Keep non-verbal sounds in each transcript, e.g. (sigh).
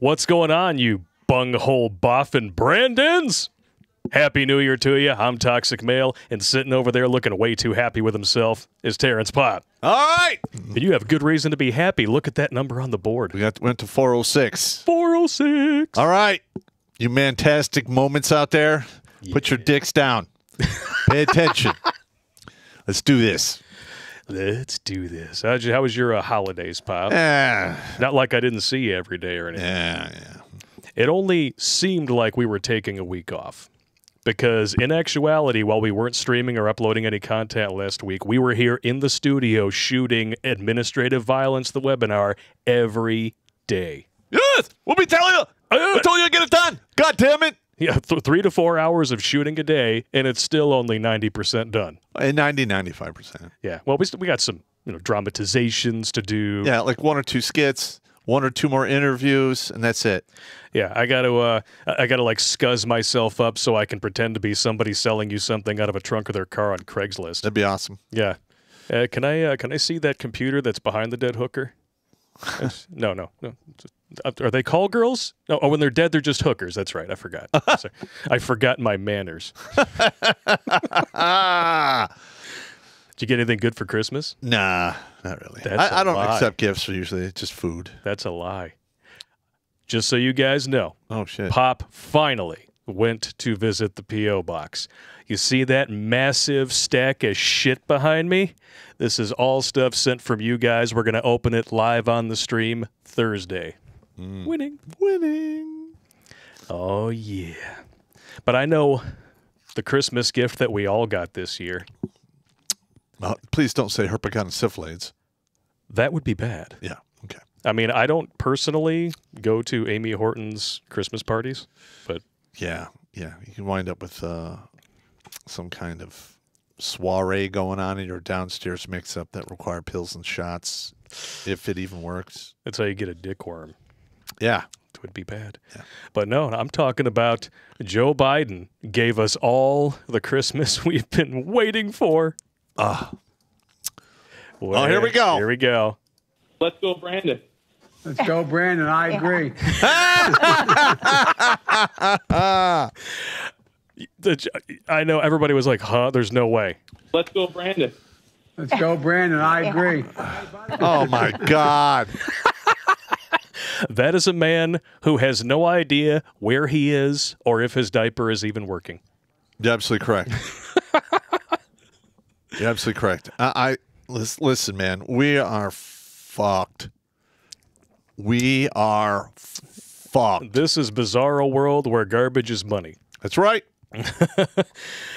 What's going on, you bunghole boffin Brandons? Happy New Year to you. I'm Toxic Male, and sitting over there looking way too happy with himself is Terrence Popp. All right. And you have good reason to be happy. Look at that number on the board. We got went to 406. 406. All right. You fantastic moments out there, put your dicks down. Pay attention. (laughs) Let's do this. Let's do this. How'd you, how was your uh, holidays, Popp? Yeah, Not like I didn't see you every day or anything. yeah, yeah. It only seemed like we were taking a week off. Because in actuality, while we weren't streaming or uploading any content last week, we were here in the studio shooting Administrative Violence, the webinar, every day. Yes, we'll be telling you. I told you to get it done. God damn it. Yeah, th- three to four hours of shooting a day, and it's still only 90% done. And 90, 95%. Yeah, well, we, st- we got some you know dramatizations to do. Yeah, like one or two skits, one or two more interviews, and that's it. Yeah, I got to uh, I got to like scuzz myself up so I can pretend to be somebody selling you something out of a trunk of their car on Craigslist. That'd be awesome. Yeah. Uh, can I uh, can I see that computer that's behind the dead hooker? (laughs) No, no, no. Are they call girls? No. Oh, when they're dead, they're just hookers. That's right. I forgot. (laughs) Sorry. I forgot my manners. (laughs) Did you get anything good for Christmas? nah, not really. That's I don't lie. accept gifts usually. It's just food. That's a lie. Just so you guys know, Oh shit. Pop finally went to visit the P.O. box. You see that massive stack of shit behind me? This is all stuff sent from you guys. We're going to open it live on the stream Thursday. Winning. Winning. Oh, yeah. But I know the Christmas gift that we all got this year. Uh, please don't say herpetogonosyphilis. That would be bad. Yeah. Okay. I mean, I don't personally go to Amy Horton's Christmas parties, but Yeah. Yeah. You can wind up with uh, some kind of soiree going on in your downstairs mix up that require pills and shots, if it even works. that's how you get a dick worm. Yeah. It would be bad. Yeah. But no, I'm talking about Joe Biden gave us all the Christmas (laughs) we've been waiting for. Ah. Well, Oh, here we go. Here we go. Let's go, Brandon. Let's go, Brandon. I agree. (laughs) The, I know everybody was like, huh? There's no way. Let's go, Brandon. Let's go, Brandon. I agree. Oh my God. (laughs) That is a man who has no idea where he is or if his diaper is even working. You're absolutely correct. (laughs) You're absolutely correct. I, I listen, man. We are fucked. We are fucked. This is bizarro world where garbage is money. That's right. (laughs)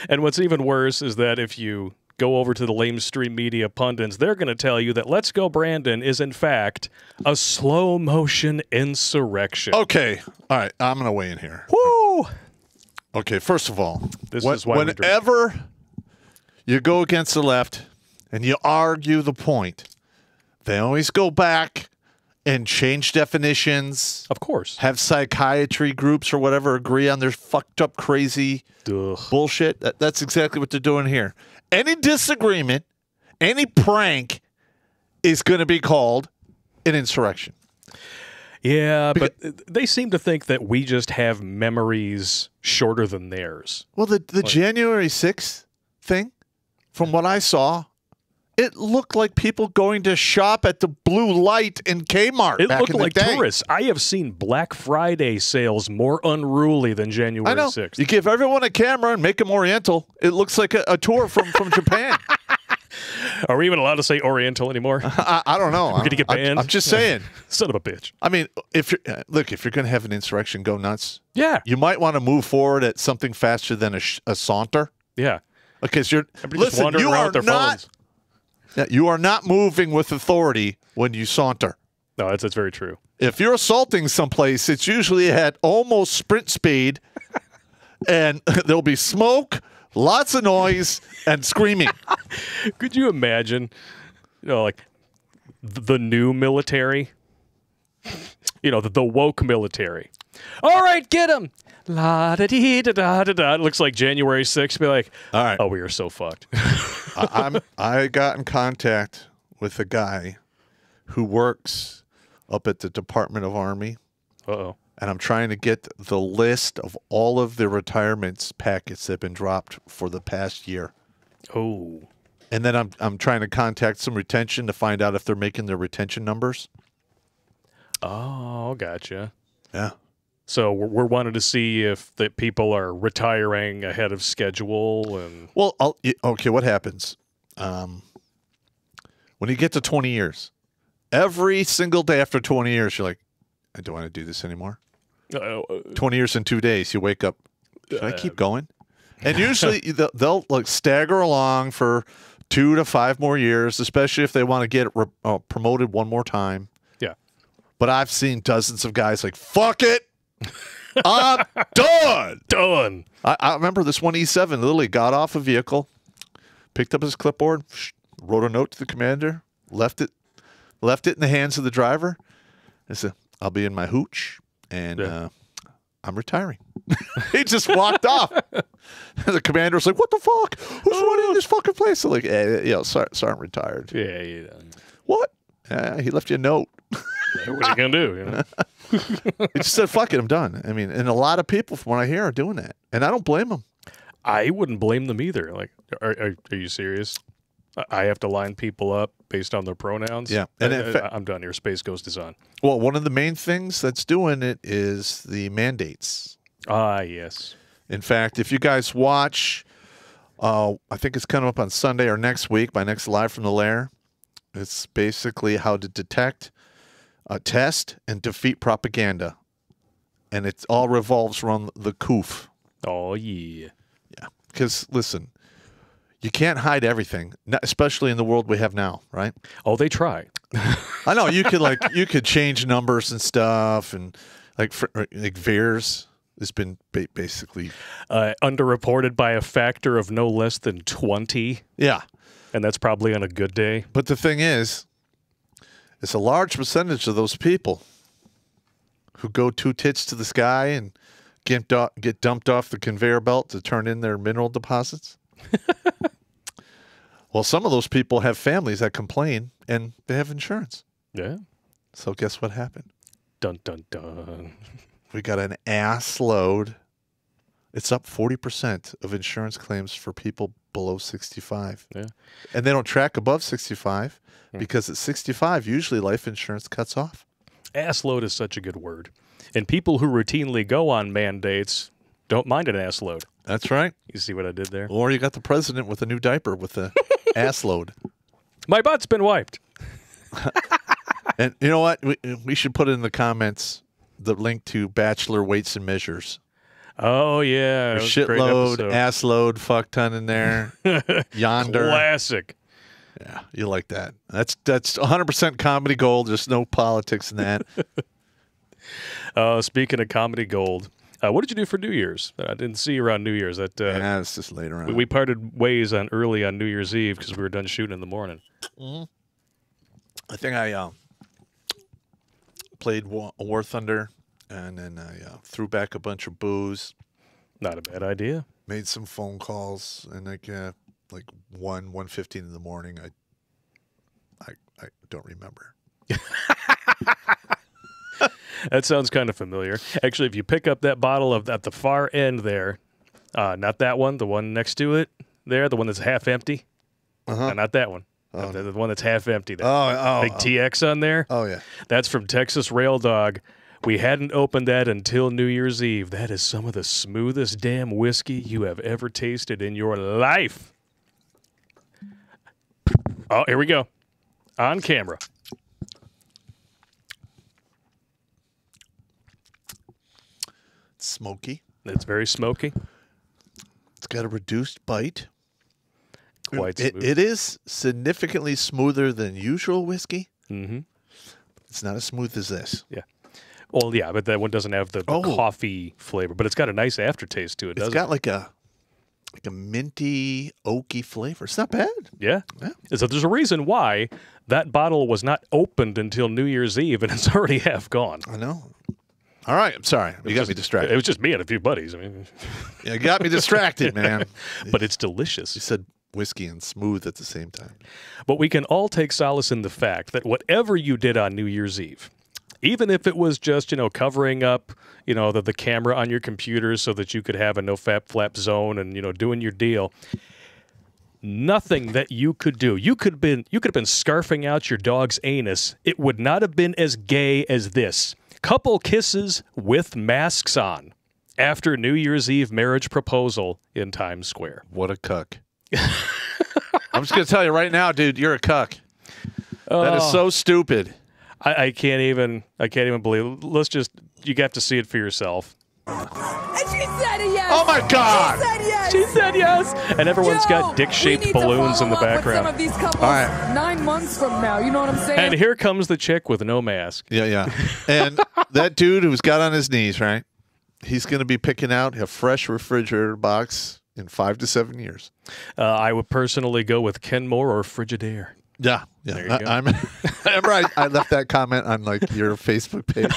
And what's even worse is that if you go over to the lamestream media pundits, they're going to tell you that Let's Go Brandon is in fact a slow motion insurrection. Okay. All right. I'm gonna weigh in here. Woo! Okay. First of all, This when- is why whenever you go against the left and you argue the point, they always go back and change definitions. Of course. have psychiatry groups or whatever agree on their fucked up crazy Ugh. bullshit. That, that's exactly what they're doing here. Any disagreement, any prank is going to be called an insurrection. Yeah, but they seem to think that we just have memories shorter than theirs. Well, the, the January 6th thing, from what I saw, it looked like people going to shop at the blue light in Kmart. It back looked in the like day. tourists. I have seen Black Friday sales more unruly than January I know. 6th. You give everyone a camera and make them Oriental. It looks like a, a tour from, from Japan. (laughs) Are we even allowed to say Oriental anymore? (laughs) I, I don't know. We're gonna get I'm. I'm just saying. (laughs) Son of a bitch. I mean, if you're uh, look, if you're going to have an insurrection go nuts, Yeah. you might want to move forward at something faster than a, sh- a saunter. Yeah. Because you're Everybody just listen, wandering you around are with their not phones. Yeah, you are not moving with authority when you saunter. No, that's, that's very true. If you're assaulting someplace, it's usually at almost sprint speed, (laughs) and (laughs) there'll be smoke, lots of noise, and screaming. (laughs) Could you imagine, you know, like the new military? You know, the, the woke military. All right, get him. La da dee da da da da. It looks like January 6th. Be like, All right. oh, we are so fucked. (laughs) I, I'm I got in contact with a guy who works up at the Department of Army Uh oh. and I'm trying to get the list of all of the retirements packets that have been dropped for the past year. Oh. And then I'm I'm trying to contact some retention to find out if they're making their retention numbers. Oh, gotcha. Yeah. So we're, we're wanting to see if the people are retiring ahead of schedule and Well, I'll, okay. What happens um, when you get to 20 years? Every single day after 20 years, you're like, I don't want to do this anymore. uh, 20 years in two days, you wake up. Should I keep going? And usually (laughs) they'll, they'll like stagger along for two to five more years, especially if they want to get re- uh, promoted one more time. yeah. But I've seen dozens of guys like, fuck it. I'm done. Done. I, I remember this one E7 literally got off a vehicle, picked up his clipboard, wrote a note to the commander, left it, left it in the hands of the driver. I said, "I'll be in my hooch, and Yeah. uh, I'm retiring." (laughs) he just walked off. the commander was like, "What the fuck? Who's running this fucking place?" I'm like, eh, "Yeah, Sar- Sergeant retired." Yeah. yeah. What? Uh, he left you a note. What are you gonna do? You know? (laughs) He just said, "Fuck it, I'm done." I mean, and a lot of people, from what I hear, are doing that, and I don't blame them. I wouldn't blame them either. Like, are, are, are you serious? I- have to line people up based on their pronouns. Yeah, and I, in fa- am done here. Space Ghost is on. Well, one of the main things that's doing it is the mandates. Ah, yes. In fact, if you guys watch, uh, I think it's coming up on Sunday or next week, my next live from the lair. It's basically how to detect, uh, test, and defeat propaganda, and it all revolves around the COOF. Oh yeah. Yeah, because listen, you can't hide everything, especially in the world we have now, right? Oh, they try. (laughs) I know you could like you could change numbers and stuff, and like for, like VAERS has been ba- basically Uh, underreported by a factor of no less than twenty, yeah. and that's probably on a good day. But the thing is, it's a large percentage of those people who go two tits to the sky and get get dumped off the conveyor belt to turn in their mineral deposits. (laughs) well, some of those people have families that complain and they have insurance. Yeah. So guess what happened? Dun dun dun. We got an ass load. It's up 40% of insurance claims for people below 65. Yeah. And they don't track above 65 hmm. because at 65, usually life insurance cuts off. Ass load is such a good word, and people who routinely go on mandates don't mind an ass load. That's right. You see what I did there? Or you got the president with a new diaper with the (laughs) ass load. My butt's been wiped. (laughs) And you know what? We, we should put in the comments the link to Bachelor Weights and Measures. Oh yeah, that was a great Shitload, assload, ass fuck ton in there. (laughs) Yonder. Classic. Yeah, you like that. That's that's 100% comedy gold. Just no politics in that. (laughs) Uh, speaking of comedy gold, uh, what did you do for New Year's? I didn't see you around New Year's. That uh, yeah, it's just later on. we, we parted ways on early on New Year's Eve because we were done shooting in the morning. I think I uh, played War, War Thunder, and then I uh, threw back a bunch of booze, Not a bad idea. made some phone calls, and like uh, like one one fifteen in the morning, I I I don't remember. (laughs) That sounds kind of familiar. Actually, if you pick up that bottle of at the far end there, uh, not that one, the one next to it there, the one that's half empty. Uh-huh. Uh, not that one. the, the one that's half empty there. Oh oh Big TX on there. oh yeah. That's from Texas Rail Dog. We hadn't opened that until New Year's Eve. That is some of the smoothest damn whiskey you have ever tasted in your life. Oh, here we go. On camera. It's smoky. It's very smoky. It's got a reduced bite. Quite It, it is significantly smoother than usual whiskey. mm-hmm. It's not as smooth as this. Yeah. Well, yeah, but that one doesn't have the, the Oh. coffee flavor, but it's got a nice aftertaste to it, It's doesn't got it? like a like a minty, oaky flavor. It's not bad. Yeah. Yeah. So there's a reason why that bottle was not opened until New Year's Eve, and it's (laughs) already half gone. I know. All right, I'm sorry. You got me distracted. It was just me and a few buddies. I mean, (laughs) You got me distracted, (laughs) man. but it's delicious. You said whiskey and smooth at the same time. But we can all take solace in the fact that whatever you did on New Year's Eve, even if it was just you know covering up you know the, the camera on your computer so that you could have a no fap flap zone and you know doing your deal nothing that you could do you could have been you could have been scarfing out your dog's anus it would not have been as gay as this couple kisses with masks on after new year's eve marriage proposal in times square What a cuck. (laughs) I'm just gonna tell you right now, dude, you're a cuck. That is Oh. so stupid. I, I can't even i can't even believe let's just you have to see it for yourself And she said yes. Oh my God. She said yes. She said yes. And everyone's Yo, got dick shaped we need to balloons in the follow up with Some background. of these couples All right. nine months from now. You know what I'm saying? And here comes the chick with no mask. Yeah, yeah. And (laughs) that dude who's got on his knees, right? He's gonna be picking out a fresh refrigerator box in five to seven years. Uh, I would personally go with Kenmore or Frigidaire. Yeah, yeah. I. I'm. (laughs) remember, I, I left that comment on like your Facebook page.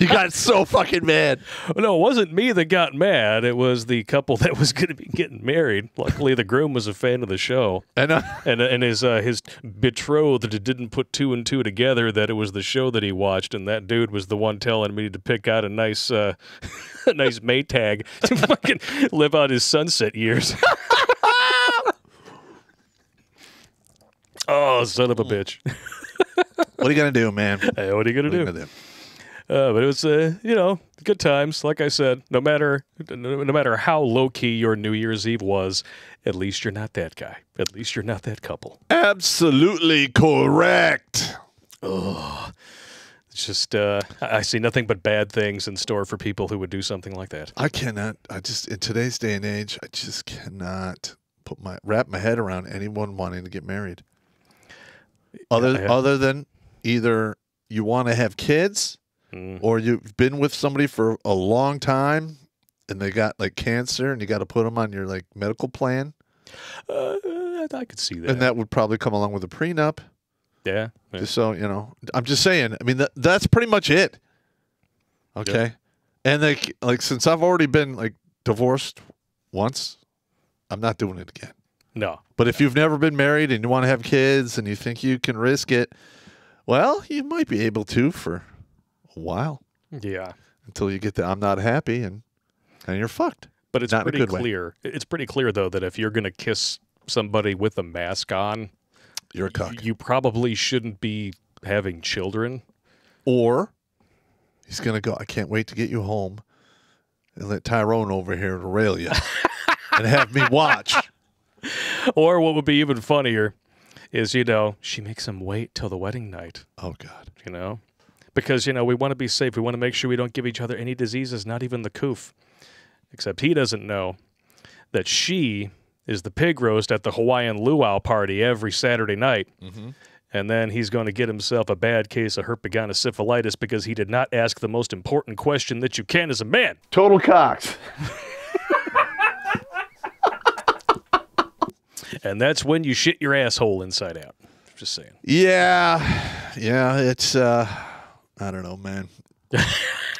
you got so fucking mad. No, it wasn't me that got mad. It was the couple that was going to be getting married. Luckily, the groom was a fan of the show. And uh, And, and his uh, his betrothed didn't put two and two together that it was the show that he watched, and that dude was the one telling me to pick out a nice uh, (laughs) a nice Maytag to fucking live out his sunset years. (laughs) oh, son of a bitch! what are you gonna do, man? What (laughs) Hey, what are you gonna you do? gonna do? Uh, but it was, uh, you know, good times. Like I said, no matter no, matter how low key your New Year's Eve was, at least you're not that guy. At least you're not that couple. Absolutely correct. Ugh. It's just uh, I I see nothing but bad things in store for people who would do something like that. I cannot. I just in today's day and age, I just cannot put my wrap my head around anyone wanting to get married. Other I have- other than either you want to have kids, Mm. or you've been with somebody for a long time, and they got like cancer, and you got to put them on your like medical plan, Uh, I could see that. and that would probably come along with a prenup. yeah. yeah. Just so you know, I'm just saying. I mean, that, that's pretty much it. Okay, and like like since I've already been like divorced once, I'm not doing it again. No. But if you've never been married and you want to have kids and you think you can risk it, well, you might be able to for a while Yeah. until you get the I'm not happy and and you're fucked. But it's Not pretty good way. clear. It's pretty clear though that if you're gonna kiss somebody with a mask on, You're a cuck. you probably shouldn't be having children. Or he's gonna go. I can't wait to get you home and let Tyrone over here to rail you (laughs) and have me watch. (laughs) Or what would be even funnier is, you know, she makes him wait till the wedding night, Oh God. you know? Because, you know, we want to be safe. We want to make sure we don't give each other any diseases, not even the coof. Except he doesn't know that she is the pig roast at the Hawaiian luau party every Saturday night. Mm-hmm. And then he's going to get himself a bad case of herpetogonosyphilitis because he did not ask the most important question that you can as a man. Total cocks. (laughs) And that's when you shit your asshole inside out. Just saying. Yeah, yeah. It's uh, I don't know, man. I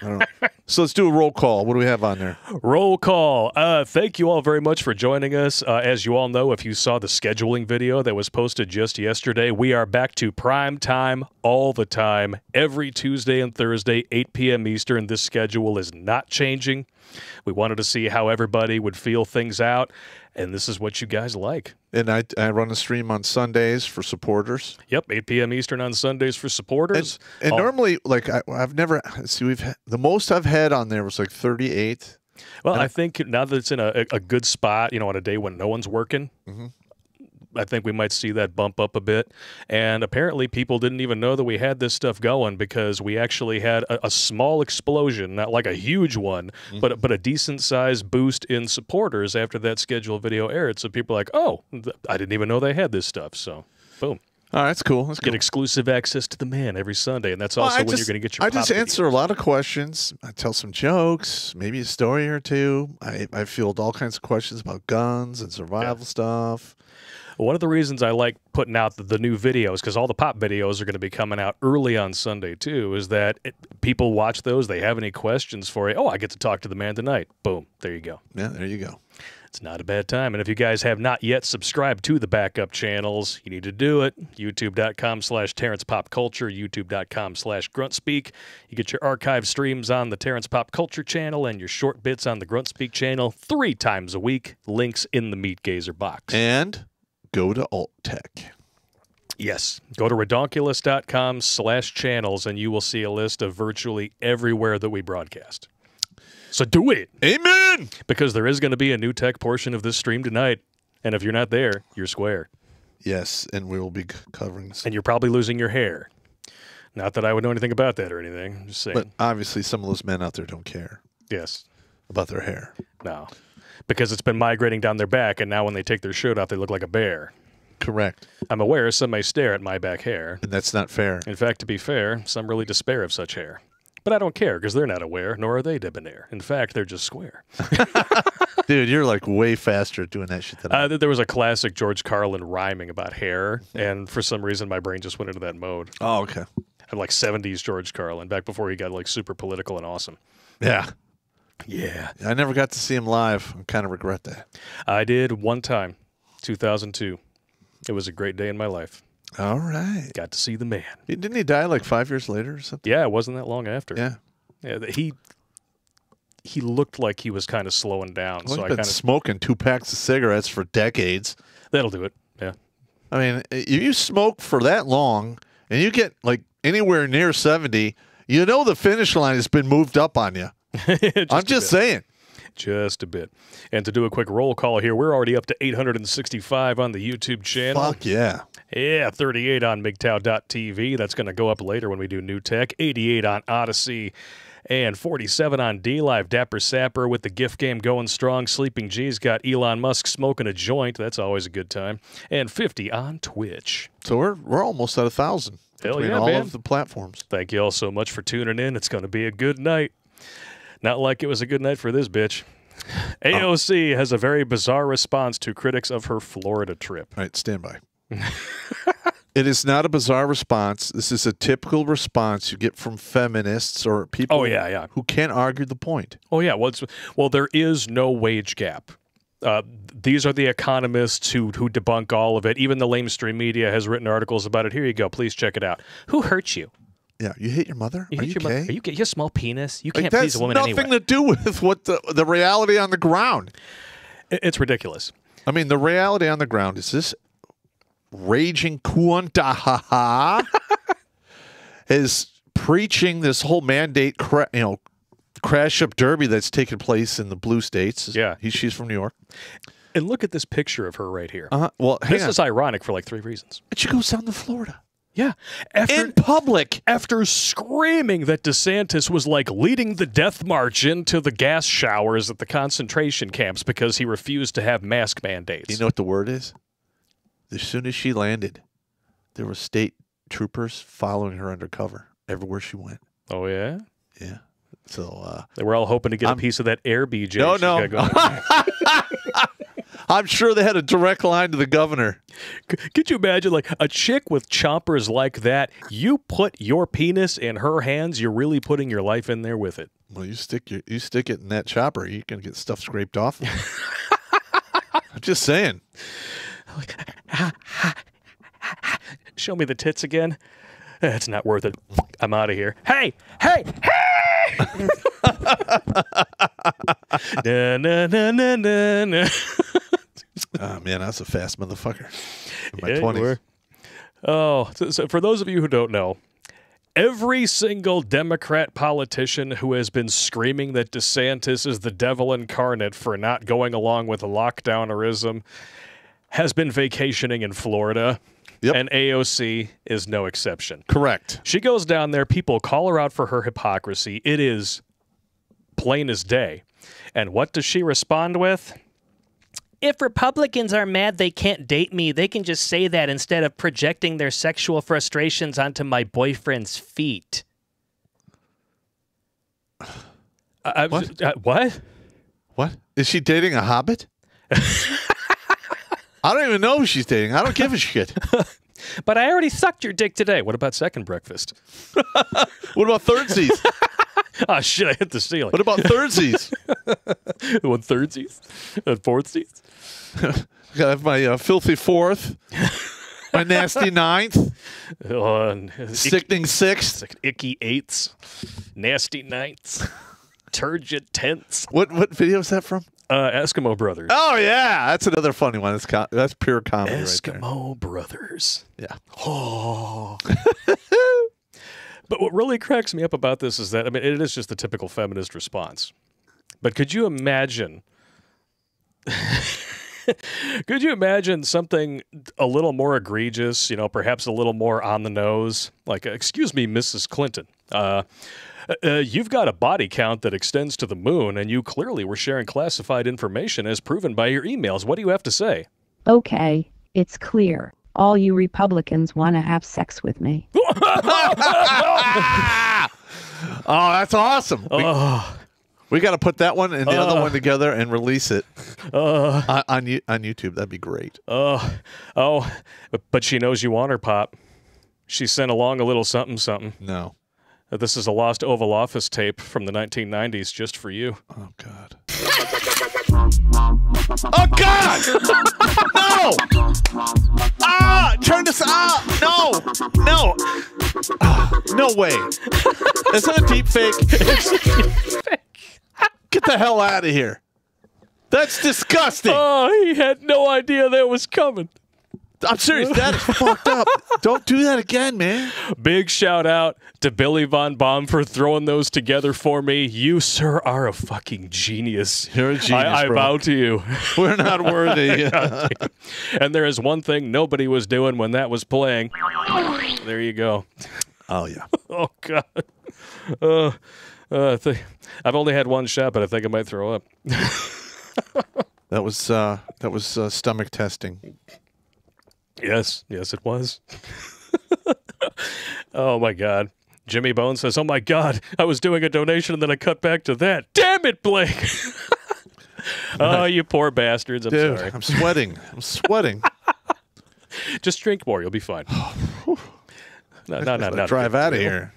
don't know. (laughs) So let's do a roll call. What do we have on there? Roll call. Uh, thank you all very much for joining us. Uh, as you all know, if you saw the scheduling video that was posted just yesterday, we are back to prime time all the time, every Tuesday and Thursday, 8 p.m. Eastern. This schedule is not changing. We wanted to see how everybody would feel things out, and this is what you guys like. And I I run a stream on Sundays for supporters. Yep, 8 p.m. Eastern on Sundays for supporters. And Oh, normally, like I, I've never see we've had, the most I've had on there was like 38. Well, I think now that it's in a, a good spot, you know, on a day when no one's working, mm-hmm. I think we might see that bump up a bit. And apparently, people didn't even know that we had this stuff going because we actually had a, a small explosion, not like a huge one, mm-hmm. but but a decent sized boost in supporters after that scheduled video aired. So people are like, oh, th- I didn't even know they had this stuff. So, boom. All right, that's cool. That's Get cool. exclusive access to the man every Sunday, and that's Well, also I when just- you're going to get your. I just pop answer a lot of questions. I tell some jokes, maybe a story or two. I, I field all kinds of questions about guns and survival stuff. One of the reasons I like putting out the, the new videos, because all the pop videos are going to be coming out early on Sunday too, is that it, people watch those. They have any questions for you? Oh, I get to talk to the man tonight. Boom, there you go. Yeah, there you go. It's not a bad time. And if you guys have not yet subscribed to the backup channels, you need to do it. YouTube.com slash Terrence Popp Culture, YouTube.com slash Gruntspeak. You get your archive streams on the Terrence Popp Culture channel and your short bits on the Gruntspeak channel three times a week. Links in the Meat Gazer box. And go to Alt Tech. Yes. Go to redonkulas.com slash channels and you will see a list of virtually everywhere that we broadcast. So do it Amen. because there is going to be a new tech portion of this stream tonight. And if you're not there, you're square. Yes, and we will be c- covering. Some, And you're probably losing your hair. Not that I would know anything about that or anything. Just saying. but obviously, some of those men out there don't care yes. about their hair. No. Because it's been migrating down their back, and now when they take their shirt off, they look like a bear. Correct, I'm aware some may stare at my back hair. and that's not fair. In fact, to be fair, some really despair of such hair. But I don't care because they're not aware, nor are they debonair. In fact, they're just square. (laughs) Dude, you're like way faster at doing that shit than I Uh, there was a classic George Carlin rhyming about hair, and for some reason, my brain just went into that mode. Oh, okay. And like 70s George Carlin, back before he got like super political and awesome. Yeah. Yeah. I never got to see him live. I kind of regret that. I did one time, 2002. It was a great day in my life. All right. Got to see the man. Didn't he die like five years later or something? Yeah, it wasn't that long after. Yeah. Yeah, he he looked like he was kind of slowing down. Well, so he's I been kind of smoking two packs of cigarettes for decades. that'll do it. Yeah. I mean, if you smoke for that long and you get like anywhere near 70, you know the finish line has been moved up on you. (laughs) Just I'm just saying. just a bit. And to do a quick roll call here, we're already up to 865 on the YouTube channel. Fuck yeah. Yeah, 38 on MGTOW.tv. That's going to go up later when we do new tech. 88 on Odysee. And 47 on DLive. Dapper Sapper with the gift game going strong. Sleeping G's got Elon Musk smoking a joint. That's always a good time. And 50 on Twitch. So we're we're almost at a thousand Hell yeah, all man. of the platforms. Thank you all so much for tuning in. It's going to be a good night. Not like it was a good night for this bitch. AOC has a very bizarre response to critics of her Florida trip. All right, stand by. (laughs) it is not a bizarre response. This is a typical response you get from feminists or people Oh, yeah, yeah. who can't argue the point. Oh yeah, well, it's, well there is no wage gap. Uh, these are the economists who who debunk all of it. Even the lamestream media has written articles about it. Here you go. Please check it out. Who hurt you? Yeah, you hate your mother? You Are hit you your mo- okay? Are you, you have a small penis. You can't that's please a woman nothing anyway. to do with what the the reality on the ground. It's ridiculous. I mean, the reality on the ground is this raging Kuantaha (laughs) is preaching this whole mandate, you know, crash up derby that's taking place in the blue states. Yeah. he, she's from New York. And look at this picture of her right here. Uh-huh. Well, hang this on. is ironic for like three reasons. And she goes down to Florida Yeah. After, in public. after screaming that DeSantis was like leading the death march into the gas showers at the concentration camps because he refused to have mask mandates. You know what the word is? As soon as she landed, there were state troopers following her undercover everywhere she went. oh yeah. Yeah. So uh, They were all hoping to get I'm- a piece of that air BJ. No, no. (laughs) (laughs) I'm sure they had a direct line to the governor. Could you imagine, like a chick with chompers like that? You put your penis in her hands. You're really putting your life in there with it. Well, you stick your you stick it in that chopper, you're gonna get stuff scraped off. (laughs) I'm just saying. (laughs) Show me the tits again. It's not worth it. I'm out of here. Hey, hey, hey! (laughs) na, na, na, na, na. Oh (laughs) man, I was a fast motherfucker in my twenties. were. Oh, so, so for those of you who don't know, every single Democrat politician who has been screaming that DeSantis is the devil incarnate for not going along with lockdownerism has been vacationing in Florida. Yep. And AOC is no exception. Correct. She goes down there, people call her out for her hypocrisy. It is plain as day. And what does she respond with? If Republicans are mad they can't date me, they can just say that instead of projecting their sexual frustrations onto my boyfriend's feet. I- I What? uh, what? What? Is she dating a hobbit? (laughs) I don't even know who she's dating. I don't give a shit. (laughs) But I already sucked your dick today. What about second breakfast? (laughs) What about thirdsies? (laughs) Ah, shit! I hit the ceiling. What about thirdsies? One (laughs) thirdsies, and fourthsies. (laughs) Gotta have my uh, filthy fourth, my nasty ninth, Uh, sickening sixth. icky eights, nasty nights, turgid tenths. What what video is that from? Uh, Eskimo Brothers. Oh yeah, that's another funny one. That's co- that's pure comedy right Eskimo Brothers. Yeah. Oh. But what really cracks me up about this is that I mean it is just the typical feminist response. But could you imagine (laughs) Could you imagine something a little more egregious, you know, perhaps a little more on the nose? Like, excuse me, Mrs. Clinton. Uh, uh, you've got a body count that extends to the moon, and you clearly were sharing classified information as proven by your emails. What do you have to say? Okay, it's clear. All you Republicans want to have sex with me. (laughs) Oh, that's awesome. We, Oh, we got to put that one and the other one together and release it uh, on on, on YouTube. That'd be great. oh, oh, but she knows you want her, Popp. She sent along a little something, something. No. Uh, This is a lost Oval Office tape from the 1990s just for you. Oh God. Oh God! no! Ah! Turn this ah! No! No! Ah, no way! Is that a deep fake? (laughs) Get the hell out of here! That's disgusting. Oh, he had no idea that was coming. I'm serious. (laughs) That is fucked up. Don't do that again, man. Big shout out to Billy Von Baum for throwing those together for me. You, sir, are a fucking genius. You're a genius, I, (laughs) (laughs) I bow to you. We're not worthy. and there is one thing nobody was doing when that was playing. There you go. oh yeah. Oh God. Uh, uh, I've only had one shot, but I think I might throw up. That was uh, that was uh, stomach testing. Yes, yes, it was. (laughs) oh my God. Jimmy Bone says, "Oh my God, I was doing a donation and then I cut back to that. Damn it, Blake! (laughs) oh, you poor bastards! I'm Dude, sorry. I'm sweating. I'm sweating. (laughs) Just drink more. You'll be fine. (sighs) no, no, no, no. Drive out of here.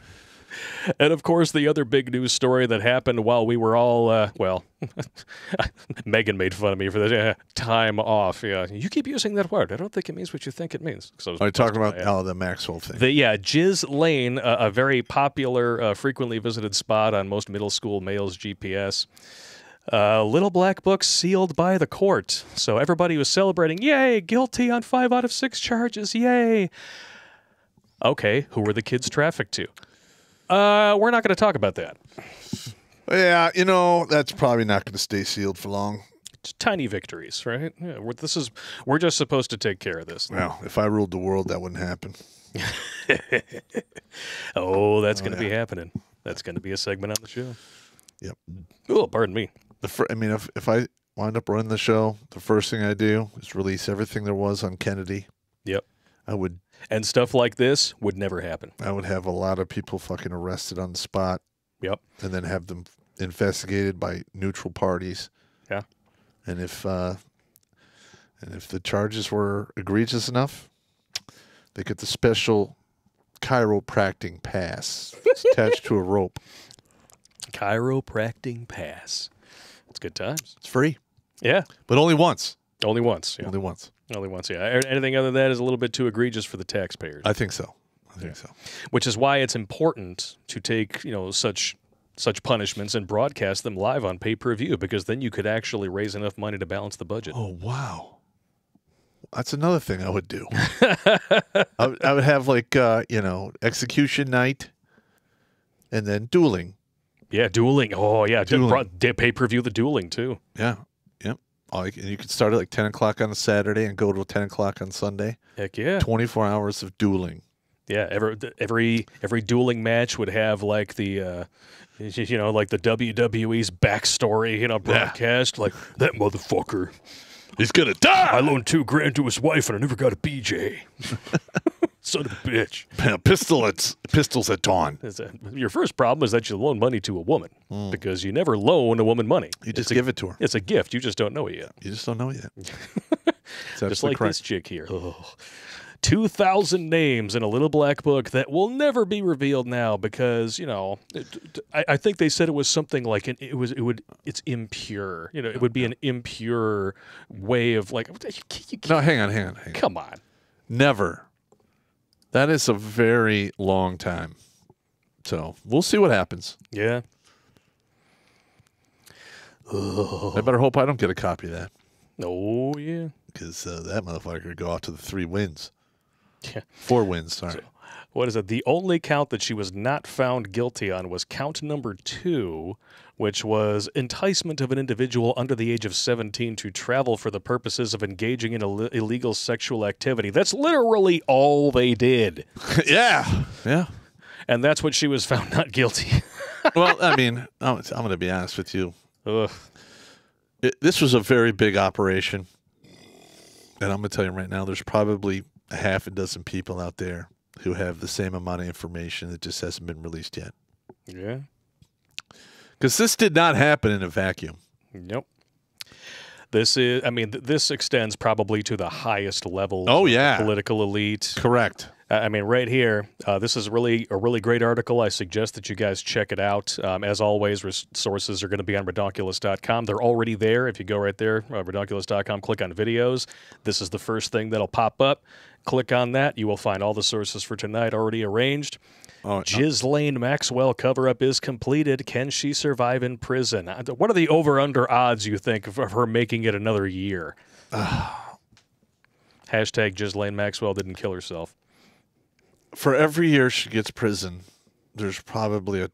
(laughs) And of course, the other big news story that happened while we were all, uh, well, (laughs) Megan made fun of me for the uh, time off. Yeah, you keep using that word. I don't think it means what you think it means. I was Are you talking about oh the Maxwell thing? The yeah, Jizz Lane, a, a very popular, uh, frequently visited spot on most middle school males' GPS. Uh, little black book sealed by the court, so everybody was celebrating. Yay, guilty on five out of six charges. Yay. Okay, who were the kids trafficked to? Uh, we're not going to talk about that. yeah, you know that's probably not going to stay sealed for long. It's tiny victories, right? Yeah, we're, this is we're just supposed to take care of this. Well, if I ruled the world, that wouldn't happen. (laughs) Oh, that's going to be happening. That's going to be a segment on the show. Yep. Oh, pardon me. The fir- I mean, if if I wind up running the show, the first thing I do is release everything there was on Kennedy. Yep. I would And stuff like this would never happen. I would have a lot of people fucking arrested on the spot, Yep. and then have them investigated by neutral parties. Yeah. And if uh, and if the charges were egregious enough, they get the special chiropractic pass It's (laughs) attached to a rope. Chiropractic pass. It's good times. It's free, Yeah. but only once. Only once. Yeah. Only once. Only once. Yeah. Anything other than that is a little bit too egregious for the taxpayers, I think so. I think so. which is why it's important to take you know such such punishments and broadcast them live on pay per view because then you could actually raise enough money to balance the budget. Oh wow, that's another thing I would do. (laughs) I, would, I would have like uh, you know execution night, and then dueling. Yeah, dueling. Oh yeah, Dueling. pay per view the dueling too. Yeah, Oh, you can- could start at like ten o'clock on a Saturday and go to ten o'clock on Sunday. Heck yeah. Twenty four hours of dueling. Yeah, every every every dueling match would have like the uh, you know like the WWE's backstory, you know, broadcast like that motherfucker. He's gonna die. I loaned two grand to his wife and I never got a BJ. (laughs) Son of a bitch. Pistol at pistols at dawn. Is your first problem is that you loan money to a woman hmm. because you never loan a woman money. You just it's a, give it to her. It's a gift. You just don't know it yet. You just don't know it yet. (laughs) It's Just like correct. this chick here. Oh. 2,000 names in a little black book that will never be revealed now because, you know, it, I, I think they said it was something like an, it was, it would, it's impure. You know, it would be an impure way of like, you can't- you No, can't- hang on, hang on, hang on. come on. Never. That is a very long time. So we'll see what happens. Yeah. I better hope I don't get a copy of that Oh, yeah. because uh, that motherfucker could go out to the three wins. Yeah. Four wins, sorry. what is it? The only count that she was not found guilty on was count number two, which was enticement of an individual under the age of 17 to travel for the purposes of engaging in Ill- illegal sexual activity. That's literally all they did. (laughs) yeah. Yeah. And that's what she was found not guilty. (laughs) Well, I mean, I'm, I'm going to be honest with you. Ugh. It, this was a very big operation. And I'm going to tell you right now, there's probably a half a dozen people out there who have the same amount of information that just hasn't been released yet. Yeah. Because this did not happen in a vacuum. Nope. This is, I mean, th- this extends probably to the highest level. Oh, yeah. political elite. Correct. I mean, right here, uh, this is really a really great article. I suggest that you guys check it out. Um, as always, resources are going to be on redonkulas.com. They're already there. If you go right there, uh, redonkulas.com, click on videos. This is the first thing that'll pop up. Click on that. You will find all the sources for tonight already arranged. Oh, uh, Ghislaine Maxwell cover up is completed. Can she survive in prison? Uh, What are the over under odds you think of her making it another year? Hashtag Ghislaine Maxwell didn't kill herself. For every year she gets prison, there's probably a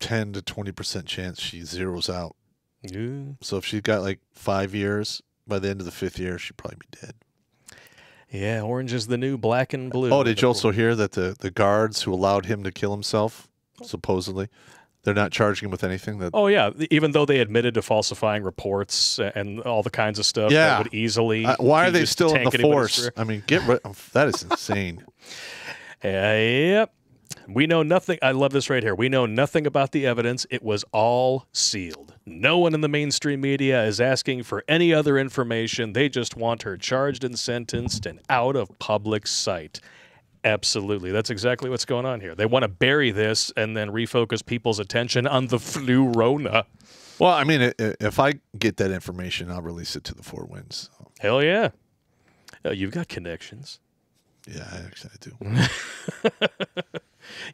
10 to 20% chance she zeroes out. Yeah. So if she's got like five years, by the end of the fifth year, she'd probably be dead. Yeah, orange is the new black and blue. Oh, did you also hear that the, the guards who allowed him to kill himself, supposedly, they're not charging him with anything? That Oh yeah, even though they admitted to falsifying reports and all the kinds of stuff Yeah. that would easily. Uh, why are they still in the force? I mean, get rid. Of, (laughs) that is insane. (laughs) Yep. We know nothing. I love this right here. We know nothing about the evidence. It was all sealed. No one in the mainstream media is asking for any other information. They just want her charged and sentenced and out of public sight. Absolutely. That's exactly what's going on here. They want to bury this and then refocus people's attention on the flu Rona. Well, I mean, if I get that information, I'll release it to the Four Winds. Hell yeah. Oh, you've got connections. Yeah, I actually do. (laughs)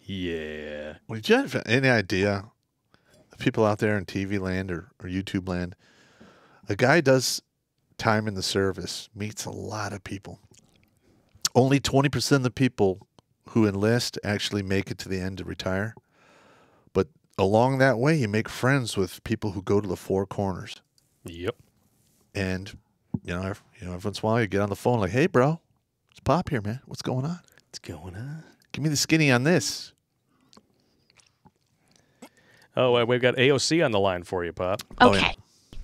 Yeah. Well, did you have any idea, the people out there in TV land or, or YouTube land, a guy does time in the service, meets a lot of people. Only 20% of the people who enlist actually make it to the end to retire. But along that way, you make friends with people who go to the four corners. Yep. And, you know, you know, every once in a while you get on the phone like, hey, bro, it's Popp here, man. What's going on? What's going on? Give me the skinny on this. Oh, uh, we've got AOC on the line for you, Popp. Oh, yeah. Okay.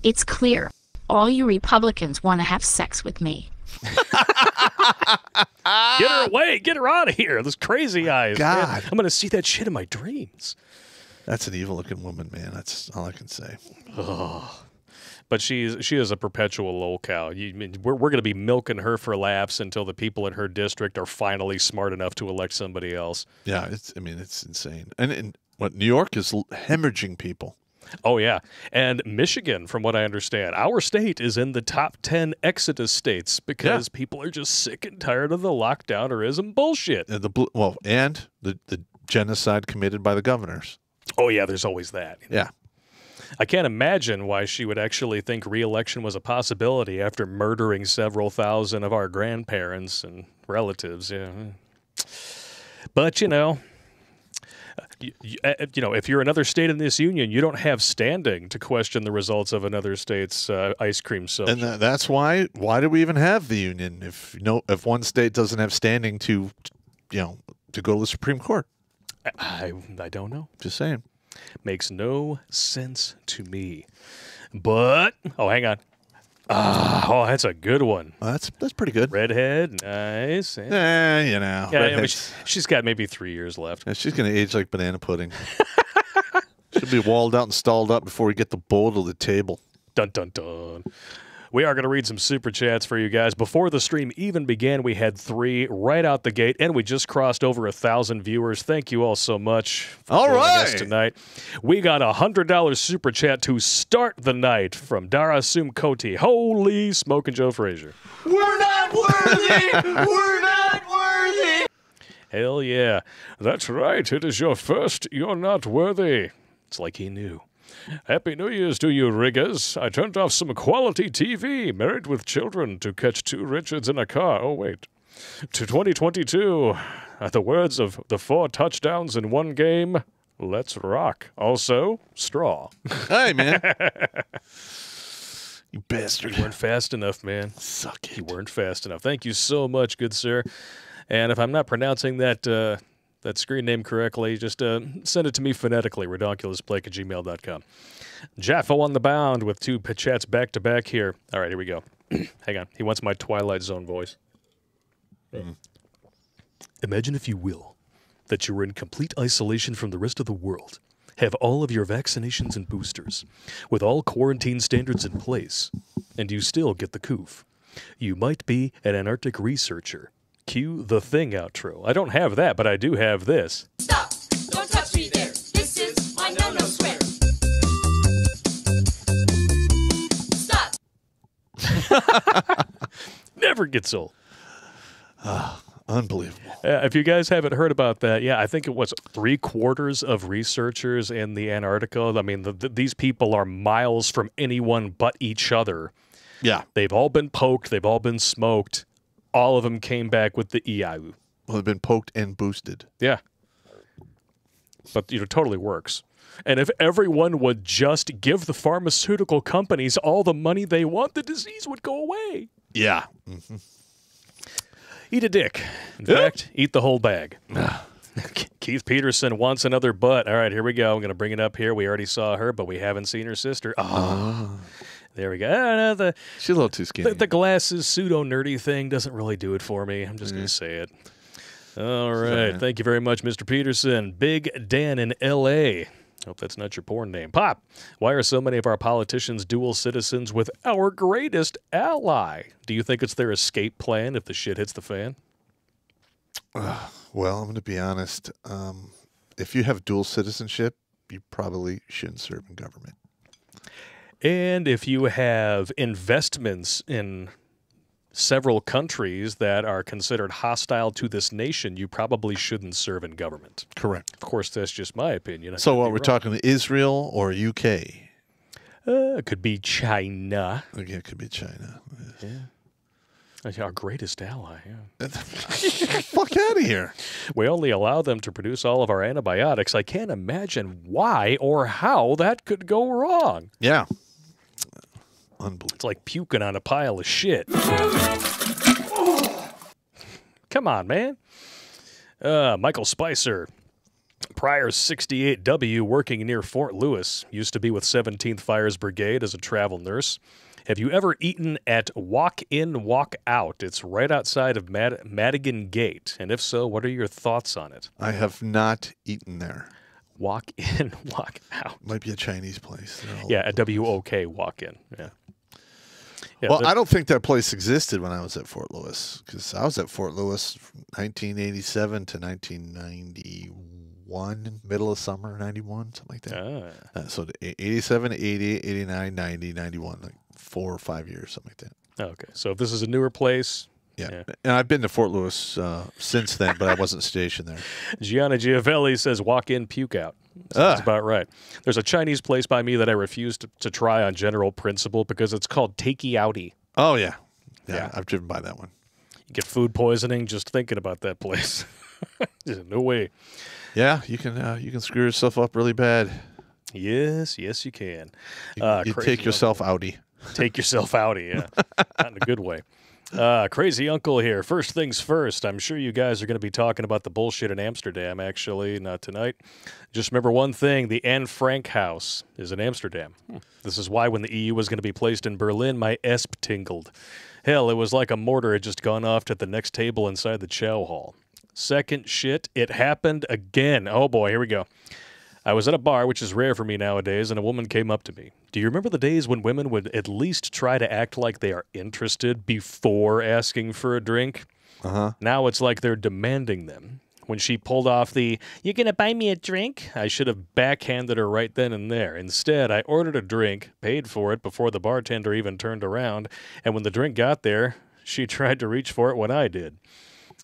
It's clear. All you Republicans want to have sex with me. (laughs) Get her away! Get her out of here! Those crazy eyes. man. God. I'm gonna see that shit in my dreams. That's an evil looking woman, man. That's all I can say. But she's she is a perpetual lol cow. You, mean, we're we're gonna be milking her for laughs until the people in her district are finally smart enough to elect somebody else. Yeah, it's. I mean, it's insane. And, and what New York is hemorrhaging people. Oh yeah, and Michigan, from what I understand, our state is in the top ten exodus states because people are just sick and tired of the lockdownerism bullshit. And the well, and the the genocide committed by the governors. Oh yeah, there's always that. Yeah, I can't imagine why she would actually think reelection was a possibility after murdering several thousand of our grandparents and relatives. Yeah. But, you know, you, you know, if you're another state in this union, you don't have standing to question the results of another state's uh, ice cream social. and tha- that's why. Why do we even have the union if you know if one state doesn't have standing to, you know, to go to the Supreme Court? I, I don't know. Just saying. Makes no sense to me. But, oh, hang on. Ah, oh, that's a good one. Well, that's that's pretty good. Redhead, nice. Yeah. Eh, you know, Yeah, I mean, she- she's got maybe three years left. Yeah, she's gonna age like banana pudding. (laughs) She'll be walled out and stalled up before we get the bowl to the table. Dun dun dun. We are going to read some super chats for you guys. Before the stream even began, we had three right out the gate, and we just crossed over a thousand viewers. Thank you all so much for All us tonight. We got a hundred dollars super chat to start the night from Dara Sumkoti. Holy smoking Joe Frazier. We're not worthy. We're not worthy. Hell yeah. That's right. It is your first. You're not worthy. It's like he knew. Happy New Year's to you, riggers. I turned off some quality TV, married with children, to catch two Richards in a car. Oh, wait. To 2022. At the words of the four touchdowns in one game, let's rock. Also, straw. Hey, man. (laughs) you bastard. You weren't fast enough, man. Suck it. You weren't fast enough. Thank you so much, good sir. And if I'm not pronouncing that uh, that screen name correctly, just uh, send it to me phonetically, redonkulasblake at gmail.com. Jaffo on the bound with two p- chats back to back here. All right, here we go. (clears throat) Hang on. He wants my Twilight Zone voice. Imagine, if you will, that you're in complete isolation from the rest of the world, have all of your vaccinations and boosters, with all quarantine standards in place, and you still get the coof. You might be an Antarctic researcher. Cue the thing outro. I don't have that, but I do have this. Stop! Don't touch me there. This is my no-no square. Stop! (laughs) Never gets old. Unbelievable. Uh, if you guys haven't heard about that, yeah, I think it was three quarters of researchers in the Antarctica. I mean, the, the, these people are miles from anyone but each other. Yeah. They've all been poked, they've all been smoked. All of them came back with the EIU. Well, they've been poked and boosted. Yeah. But you know, totally works. And if everyone would just give the pharmaceutical companies all the money they want, the disease would go away. Yeah. Eat a dick. In fact, eat the whole bag. (sighs) Keith Peterson wants another butt. All right, here we go. I'm going to bring it up here. We already saw her, but we haven't seen her sister. Oh, there we go. Ah, the, She's a little too skinny. the, the glasses pseudo nerdy thing doesn't really do it for me. I'm just going to say it. All right. Thank you very much, Mr. Peterson. Big Dan in L.A. Hope that's not your porn name. Popp, why are so many of our politicians dual citizens with our greatest ally? Do you think it's their escape plan if the shit hits the fan? well, I'm going to be honest. Um, if you have dual citizenship, you probably shouldn't serve in government. And if you have investments in several countries that are considered hostile to this nation, you probably shouldn't serve in government. Correct. Of course, that's just my opinion. I So, what we're wrong. talking Israel or UK? Uh, it could be China, Again, it could be China. Yeah, our greatest ally. Yeah. (laughs) Fuck out of here. We only allow them to produce all of our antibiotics. I can't imagine why or how that could go wrong. Yeah. Unbelievable. It's like puking on a pile of shit. Come on, man. Uh, Michael Spicer, prior 68W, working near Fort Lewis, used to be with 17th Fires Brigade as a travel nurse. Have you ever eaten at Walk In, Walk Out? It's right outside of Mad- Madigan Gate. And if so, what are your thoughts on it? I have not eaten there. Walk In, (laughs) Walk Out. Might be a Chinese place. Yeah, a W-O-K, Walk In. Yeah. Yeah, Well, I don't think that place existed when I was at Fort Lewis because I was at Fort Lewis from 1987 to 1991, middle of summer, 91, something like that. Ah. Uh, so the 87, 88, 89, 90, 91, like four or five years, something like that. Okay, so if this is a newer place, Yeah. Yeah. And I've been to Fort Lewis uh, since then, but I wasn't stationed there. (laughs) Gianna Giavelli says walk in, puke out. That's Ah. about right. There's a Chinese place by me that I refuse to, to try on general principle because it's called Takey Outy. Oh, yeah. yeah. Yeah. I've driven by that one. You get food poisoning just thinking about that place. (laughs) no way. Yeah, you can uh, you can screw yourself up really bad. Yes, yes, you can. You, Uh, you take yourself outie. Take yourself outy, yeah. (laughs) Not in a good way. Uh, crazy uncle here. First things first, I'm sure you guys are going to be talking about the bullshit in Amsterdam, actually, not tonight. Just remember one thing the Anne Frank house is in Amsterdam. This is why when the EU was going to be placed in Berlin, my esp tingled. Hell, it was like a mortar had just gone off at the next table inside the chow hall. Second shit, it happened again. Oh boy, here we go. I was at a bar, which is rare for me nowadays, and a woman came up to me. Do you remember the days when women would at least try to act like they are interested before asking for a drink? Uh huh. Now it's like they're demanding them. When she pulled off the, you're gonna buy me a drink? I should have backhanded her right then and there. Instead, I ordered a drink, paid for it before the bartender even turned around, and when the drink got there, she (laughs) tried to reach for it when I did.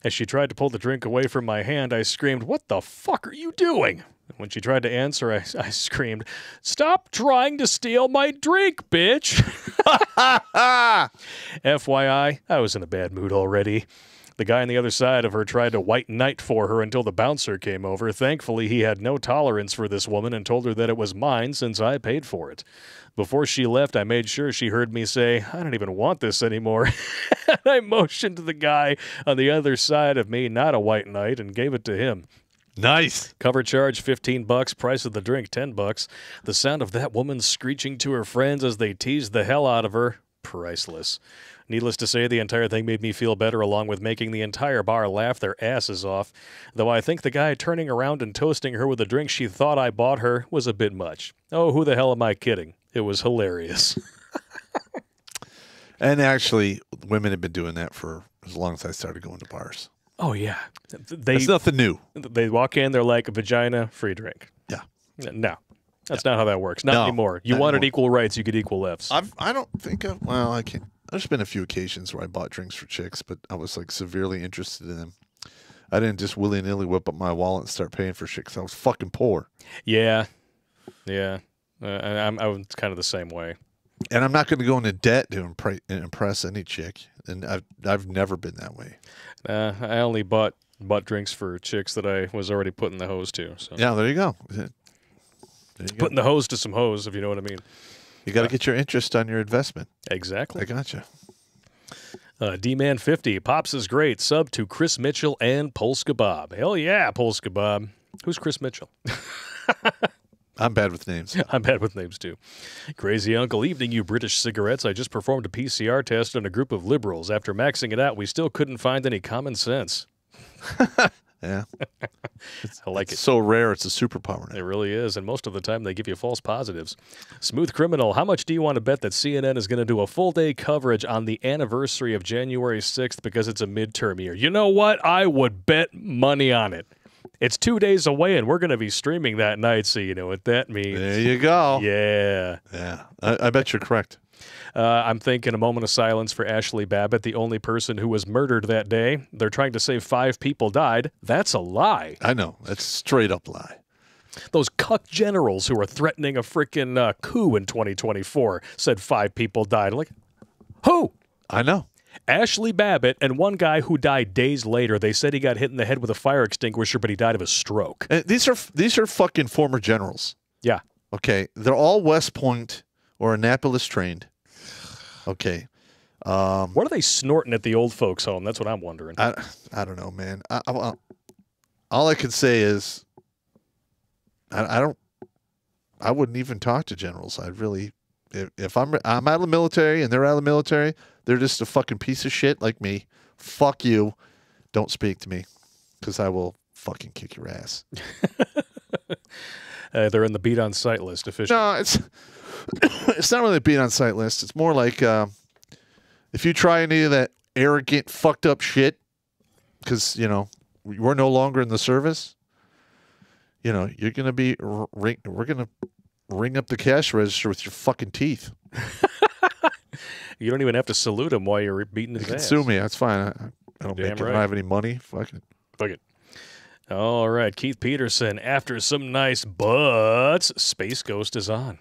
As she tried to pull the drink away from my hand, I screamed, What the fuck are you doing? And when she tried to answer, I, (laughs) I screamed, Stop trying to steal my drink, bitch! (laughs) (laughs) FYI, I was in a bad mood already. The guy on the other side of her tried to white knight for her until the bouncer came over. Thankfully, he had no tolerance for this woman and told her that it was mine since I paid for it. Before she left, I made sure she heard me say, I don't even want this anymore. (laughs) and I motioned to the guy on the other side of me, not a white knight, and gave it to him. Nice. Cover charge 15 bucks, price of the drink 10 bucks. The sound of that woman screeching to her friends as they teased the hell out of her, priceless. Needless to say, the entire thing made me feel better, along with making the entire bar laugh their asses off. Though I think the guy turning around and toasting her with a drink she thought I bought her was a bit much. Oh, who the hell am I kidding? It was hilarious. (laughs) And actually, women have been doing that for as long as I started going to bars. Oh yeah, they It's nothing new. they walk in, they're like vagina, free drink. Yeah. No, that's not how that works. Not No, anymore. You not wanted anymore. equal rights, you get equal lefts. I've I don't think I've well I can't. There's been a few occasions where I bought drinks for chicks, but I was like severely interested in them. I didn't just willy nilly whip up my wallet and start paying for shit 'cause I was fucking poor. Yeah, yeah. Uh, and I'm, I was kind of the same way. And I'm not going to go into debt to impre- impress any chick. And I've I've never been that way. Uh, I only bought bought drinks for chicks that I was already putting the hose to. So Yeah, there you go. There you go. putting the hose to some hose, if you know what I mean. You got to get your interest on your investment. Exactly. I gotcha. Uh, D Man 50. Pops is great. Sub to Chris Mitchell and Polska Bob. Hell yeah, Polska Bob. Who's Chris Mitchell? (laughs) I'm bad with names. (laughs) I'm bad with names too. Crazy Uncle, evening, you British cigarettes. I just performed a PCR test on a group of liberals. After maxing it out, we still couldn't find any common sense. (laughs) Yeah. (laughs) I like It's it. so rare. It's a superpower It really is, and most of the time they give you false positives. Smooth Criminal, how much do you want to bet that CNN is going to do a full day coverage on the anniversary of January 6th because it's a midterm year? You know what? I would bet money on it. It's two days away, and we're going to be streaming that night, so you know what that means. There you go. (laughs) Yeah. Yeah. I, I bet you're correct. Uh, I'm thinking a moment of silence for Ashli Babbitt, the only person who was murdered that day. They're trying to say five people died. That's a lie. I know. That's straight up lie. Those cuck generals who are threatening a freaking uh, coup in 2024 said five people died. Like, who? I know. Ashli Babbitt and one guy who died days later. They said he got hit in the head with a fire extinguisher, but he died of a stroke. And these are these are fucking former generals. Yeah. Okay, they're all West Point or Annapolis trained. Okay, What are they snorting at the old folks' home? That's what I'm wondering. I I don't know, man. I, I, I- all I could say is, I, I don't. I wouldn't even talk to generals. I'd really, if, if I'm I'm out of the military and they're out of the military, they're just a fucking piece of shit like me. Fuck you. Don't speak to me, because I will fucking kick your ass. (laughs) Uh, they're in the beat on site list officially. No, it's (coughs) it's not really a beat on site list. It's more like uh, if you try any of that arrogant, fucked up shit, because you know we're no longer in the service. You know you're gonna be ring. We're gonna ring up the cash register with your fucking teeth. (laughs) You don't even have to salute him while you're beating his You can ass. sue me. That's fine. I, I don't Damn make. it. I don't have any money. Fucking. Fuck it. All right, Keith Peterson. After some nice butts, Space Ghost is on.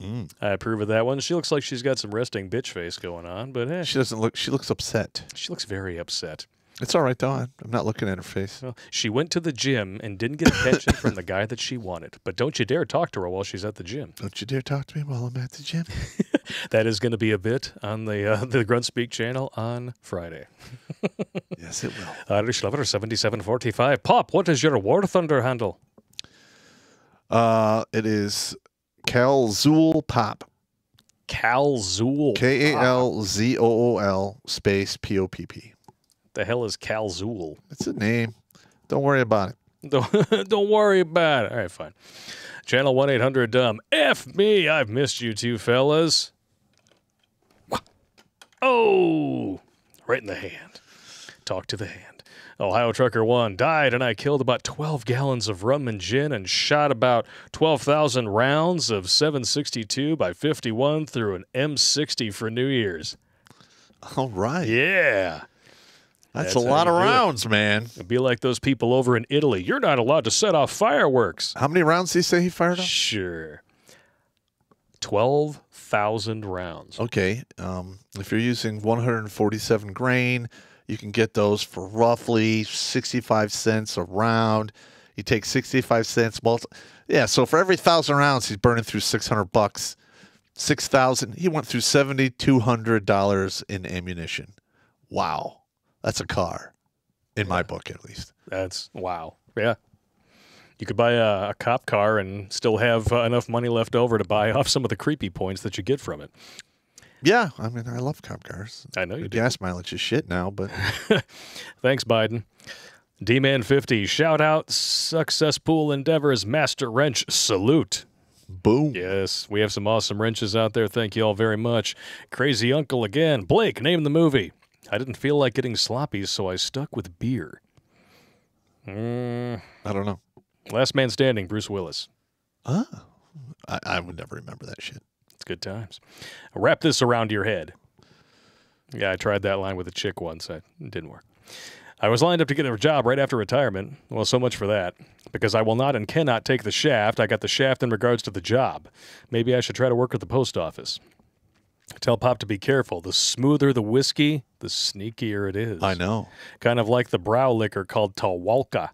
Mm. I approve of that one. She looks like she's got some resting bitch face going on, but eh, She doesn't look. She looks upset. she looks very upset. It's all right though. I'm not looking at her face. Well, she went to the gym and didn't get attention from the guy that she wanted. But don't you dare talk to her while she's at the gym. Don't you dare talk to me while I'm at the gym. (laughs) That is going to be a bit on the uh, the Grunt Speak channel on Friday. (laughs) yes, it will. Irish Lover seventy seven forty five. Popp, what is your War Thunder handle? Uh, it is Cal Zool Popp. Cal Zool. K A L Z O O L space P O P P. The hell is Kalzool? It's a name. Don't worry about it. Don't, (laughs) don't worry about it. All right, fine. Channel 1 800 Dumb. F me. I've missed you two fellas. Oh, right in the hand. Talk to the hand. Ohio Trucker 1 died, and I killed about 12 gallons of rum and gin and shot about 12,000 rounds of 762 by 51 through an M60 for New Year's. All right. Yeah. That's, That's a lot of do it. rounds, man. It'd be like those people over in Italy. You're not allowed to set off fireworks. How many rounds did he say he fired off? Sure. 12,000 rounds. Okay. Um, if you're using 147 grain, you can get those for roughly 65 cents a round. You take 65 cents, multi- yeah. So for every thousand rounds, he's burning through 600 bucks. 6,000. He went through $7,200 in ammunition. Wow. That's a car, in my book at least. That's wow. Yeah. You could buy a, a cop car and still have uh, enough money left over to buy (laughs) off some of the creepy points that you get from it. Yeah. I mean, I love cop cars. I know you The do. gas mileage is shit now, but (laughs) Thanks, Biden. D Man 50, shout out Success Pool Endeavors Master Wrench Salute. boom. Yes, we have some awesome wrenches out there. Thank you all very much. Crazy Uncle again. Blake, name the movie. I didn't feel like getting sloppy, so I stuck with beer. Mm, I don't know. Last Man Standing, Bruce Willis. I, I would never remember that shit. It's good times. Wrap this around your head. Yeah, I tried that line with a chick once. It didn't work. I was lined up to get a job right after retirement. Well, so much for that. Because I will not and cannot take the shaft. I got the shaft in regards to the job. Maybe I should try to work at the post office. Tell Popp to be careful. The smoother the whiskey, the sneakier it is. I know. Kind of like the brow liquor called Tawalka.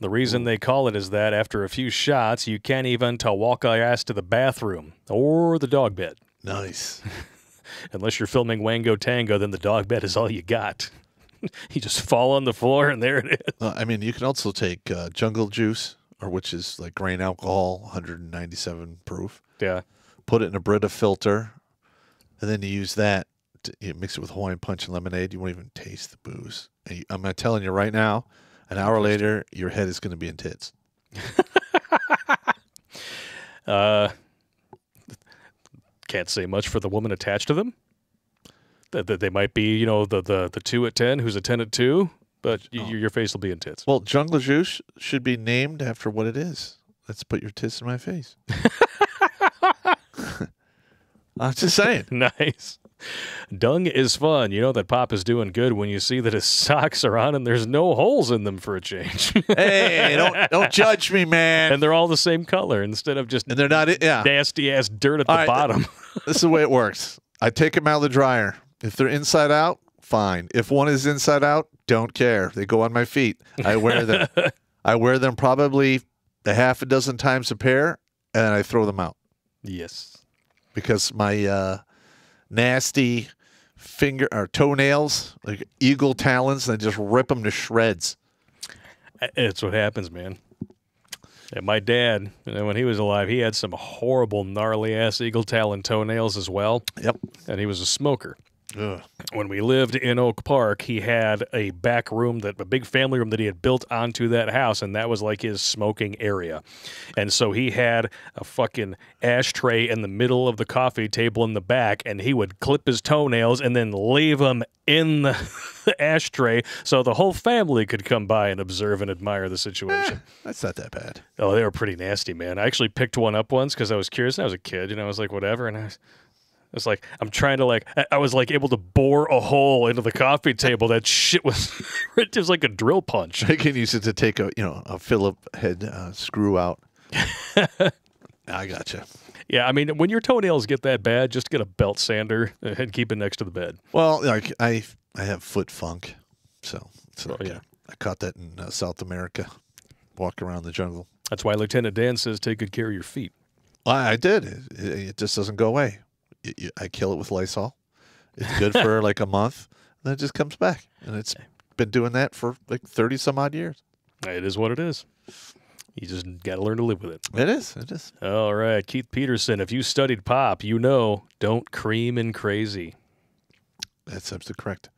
The reason they call it is that after a few shots, you can't even Tawalka your ass to the bathroom or the dog bed. Nice. (laughs) Unless you're filming Wango Tango, then the dog bed is all you got. (laughs) you just fall on the floor and there it is. Uh, I mean, you can also take uh, jungle juice, or which is like grain alcohol, 197 proof. Yeah. Put it in a Brita filter, and then you use that. To, you mix it with Hawaiian Punch and lemonade. You won't even taste the booze. And you, I'm telling you right now. An hour later, your head is going to be in tits. (laughs) Uh, can't say much for the woman attached to them. That, that they might be, you know, the, the, the two at 10 who's a 10 at 2, but y- your face will be in tits. Well, jungle juice should be named after what it is. Let's put your tits in my face. (laughs) I'm just saying. (laughs) nice. Dung is fun. You know that Popp is doing good when you see that his (laughs) socks are on and there's no holes in them for a change. (laughs) Hey, don't don't judge me, man. and they're all the same color instead of just And they're not. Yeah. nasty ass dirt at All the right, bottom. this is the way it works. I take them out of the dryer. If they're inside out, fine. If one is inside out, don't care. They go on my feet. I wear them. I wear them probably a half a dozen times a pair, and then I throw them out yes. Because my uh, nasty finger or toenails, like eagle talons, and I just rip them to shreds. It's what happens, man. And my dad, you know, when he was alive, he had some horrible, gnarly ass eagle talon toenails as well. Yep. And he was a smoker. Ugh. When we lived in Oak Park, he had a back room that a big family room that he had built onto that house, and that was like his smoking area. And so he had a fucking ashtray in the middle of the coffee table in the back, and he would clip his toenails and then leave them in the, (laughs) ashtray so the whole family could come by and observe and admire the situation. Eh, that's not that bad. Oh, they were pretty nasty, man. I actually picked one up once because I was curious. And I was a kid, you know. I was like, whatever, and I was, I was like, I'm trying to like, I- I was like able to bore a hole into the coffee table. That shit was, (laughs) it was like a drill punch. I can use it to take a you know a Phillip head uh, screw out. (laughs) I gotcha. Yeah, I mean, when your toenails get that bad, just get a belt sander and keep it next to the bed. Well, like I I have foot funk, so it's Oh, okay. yeah. I caught that in uh, South America, walking around the jungle. That's why Lieutenant Dan says take good care of your feet. I, I did. It, it just doesn't go away. I kill it with Lysol. It's good for (laughs) like a month, and then it just comes back, and it's been doing that for like thirty some odd years. It is what it is. You just got to learn to live with it. It is. It is. All right, Keith Peterson. If you studied pop, you know don't cream and crazy. That's absolutely correct.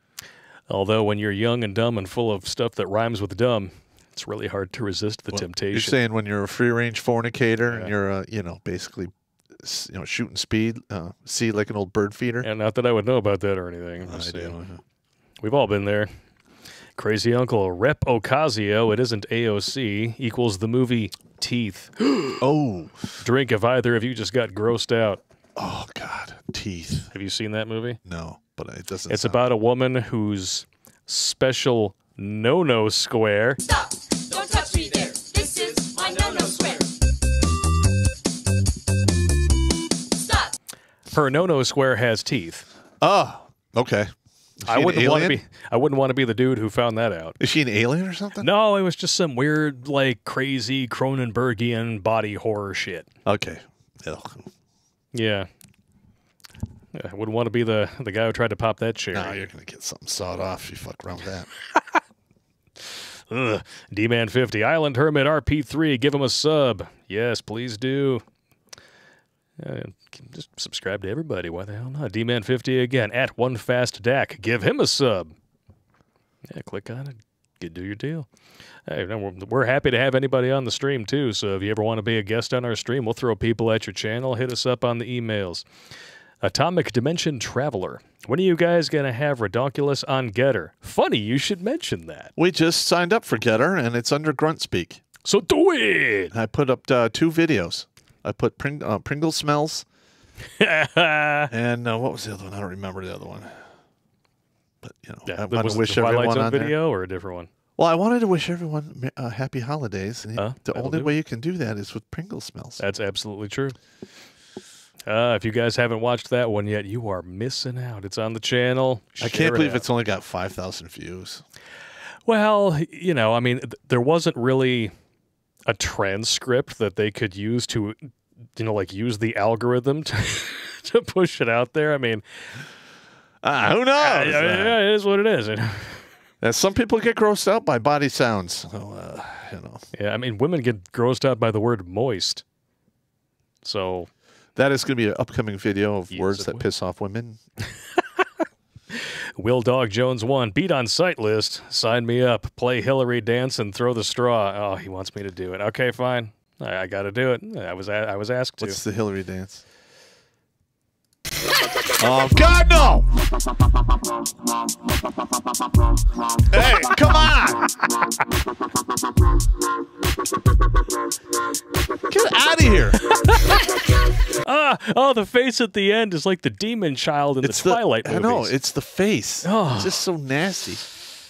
Although when you're young and dumb and full of stuff that rhymes with dumb, It's really hard to resist the Well, temptation. You're saying when you're a free range fornicator Yeah. and you're, uh, you know, basically, you know, shooting speed, uh, see like an old bird feeder. and not that I would know about that or anything. I'm I just saying. do. We've all been there. Crazy Uncle Rep Ocasio, it isn't AOC, equals the movie Teeth. (gasps) Oh, Drink if either of you just got grossed out. oh God, teeth. Have you seen that movie? No, but it doesn't. It's sound- about a woman whose special no no square Stop! Her no no square has teeth. Oh, okay. I wouldn't want to be I wouldn't want to be the dude who found that out. Is she an alien or something? No, it was just some weird, like crazy Cronenbergian body horror shit. Okay. Ugh. Yeah. Yeah, I wouldn't want to be the the guy who tried to pop that chair. No, you're gonna get something sawed off if you fuck around with that. (laughs) D-Man 50, Island Hermit RP3, give him a sub. Yes, please do. Uh, just subscribe to everybody. Why the hell not? D-Man 50 again, at One Fast Dak, give him a sub. Yeah, click on it. Get do your deal. Hey, we're, we're happy to have anybody on the stream too. So if you ever want to be a guest on our stream, we'll throw people at your channel. Hit us up on the emails. Atomic Dimension Traveler. When are you guys gonna have Redonkulas on Gettr? Funny you should mention that. we just signed up for Gettr, and it's under Grunt Speak. So do it. I put up uh, two videos. I put Pring- uh, Pringle smells, (laughs) and uh, what was the other one? I don't remember the other one. But you know, Yeah, I want to wish everyone on there. video or a different one? Well, I wanted to wish everyone uh, happy holidays, and Uh, the only way you can do that is with Pringle smells. That's absolutely true. Uh, if you guys haven't watched that one yet, you are missing out. It's on the channel. I can't it believe out. it's only got five thousand views. Well, you know, I mean, th- there wasn't really a transcript that they could use to, you know, like use the algorithm to, (laughs) to push it out there. I mean, Ah, who knows? I- I- Uh, yeah, it is what it is. uh, some people get grossed out by body sounds. So, uh, you know, yeah, I mean, women get grossed out by the word moist. So that is going to be an upcoming video of words that piss off women. (laughs) Will Dog Jones one beat on site list. Sign me up. Play Hillary dance and throw the straw. Oh, he wants me to do it. Okay, fine. I, I got to do it. I was a- I was asked to. What's the Hillary dance? (laughs) oh God, no! Hey, come on! Get out of here! (laughs) ah, oh, the face at the end is like the demon child in It's the Twilight I movies. know it's the face. Oh. It's just so nasty.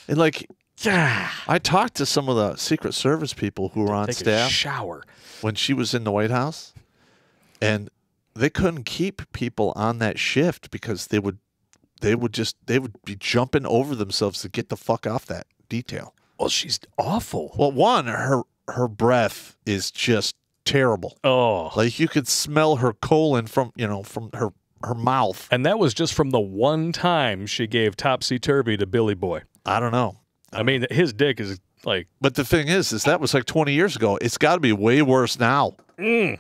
And like, yeah. I talked to some of the Secret Service people who were on staff shower. when she was in the White House, and they couldn't keep people on that shift because they would, they would just they would be jumping over themselves to get the fuck off that detail. Well, she's awful. Well, one, her her breath is just terrible. Oh, Like you could smell her colon from you know from her her mouth. and that was just from the one time she gave topsy turvy to Billy Boy. I don't know. I mean, his dick is like But the thing is, is that was like 20 years ago. It's got to be way worse now. Mm.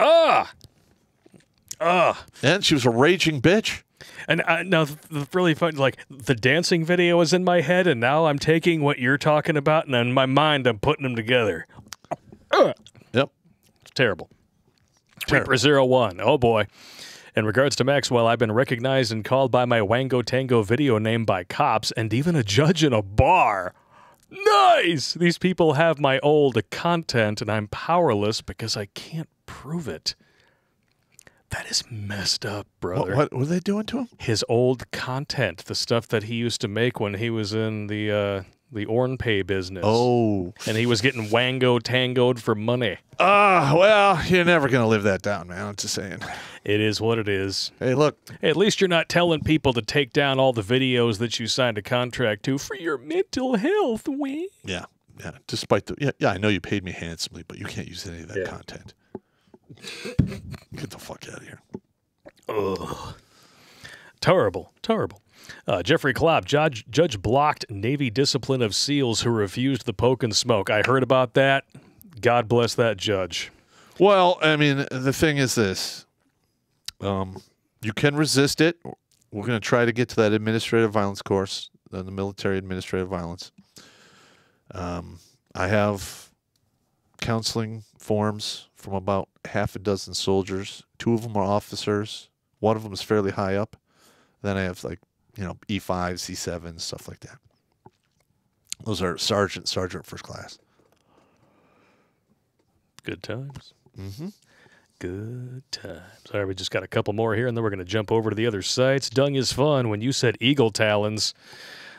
Ah, ah. And she was a raging bitch. And now, the the really fun, like the dancing video is in my head, and now I'm taking what you're talking about, and in my mind, I'm putting them together. Yep. It's terrible. Reaper Zero One. Oh boy. In regards to Maxwell, I've been recognized and called by my Wango Tango video name by cops and even a judge in a bar. Nice! These people have my old content, and I'm powerless because I can't prove it. That is messed up, brother. What, what were they doing to him? his old content, the stuff that he used to make when he was in the uh, the Ornpay business. Oh. and he was getting wango tangoed for money. Ah, well, you're never going to live that down, man. I'm just saying. It is what it is. Hey, look. At least you're not telling people to take down all the videos that you signed a contract to for your mental health. we. Yeah. Yeah. Despite the. Yeah, yeah, I know you paid me handsomely, but you can't use any of that content. Get the fuck out of here. Oh. Terrible, terrible. Uh, Jeffrey Klopp, judge, judge blocked Navy discipline of SEALs who refused the poke and smoke. I heard about that. God bless that judge. Well, I mean, the thing is this. Um, you can resist it. We're going to try to get to that administrative violence course, the military administrative violence. Um, I have counseling forms from about half a dozen soldiers. Two of them are officers. One of them is fairly high up. Then I have like you know E E5, E7, stuff like that. Those are sergeant, sergeant, first class. Good times. Mm-hmm. Good times. All right, we just got a couple more here, and then we're going to jump over to the other sites. Dung is fun. When you said eagle talons,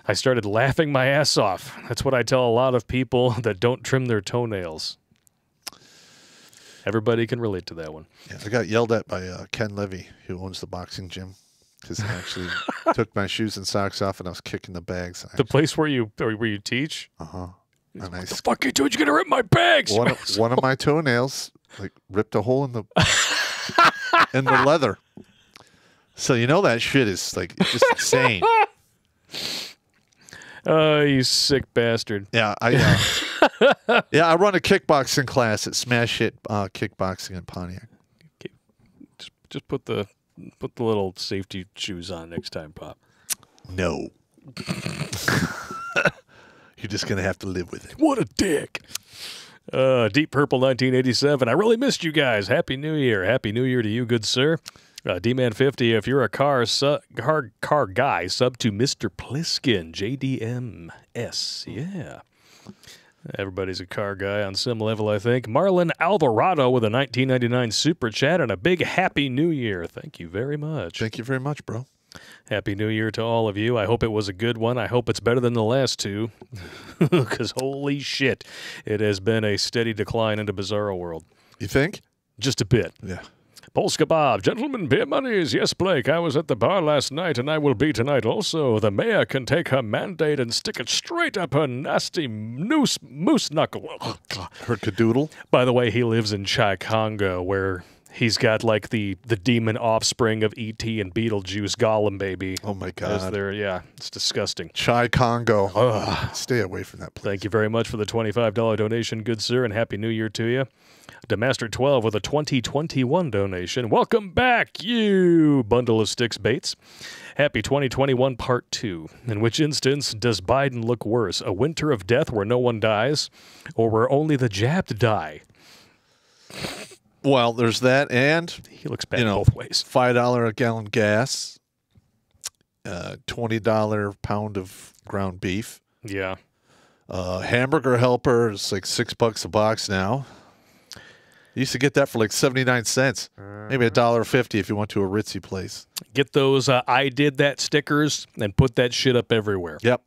I started laughing my ass off. That's what I tell a lot of people (laughs) that don't trim their toenails. Everybody can relate to that one. Yeah, I got yelled at by uh, Ken Levy, who owns the boxing gym, because I actually (laughs) took my shoes and socks off and I was kicking the bags. The place where you where you teach. Uh huh. And I The fuck you doing? You're gonna rip my bags. one of, (laughs) one of my toenails like ripped a hole in the (laughs) in the leather. So you know that shit is like just insane. Oh, you sick bastard. Yeah, I uh, yeah I run a kickboxing class at Smash Hit uh, Kickboxing in Pontiac. Just, just put the put the little safety shoes on next time, Popp. No, (laughs) you're just gonna have to live with it. What a dick. Uh, Deep Purple 1987. I really missed you guys. Happy New Year. Happy New Year to you, good sir. Uh, D-Man 50, if you're a car, su- car car guy, sub to Mr. Pliskin, JDMS. Yeah. Everybody's a car guy on some level, I think. Marlon Alvarado with a 1999 super chat and a big Happy New Year. Thank you very much. Thank you very much, bro. Happy New Year to all of you. I hope it was a good one. I hope it's better than the last two. (laughs) Because holy shit, it has been a steady decline into Bizarro World. You think? Just a bit. Yeah. Polska Bob, gentlemen, beer monies. Yes, Blake, I was at the bar last night and I will be tonight also. The mayor can take her mandate and stick it straight up her nasty noose, moose knuckle. Her cadoodle. By the way, he lives in Chai Congo, where he's got like the, the demon offspring of E.T. and Beetlejuice, Gollum baby. Oh my god. there, yeah, it's disgusting. Chai Congo. Ugh. Stay away from that place. Thank you very much for the $25 donation, good sir, and Happy New Year to you. Demaster12 with a 2021 donation. Welcome back, you bundle of sticks baits. Happy 2021 Part 2. In which instance does Biden look worse? A winter of death where no one dies, or where only the jabbed die? Well, there's that, and He looks bad you know, both ways. five dollar a gallon gas, uh, twenty dollar pound of ground beef, Yeah. uh, hamburger helper is like six bucks a box now. You used to get that for like seventy nine cents, maybe a dollar fifty if you went to a ritzy place. Get those uh, I did that stickers and put that shit up everywhere. Yep.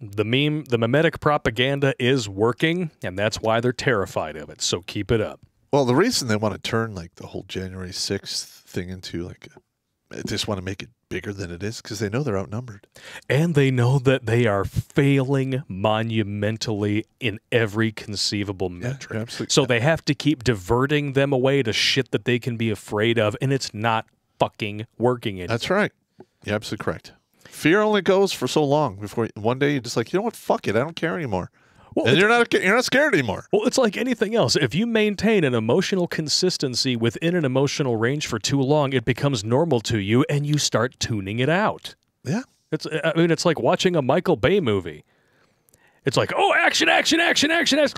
The meme, the mimetic propaganda is working, and that's why they're terrified of it. So keep it up. Well, the reason they want to turn like the whole January sixth thing into like, they just want to make it bigger than it is because they know they're outnumbered. And they know that they are failing monumentally in every conceivable metric. absolutely- so they have to keep diverting them away to shit that they can be afraid of, and it's not fucking working anymore. That's right. You're absolutely correct. Fear only goes for so long before one day you're just like, you know what? Fuck it. I don't care anymore. Well, and you're not you're not scared anymore. Well, it's like anything else. If you maintain an emotional consistency within an emotional range for too long, it becomes normal to you and you start tuning it out. Yeah. It's I mean it's like watching a Michael Bay movie. It's like, "Oh, action, action, action, action." action.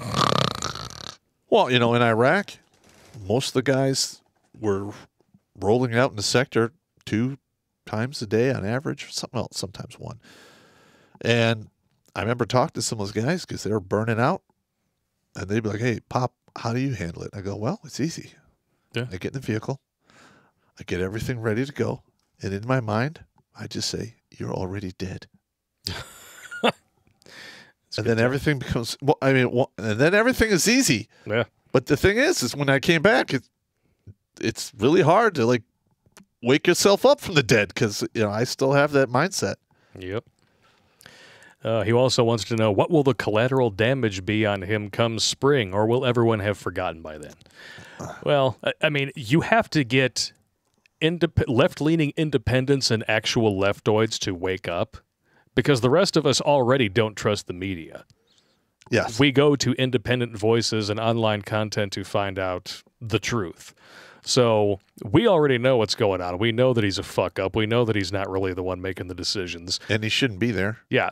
Well, you know, in Iraq, most of the guys were rolling out in the sector two times a day on average, something else, sometimes one. And I remember talking to some of those guys because they were burning out, and they'd be like, "Hey, Popp, how do you handle it?" I go, "Well, it's easy. Yeah. I get in the vehicle, I get everything ready to go, and in my mind, I just say, "You're already dead." (laughs) and then everything becomes well. I mean, well, and then everything is easy. Yeah. But the thing is, is when I came back, it, it's really hard to like wake yourself up from the dead because you know I still have that mindset. Yep. Uh, he also wants to know what will the collateral damage be on him come spring, or will everyone have forgotten by then? Well, I, I mean, you have to get indep- left-leaning independents and actual leftoids to wake up, because the rest of us already don't trust the media. Yes, We go to independent voices and online content to find out the truth. So we already know what's going on. We know that he's a fuck up. We know that he's not really the one making the decisions. and he shouldn't be there. Yeah,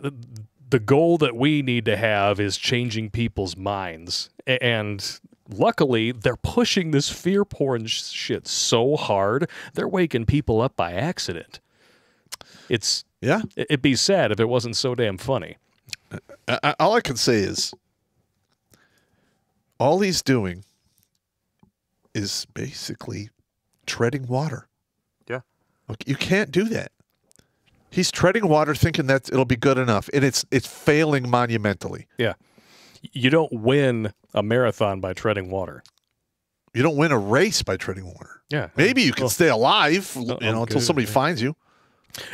the goal that we need to have is changing people's minds. And luckily, they're pushing this fear porn shit so hard, they're waking people up by accident. It's Yeah. it- it'd be sad if it wasn't so damn funny. All I can say is all he's doing is basically treading water. Yeah. You can't do that. He's treading water thinking that it'll be good enough, and it's it's failing monumentally. Yeah. You don't win a marathon by treading water. You don't win a race by treading water. Yeah. Maybe you can Well, stay alive, you know, until somebody finds you.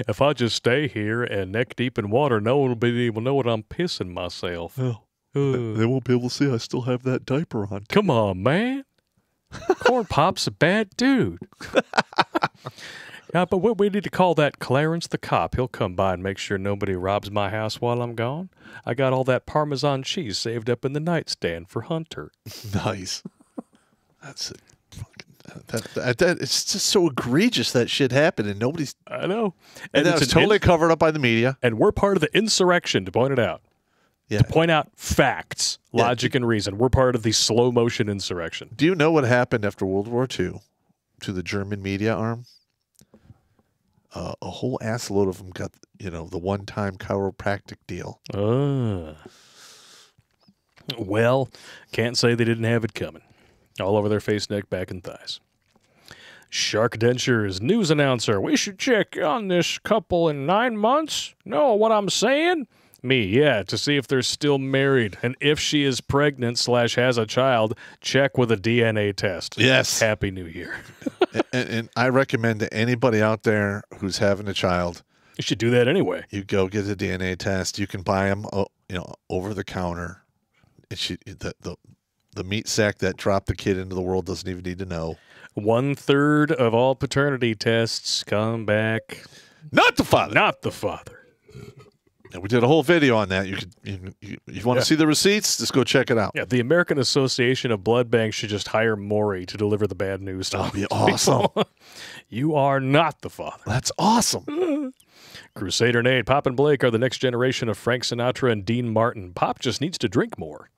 If I just stay here and neck deep in water, no one will be able to know what I'm pissing myself. Uh, they won't be able to see I still have that diaper on. come on, man. Corn Pop's a bad dude. (laughs) yeah, but we, we need to call that Clarence the cop. He'll come by and make sure nobody robs my house while I'm gone. I got all that Parmesan cheese saved up in the nightstand for Hunter. (laughs) Nice. That's it. Fucking, that, that, that, it's just so egregious that shit happened, and nobody's. I know. And, that it's was totally covered up by the media. and we're part of the insurrection to point it out. Yeah. To point out facts, Yeah. logic, and reason. We're part of the slow motion insurrection. Do you know what happened after World War II to the German media arm? Uh, a whole assload of them got, you know, the one-time chiropractic deal. Ah. Well, can't say they didn't have it coming. All over their face, neck, back, and thighs. Shark Dentures news announcer. We should check on this couple in nine months. Know what I'm saying? Me, yeah, to see if they're still married and if she is pregnant slash has a child. Check with a DNA test. Yes. Happy New Year. and, and I recommend to anybody out there who's having a child, You should do that anyway. you go get a DNA test. You can buy them, uh, you know, over the counter. It should, the, the the meat sack that dropped the kid into the world doesn't even need to know. One third of all paternity tests come back Not the father. not the father. And we did a whole video on that. You could, you, you, you want to Yeah. see the receipts? Just go check it out. Yeah, the American Association of Blood Banks should just hire Maury to deliver the bad news to That'd be awesome. (laughs) you are not the father. That's awesome. (laughs) Crusader Nate, Popp and Blake are the next generation of Frank Sinatra and Dean Martin. Popp just needs to drink more.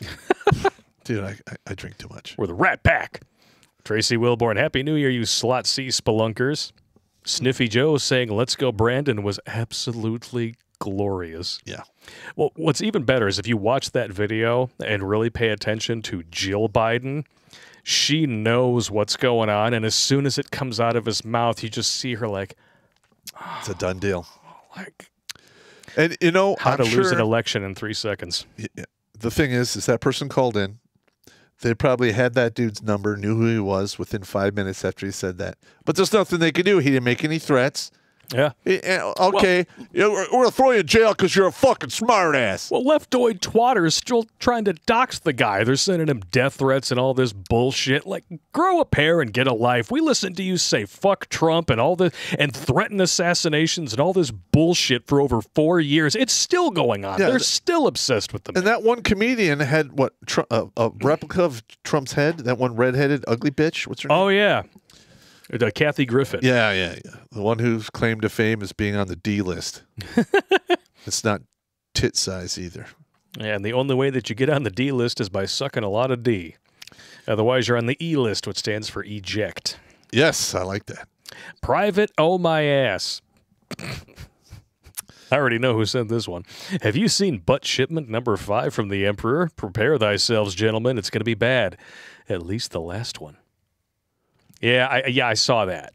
(laughs) Dude, I, I, I drink too much. We're the Rat Pack. Tracy Wilborn, Happy New Year, you slot C spelunkers. Sniffy Joe saying, Let's go, Brandon, was absolutely glorious. Yeah. Well, what's even better is if you watch that video and really pay attention to Jill Biden, she knows what's going on. And as soon as it comes out of his mouth, you just see her like, It's a done deal. (gasps) like And you know, how I'm to sure lose an election in three seconds. the thing is, is that person called in. They probably had that dude's number, knew who he was within five minutes after he said that. But there's nothing they could do. He didn't make any threats. Yeah. He- eh, okay, yeah, we're, we're gonna throw you in jail because you're a fucking smartass. Well, leftoid twatter is still trying to dox the guy. They're sending him death threats and all this bullshit. Like, grow a pair and get a life. We listened to you say fuck Trump and all this and threaten assassinations and all this bullshit for over four years. It's still going on. Yeah, They're th- still obsessed with them. And that one comedian had what uh, a replica of Trump's head. That one redheaded ugly bitch. What's her name? oh yeah, uh, Kathy Griffin. Yeah, yeah, yeah. The one whose claim to fame is being on the D list. (laughs) it's not tit size either. And the only way that you get on the D list is by sucking a lot of D. Otherwise, you're on the E list, which stands for eject. Yes, I like that. Private, oh my ass. I already know who sent this one. Have you seen butt shipment number five from the Emperor? Prepare thyselves, gentlemen. It's going to be bad. At least the last one. Yeah, I, yeah, I saw that.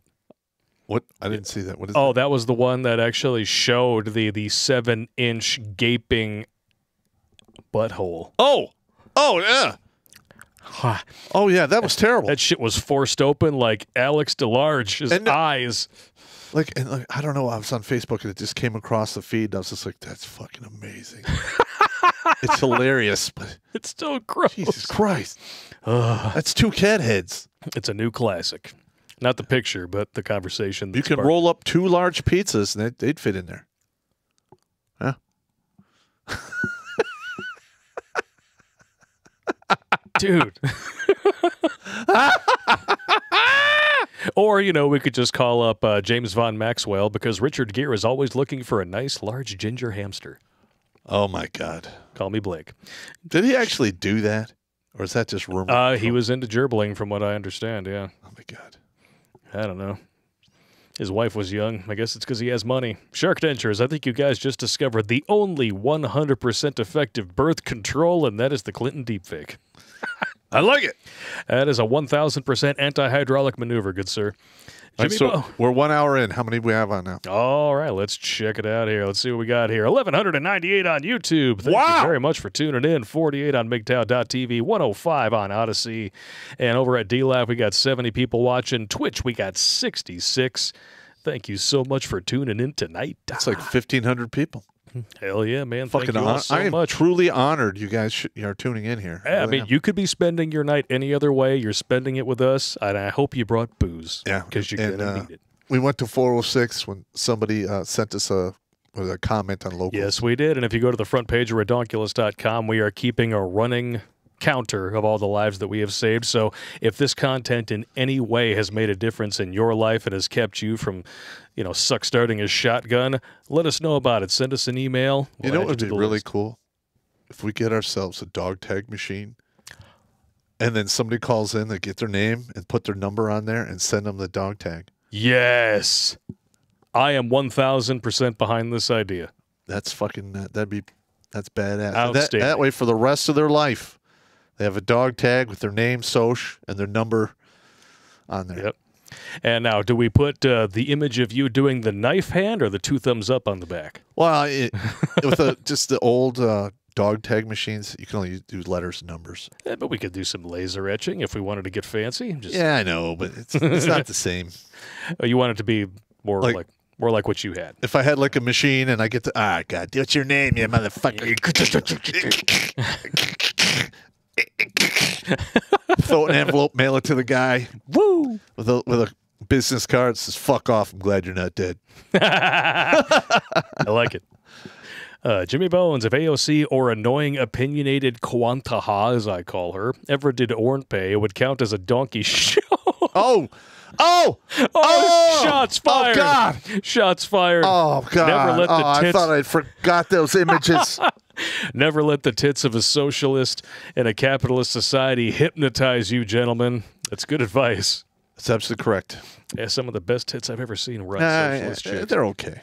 What? I didn't see that. What is Oh, that was the one that actually showed the the seven inch gaping butthole. Oh, oh yeah. Oh yeah, that was terrible. That shit was forced open like Alex DeLarge's And- eyes. Like, and like, I don't know. I was on Facebook and it just came across the feed. And I was just like, "That's fucking amazing." (laughs) it's hilarious, but It's so gross. Jesus Christ, that's two cat heads. It's a new classic. Not the picture, but the conversation. You can sparked- roll up two large pizzas and they'd, they'd fit in there. Huh? dude. (laughs) (laughs) or, you know, we could just call up uh, James Von Maxwell because Richard Gere is always looking for a nice large ginger hamster. Oh my God! Call me Blake. Did he actually do that, or is that just rumor? Uh, he was into gerbling, from what I understand. Yeah, Oh my God! I don't know. His wife was young. I guess it's because he has money. Shark dentures. I think you guys just discovered the only 100% effective birth control, and that is the Clinton deepfake. (laughs) I like it. That is a 1,000% anti-hydraulic maneuver, good sir. Right, so Bo. we're one hour in. How many do we have on now? All right, let's check it out here. Let's see what we got here. 1,198 on YouTube. Thank Wow. you very much for tuning in. 48 on MGTOW.tv, 105 on Odysee. And over at DLive, we got 70 people watching. Twitch, we got 66. Thank you so much for tuning in tonight. It's like fifteen hundred people. Hell yeah, man. Thank Fucking you all so I am much. truly honored you guys sh- are tuning in here. Yeah, I really mean, am. you could be spending your night any other way. You're spending it with us, and I hope you brought booze. Yeah, because you're and, gonna uh, need it. we went to 406 when somebody uh, sent us a with a comment on local. Yes, we did. And if you go to the front page of redonkulas.com, we are keeping a running counter of all the lives that we have saved. So if this content in any way has made a difference in your life and has kept you from, you know, suck starting a shotgun, let us know about it. Send us an email. You We'll know add what would be really list. cool? If we get ourselves a dog tag machine and then somebody calls in, they get their name and put their number on there and send them the dog tag. Yes. I am 1000% behind this idea. That's fucking, that, that'd be, that's badass. That, that way, for the rest of their life, they have a dog tag with their name, Soch, and their number on there. Yep. And now, do we put uh, the image of you doing the knife hand or the two thumbs up on the back? Well, it, with the, (laughs) just the old uh, dog tag machines, you can only do letters and numbers. Eh, but we could do some laser etching if we wanted to get fancy. Just, Yeah, I know, but it's, it's not the (laughs) same. Oh, you want it to be more Like- like, more like what you had. If I had like a machine and I get to ah god, what's your name, you motherfucker? (laughs) (laughs) Throw an envelope, mail it to the guy. Woo! With a with a business card that says "fuck off." I'm glad you're not dead. (laughs) I like it. Uh, Jimmy Bones, if AOC or annoying opinionated Kwantaha, as I call her, ever did Ornpay, it would count as a donkey (laughs) show. Oh, oh, oh, Oh! shots Oh, fired! God! Shots fired! oh god! Never let the oh, I thought I forgot those images. Never let the tits of a socialist in a capitalist society hypnotize you, gentlemen. That's good advice. That's absolutely correct. Yeah, some of the best tits I've ever seen were on Uh, socialist chicks. they're okay.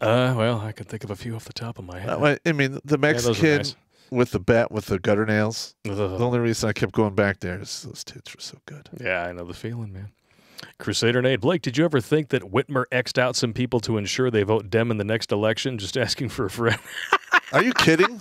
Uh, well, I can think of a few off the top of my head. Uh, I mean, the Mexican nice. with the bat with the gutter nails. Ugh. The only reason I kept going back there is those tits were so good. Yeah, I know the feeling, man. Crusader Nate Blake, did you ever think that Whitmer X'd out some people to ensure they vote Dem in the next election? Just (laughs) asking for a friend. Are you kidding?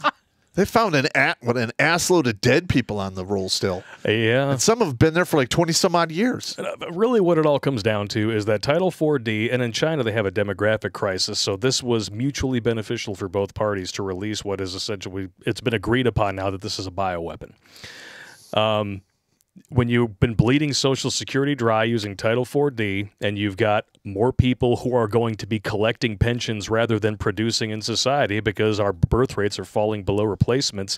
they found an at what an assload of dead people on the roll still, yeah. and some have been there for like twenty some odd years. Uh, really, what it all comes down to is that Title 4D, and in China they have a demographic crisis, so this was mutually beneficial for both parties to release what is essentially it's been agreed upon now that this is a bioweapon. Um, when you've been bleeding Social Security dry using Title 4D, and you've got more people who are going to be collecting pensions rather than producing in society because our birth rates are falling below replacements,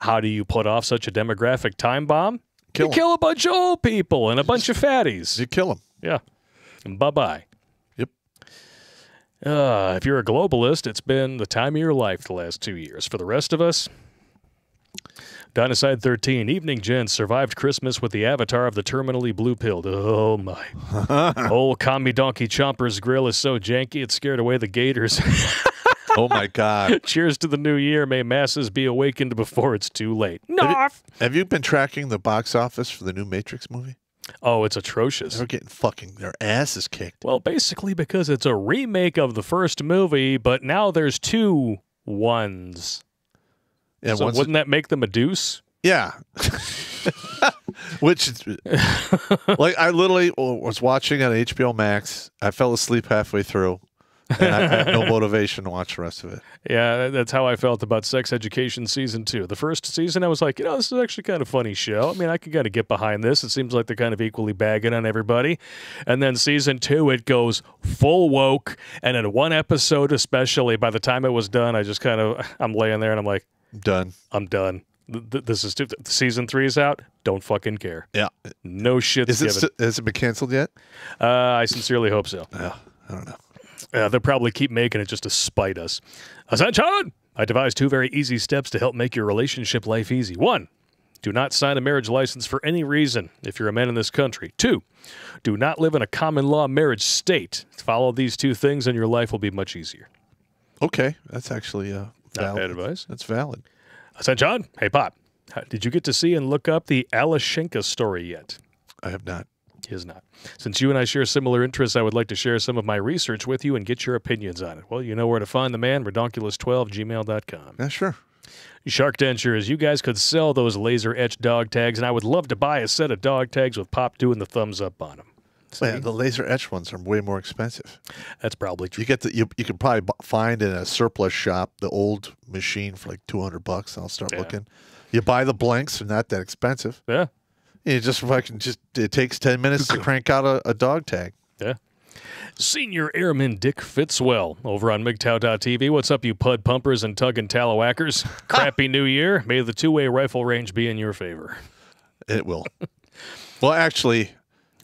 how do you put off such a demographic time bomb? Kill you 'em. kill a bunch of old people and a bunch of fatties. You kill them. Yeah. Bye bye. Yep. Uh, if you're a globalist, it's been the time of your life the last two years. For the rest of us, Dynaside 13, Evening Gents survived Christmas with the avatar of the terminally blue pilled. Oh my. (laughs) Old commie donkey chomper's grill is so janky it scared away the gators. (laughs) Oh my god. (laughs) Cheers to the new year. May masses be awakened before it's too late. Have you, Narf. have you been tracking the box office for the new Matrix movie? Oh, it's atrocious. They're getting fucking their asses kicked. Well, basically because it's a remake of the first movie, but now there's two ones. Yeah, so wouldn't that make them a deuce? Yeah. (laughs) Which, like, I literally was watching on HBO Max. I fell asleep halfway through, and I, have no (laughs) motivation to watch the rest of it. Yeah, that's how I felt about Sex Education season two. The first season, I was like, you know, this is actually kind of funny show. I mean, I can kind of get behind this. It seems like they're kind of equally bagging on everybody. And then season two, it goes full woke. And in one episode, especially, by the time it was done, I just kind of, I'm laying there and I'm like, Done. I'm done. Th- th- This is too, season three is out. Don't fucking care. Yeah. No shit. Is it given. st- has it been canceled yet? uh, I sincerely hope so. Yeah. I don't know. Uh, they'll probably keep making it just to spite us. Ascension! I devised two very easy steps to help make your relationship life easy. One, do not sign a marriage license for any reason if you're a man in this country. Two, do not live in a common law marriage state. Follow these two things and your life will be much easier. Okay, that's actually uh, Not valid. bad advice. That's valid. Uh, I said, John, hey, Popp, did you get to see and look up the Alashinka story yet? I have not. He is not. Since you and I share similar interests, I would like to share some of my research with you and get your opinions on it. Well, you know where to find the man, redonkulas12, gmail.com. Yeah, sure. Shark Dentures, you guys could sell those laser etched dog tags, and I would love to buy a set of dog tags with Popp doing the thumbs up on them. Yeah, the laser etch ones are way more expensive. That's probably true. You get the you, you can probably find in a surplus shop the old machine for like two hundred bucks. I'll start Yeah. looking. You buy the blanks; they're not that expensive. Yeah, You just fucking just it takes ten minutes to (laughs) crank out a, a dog tag. yeah. Senior Airman Dick Fitzwell over on MGTOW.tv. What's up, you pud pumpers and tug and tallowackers? (laughs) Crappy New Year. May the two way rifle range be in your favor. It will. (laughs) well, actually,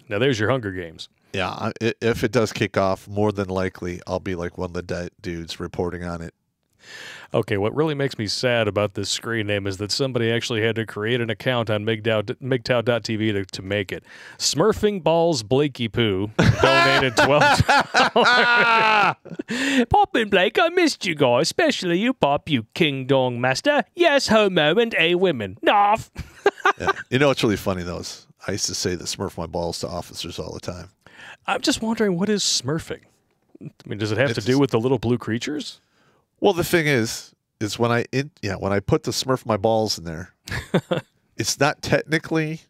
Now, there's your Hunger Games. yeah. If it does kick off, more than likely, I'll be like one of the dudes reporting on it. Okay, what really makes me sad about this screen name is that somebody actually had to create an account on MGTOW, MGTOW.tv to, to make it. Smurfing Balls Blakey Poo (laughs) donated 12 (laughs) Popp and Blake, I missed you guys, especially you, Popp, you King Dong Master. Yes, homo and a women. Noff. Yeah. you know what's really funny though? Is I used to say the smurf my balls to officers all the time. I'm just wondering, what is smurfing? I mean, does it have to do with the little blue creatures? Well, the thing is, is when I in, yeah when I put the Smurf my balls in there, (laughs) it's not technically,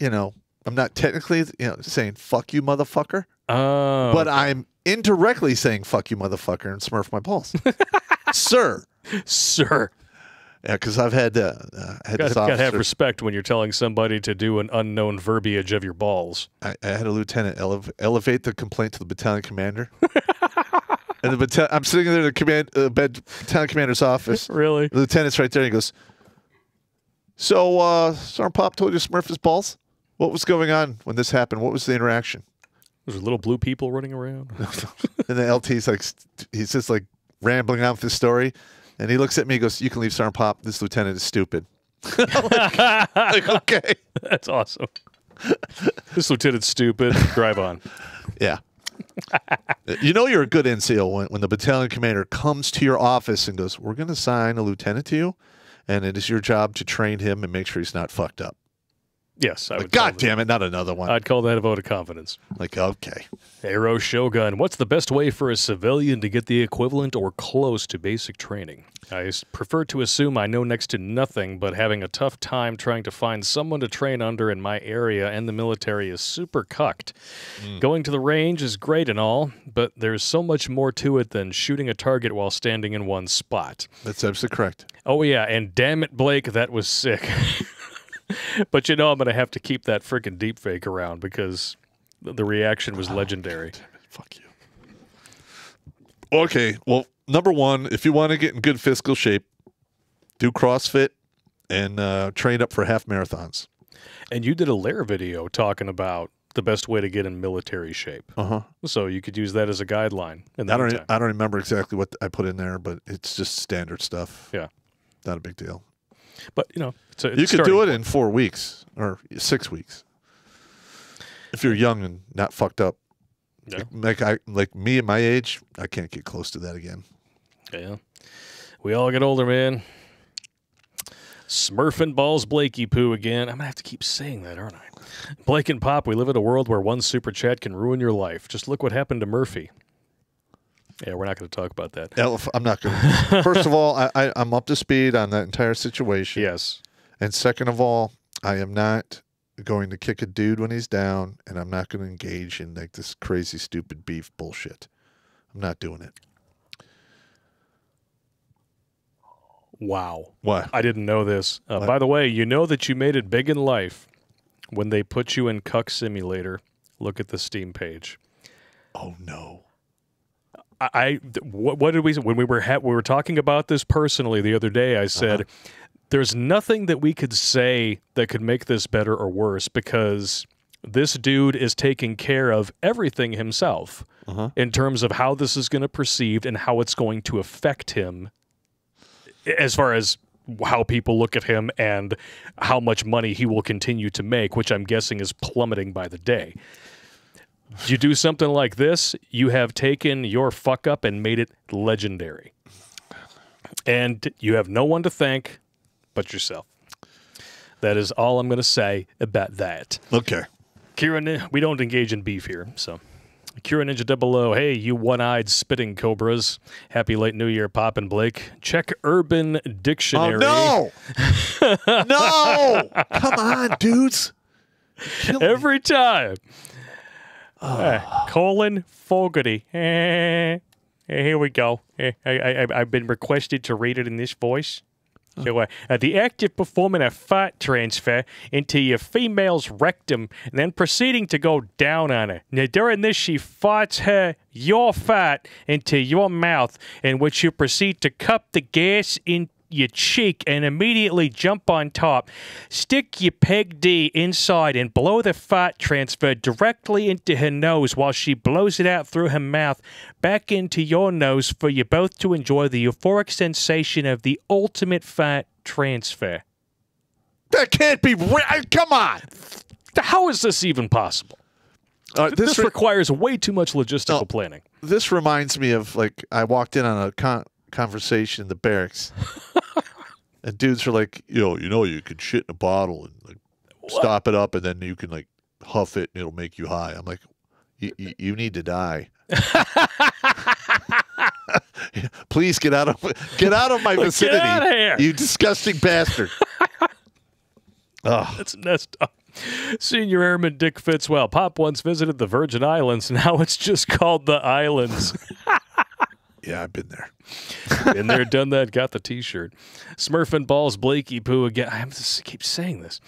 you know, I'm not technically you know saying fuck you motherfucker, Oh. but I'm indirectly saying fuck you motherfucker and Smurf my balls, (laughs) sir. sir. Yeah, because I've had uh, uh, had Gotta, this gotta have respect when you're telling somebody to do an unknown verbiage of your balls. I, I had a lieutenant elev- elevate the complaint to the battalion commander. (laughs) and the battalion, I'm sitting there in the command uh, bed, battalion commander's office. (laughs) Really? The lieutenant's right there. And he goes, "So, uh, Sergeant Popp told you smurf his balls. What was going on when this happened? What was the interaction?" There's little blue people running around. (laughs) And the LT's like, he's just like rambling on with his story, and he looks at me. and goes, "You can leave, Sergeant Popp. This lieutenant is stupid." like, (laughs) like, (laughs) okay, That's awesome. this lieutenant's stupid. Drive on. yeah. you know you're a good NCO when, when the battalion commander comes to your office and goes, "We're going to assign a lieutenant to you, and it is your job to train him and make sure he's not fucked up." Yes, I Like, would. God damn it, not another one. I'd call that a vote of confidence. like, okay. Arrow Shogun. What's the best way for a civilian to get the equivalent or close to basic training? I prefer to assume I know next to nothing, but having a tough time trying to find someone to train under in my area and the military is super cucked. Hmm. Going to the range is great and all, but there's so much more to it than shooting a target while standing in one spot. That's absolutely correct. Oh yeah, and damn it, Blake, that was sick. (laughs) (laughs) but you know I'm gonna have to keep that freaking deep fake around because the reaction was legendary. Fuck you. Okay, well, number one, if you want to get in good physical shape, do CrossFit and uh, train up for half marathons. And you did a Lair video talking about the best way to get in military shape. Uh huh. So you could use that as a guideline. I don't. I don't remember exactly what I put in there, but it's just standard stuff. Yeah. Not a big deal. But you know, it's a, it's you could do it in four weeks or six weeks if you're young and not fucked up. Yeah. Like I, like me at my age, I can't get close to that again. Yeah. We all get older, man. Smurfing balls Blakey poo again. I'm gonna have to keep saying that, aren't I? Blake and Popp, we live in a world where one super chat can ruin your life. Just look what happened to Murphy. Yeah, we're not going to talk about that. Elf, I'm not going. to First of all, I, I, I'm up to speed on that entire situation. Yes. And second of all, I am not going to kick a dude when he's down, and I'm not going to engage in like this crazy, stupid beef bullshit. I'm not doing it. Wow. What? I didn't know this. Uh, by the way, you know that you made it big in life when they put you in Cuck Simulator. Look at the Steam page. Oh no. I, what, what did we when we were ha- we were talking about this personally the other day? I said uh-huh. there's nothing that we could say that could make this better or worse because this dude is taking care of everything himself uh-huh. in terms of how this is going to perceived and how it's going to affect him as far as how people look at him and how much money he will continue to make, which I'm guessing is plummeting by the day. You do something like this, you have taken your fuck up and made it legendary. And you have no one to thank but yourself. That is all I'm going to say about that. Okay. Kira, we don't engage in beef here, so. Kira Ninja Double O, hey, you one-eyed spitting cobras. Happy late New Year, Popp and Blake. Check Urban Dictionary. Oh no! (laughs) no! Come on, dudes. Kill me. Every time. Eh, Colin Fogarty. (laughs) Eh, here we go. Eh, I, I've been requested to read it in this voice. So, uh, uh, the act of performing a fat transfer into your female's rectum and then proceeding to go down on her. Now, during this, she farts her, your fat, into your mouth, in which you proceed to cup the gas in your cheek and immediately jump on top. Stick your peg D inside and blow the fat transfer directly into her nose while she blows it out through her mouth back into your nose for you both to enjoy the euphoric sensation of the ultimate fat transfer. That can't be right. Come on. How is this even possible? Uh, This, this re- requires way too much logistical No. planning. this reminds me of like I walked in on a con- conversation in the barracks, (laughs) and dudes are like, "Yo, you know, you can shit in a bottle and like stop it up, and then you can like huff it, and it'll make you high." I'm like, "You, you, you need to die." (laughs) (laughs) Please get out of get out of my vicinity, here. you disgusting bastard! (laughs) oh, That's messed up. Senior Airman Dick Fitzwell. Popp once visited the Virgin Islands. Now it's just called the Islands. Yeah, I've been there. (laughs) Been there, done that, got the t shirt. Smurf and Balls, Blakey Poo again. I just keep saying this.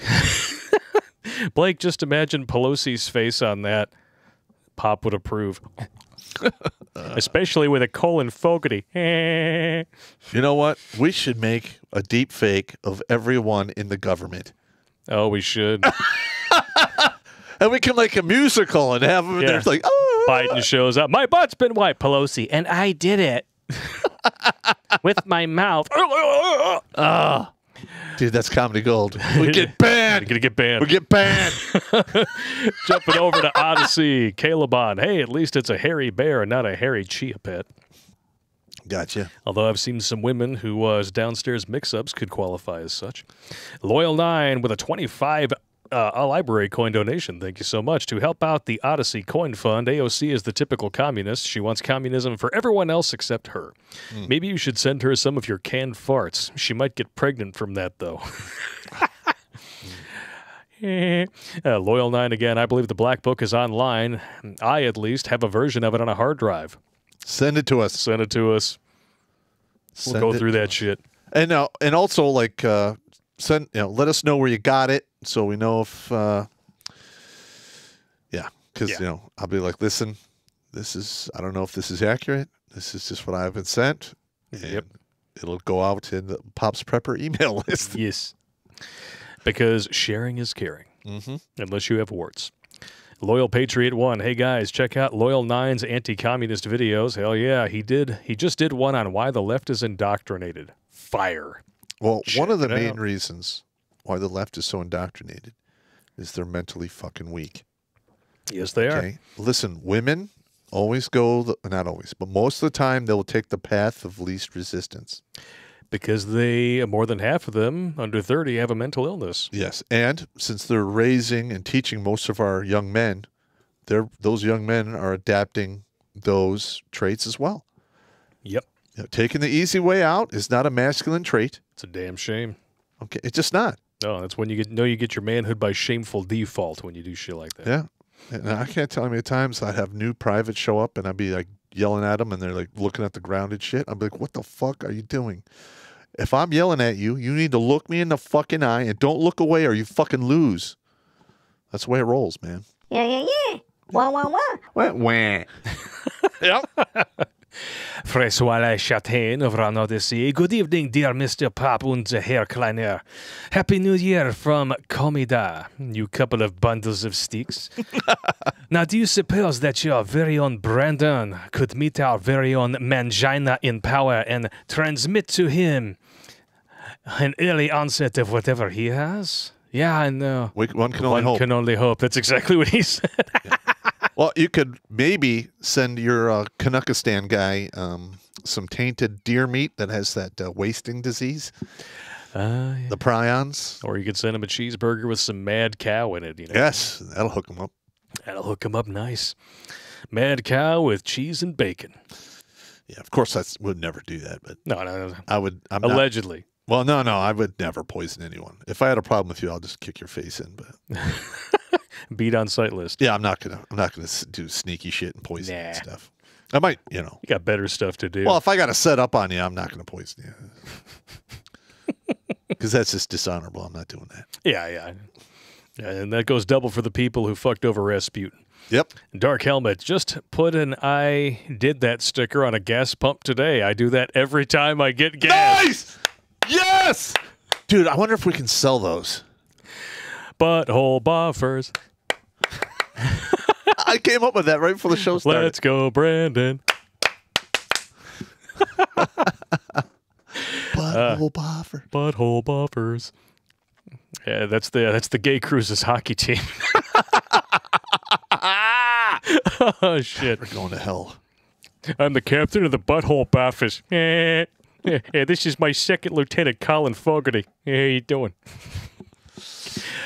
(laughs) Blake, just imagine Pelosi's face on that. Popp would approve. (laughs) Especially with a Colin Fogarty. You know what? We should make a deep fake of everyone in the government. oh, we should. And we can make a musical and have them Yeah. there. It's like, oh, Biden shows up. My butt's been white, Pelosi, and I did it (laughs) with my mouth. (laughs) dude, that's comedy gold. We (laughs) get banned. We're gonna get banned. We get banned. Jumping over to Odysee, Calebon. Hey, at least it's a hairy bear and not a hairy chia pet. gotcha. Although I've seen some women who uh, downstairs mix-ups could qualify as such. Loyal Nine with a 25 uh, a LBRY coin donation. Thank you so much to help out the Odysee Coin Fund. AOC is the typical communist. She wants communism for everyone else except her. Maybe you should send her some of your canned farts. She might get pregnant from that, though. (laughs) Eh. Uh, Loyal Nine again. I believe the Black Book is online. I, at least, have a version of it on a hard drive. Send it to us. Send it to us. We'll go through that us. shit. And uh, and also like uh, send you know let us know where you got it so we know if uh, yeah because Yeah. you know I'll be like listen this is I don't know if this is accurate this is just what I've been sent and Yep. it'll go out in the Pops Prepper email (laughs) list. Yes. Because sharing is caring, mm-hmm. unless you have warts. Loyal Patriot One. Hey guys, check out Loyal Nine's anti-communist videos. Hell yeah, he did. He just did one on why the left is indoctrinated. Fire. Well, one of the main out. reasons why the left is so indoctrinated is they're mentally fucking weak. Yes, they are. Okay. Listen, women always go, the, not always, but most of the time they'll take the path of least resistance. Because they, more than half of them under 30, have a mental illness. Yes. And since they're raising and teaching most of our young men, they're, those young men are adapting those traits as well. Yep. You know, taking the easy way out is not a masculine trait. It's a damn shame. Okay. It's just not. No, that's when you get know you get your manhood by shameful default when you do shit like that. Yeah. And I can't tell how many times I'd have new privates show up and I'd be like yelling at them and they're like looking at the ground and shit. I'm like, what the fuck are you doing? If I'm yelling at you, you need to look me in the fucking eye and don't look away or you fucking lose. That's the way it rolls, man. Yeah, yeah, yeah. Wah, wah, wah. Wah, wah. (laughs) yep. François Chatain of Ron Odysee. Good evening, dear Mr. Popp und Herr Kleiner. Happy New Year from Comida, you couple of bundles of sticks. (laughs) now, do you suppose that your very own Brandon could meet our very own Mangina in power and transmit to him an early onset of whatever he has? Yeah, I know. We, one can only One hope. can only hope. That's exactly what he said. (laughs) Well, you could maybe send your uh, guy um, some tainted deer meat that has that uh, wasting disease, Uh, yeah. the prions. Or you could send him a cheeseburger with some mad cow in it. You know, Yes, that'll hook him up. that'll hook him up nice. Mad cow with cheese and bacon. Yeah, of course I would never do that, but No, no, no. I would. I'm Allegedly. Well, no, no, I would never poison anyone. If I had a problem with you, I'll just kick your face in. But (laughs) Beat on site list. yeah, I'm not gonna. I'm not gonna do sneaky shit and poison and Nah. stuff. I might, you know. You got better stuff to do. Well, if I got to set up on you, I'm not gonna poison you. (laughs) Because that's just dishonorable. I'm not doing that. yeah, yeah. Yeah, And that goes double for the people who fucked over Rasputin. Yep. Dark Helmet, just put an I did that sticker on a gas pump today. I do that every time I get gas. Nice. Yes, dude. I wonder if we can sell those. Butthole buffers. (laughs) I came up with that right before the show started. Let's go, Brandon. Butthole uh, buffer. Butthole buffers. Yeah, that's the that's the Gay Cruises hockey team. (laughs) oh shit! We're going to hell. I'm the captain of the Butthole Buffers. (laughs) Eh, eh, this is my second lieutenant, Colin Fogarty. Hey, how you doing?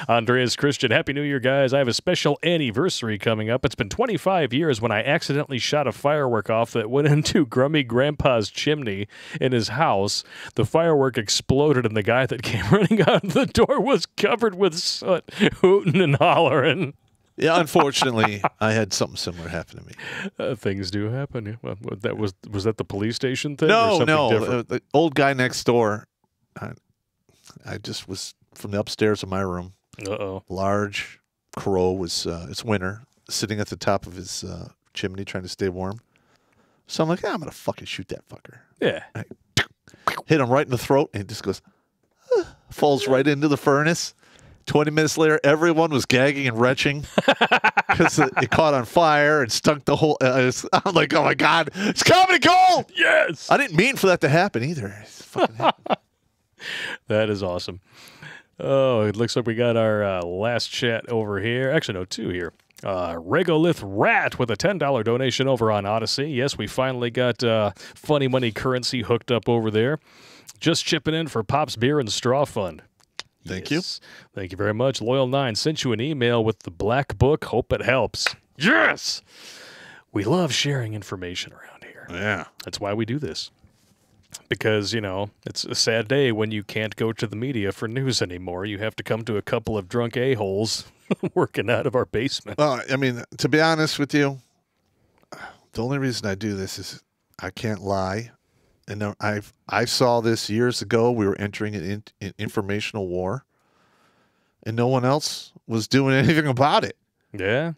Andreas Christian, Happy New Year, guys. I have a special anniversary coming up. It's been 25 years when I accidentally shot a firework off that went (laughs) into Grummy Grandpa's chimney in his house. The firework exploded, and the guy that came (laughs) running out of the door was covered with soot, hooting and hollering. Yeah, unfortunately, I had something similar happen to me. Uh, things do happen. Yeah. Well, what- that was was that the police station thing? or No, something no, different? the, the old guy next door. I, I just was from the upstairs of my room. Uh oh. Large crow was. Uh, it's winter, sitting at the top of his uh, chimney trying to stay warm. So I'm like, "Ah, I'm gonna fucking shoot that fucker. Yeah. Hit him right in the throat, and he just goes, "Ah," falls right into the furnace. Twenty minutes later, everyone was gagging and retching (laughs) because it, it caught on fire and stunk the whole. Uh, it's- (laughs) I'm like, oh my god, it's comedy gold. Yes. I didn't mean for that to happen either. (laughs) That is awesome. Oh, it looks like we got our uh, last chat over here. Actually, no, two here. Uh, Regolith Rat with a $10 donation over on Odysee. Yes, we finally got uh, funny money currency hooked up over there. Just chipping in for Popp's Beer and Straw Fund. Thank you. Thank you very much. Loyal9 sent you an email with the black book. Hope it helps. Yes. We love sharing information around here. Yeah. That's why we do this. Because, you know, it's a sad day when you can't go to the media for news anymore. You have to come to a couple of drunk a-holes (laughs) working out of our basement. Well, I mean, to be honest with you, the only reason I do this is I can't lie. And I I saw this years ago. We were entering an, in, an informational war, and no one else was doing (laughs) anything about it. Yeah.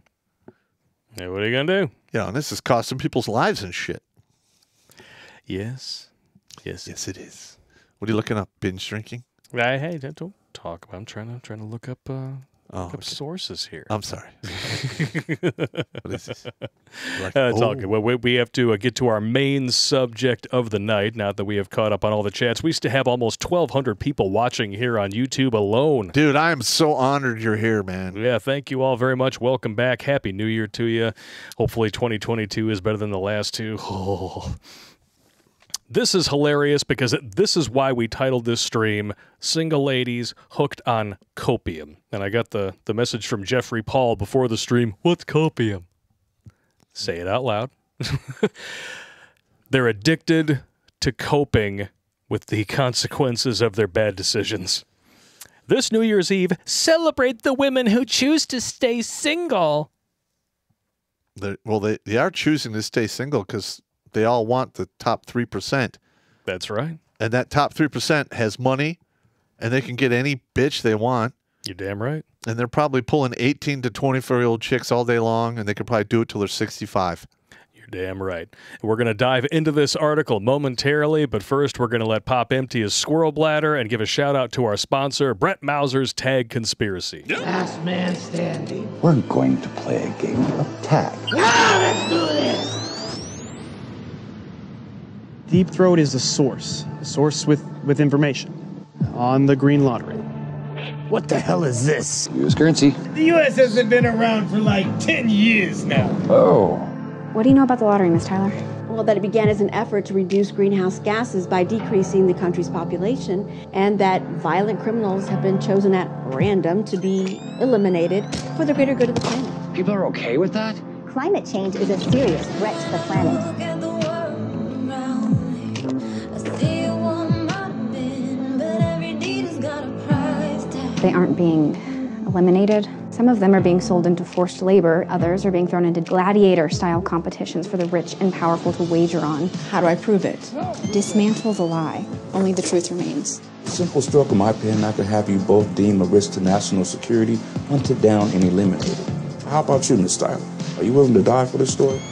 Yeah, what are you going to do? Yeah, and this is costing people's lives and shit. Yes. Yes. Yes, it is. What are you looking up? Binge drinking? I, hey, don't talk about I'm trying to, I'm trying to look up, uh, Oh, okay. sources here. I'm sorry. (laughs) what is this? (laughs) Like, Uh, it's all oh, good. Well, we, we have to uh, get to our main subject of the night. Now that we have caught up on all the chats, we still have almost 1,200 people watching here on YouTube alone. Dude, I am so honored you're here, man. Yeah, thank you all very much. Welcome back. Happy New Year to you. Hopefully, 2022 is better than the last two. Oh. (laughs) This is hilarious because it, this is why we titled this stream Single Ladies Hooked on Copium. And I got the, the message from Jeffrey Paul before the stream What's copium? Say it out loud. (laughs) They're addicted to coping with the consequences of their bad decisions. This New Year's Eve, celebrate the women who choose to stay single. They're, well, they, they are choosing to stay single because they all want the top 3%. That's right. And that top 3% has money and they can get any bitch they want. You're damn right. And they're probably pulling 18 to 24 year old chicks all day long and they could probably do it till they're 65. You're Damn right. We're going to dive into this article momentarily, but first we're going to let Popp empty his squirrel bladder and give a shout out to our sponsor, Brett Mauser's Tag Conspiracy. Last man standing. We're going to play a game of tag. Now let's do this. Deep Throat is a source, a source with, with information on the green lottery. What the hell is this? U.S. currency. The U.S. hasn't been around for like 10 years now. Oh. What do you know about the lottery, Miss Tyler? Well, that it began as an effort to reduce greenhouse gases by decreasing the country's population, and that violent criminals have been chosen at random to be eliminated for the greater good of the planet. People are okay with that? Climate change is a serious threat to the planet. They aren't being eliminated. Some of them are being sold into forced labor, others are being thrown into gladiator style competitions for the rich and powerful to wager on. How do I prove it? Dismantle the lie. Only the truth remains. Simple stroke of my pen, I could have you both deem a risk to national security, hunted down and eliminated. How about you, Miss Tyler? Are you willing to die for this story?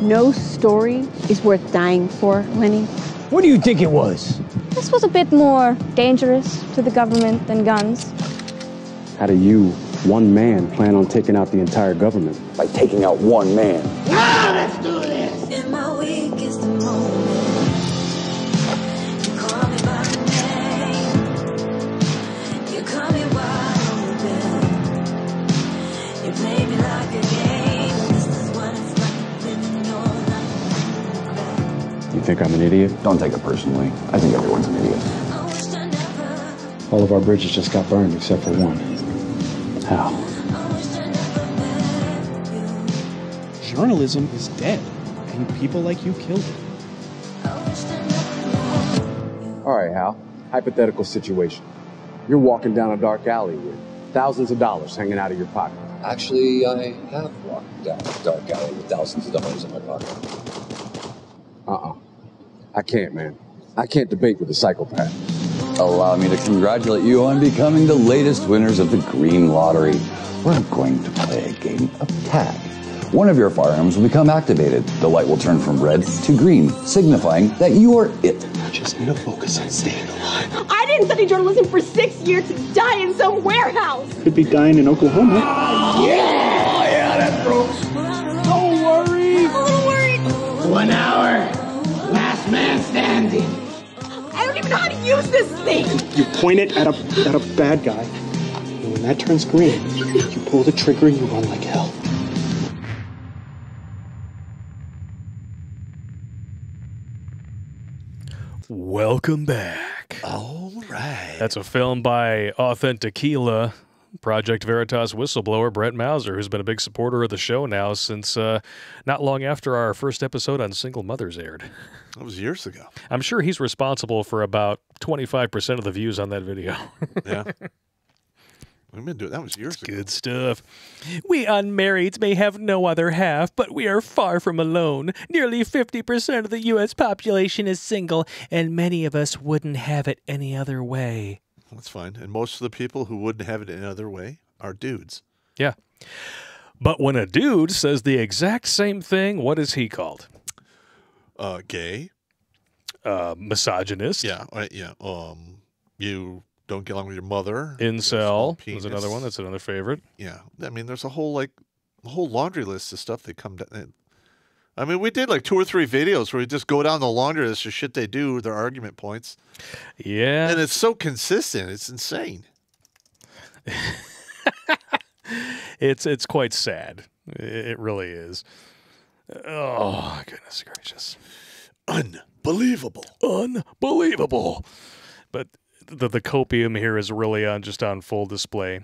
No story is worth dying for, Lenny. What do you think it was? This was a bit more dangerous to the government than guns. How do you, one man, plan on taking out the entire government? By taking out one man. Now let's do this. Think I'm an idiot? Don't take it personally. I think everyone's an idiot. I wish I never, All of our bridges just got burned except for one. How? I wish I never met you. Journalism is dead, and people like you killed it. I wish I never met you. All right, Hal. Hypothetical situation. You're walking down a dark alley with thousands of dollars hanging out of your pocket. Actually, I have walked down a dark alley with thousands of dollars in my pocket. Uh-uh. I can't, man. I can't debate with a psychopath. Oh, allow me to congratulate you on becoming the latest winners of the Green Lottery. We're going to play a game of tag. One of your firearms will become activated. The light will turn from red to green, signifying that you are it. I just need to focus on staying alive. I didn't study journalism for six years to die in some warehouse. Could be dying in Oklahoma. Yeah! Oh, yeah, that broke. Don't worry. I'm a little worried. One hour. Last man standing. I don't even know how to use this thing. You point it at a, at a bad guy, and when that turns green, you pull the trigger and you run like hell. Welcome back. All right. That's a film by Authentiquila, Project Veritas whistleblower Brett Mauser, who's been a big supporter of the show now since uh, not long after our first episode on single mothers aired. That was years ago. I'm sure he's responsible for about 25% of the views on that video. (laughs) Yeah. We've been doing that was years ago. Good stuff. We unmarrieds may have no other half, but we are far from alone. Nearly 50% of the U.S. population is single, and many of us wouldn't have it any other way. That's fine. And most of the people who wouldn't have it any other way are dudes. Yeah. But when a dude says the exact same thing, what is he called? Uh, gay. Uh, misogynist. Yeah. uh, yeah. Um, you don't get along with your mother. Incel is another one. That's another favorite. Yeah. I mean, there's a whole like a whole laundry list of stuff they come down. I mean, we did like two or three videos where we just go down the laundry list of shit they do, their argument points. Yeah. And it's so consistent. It's insane. (laughs) it's it's quite sad. It really is. Oh goodness gracious! Unbelievable. Unbelievable. But the the copium here is really on just on full display.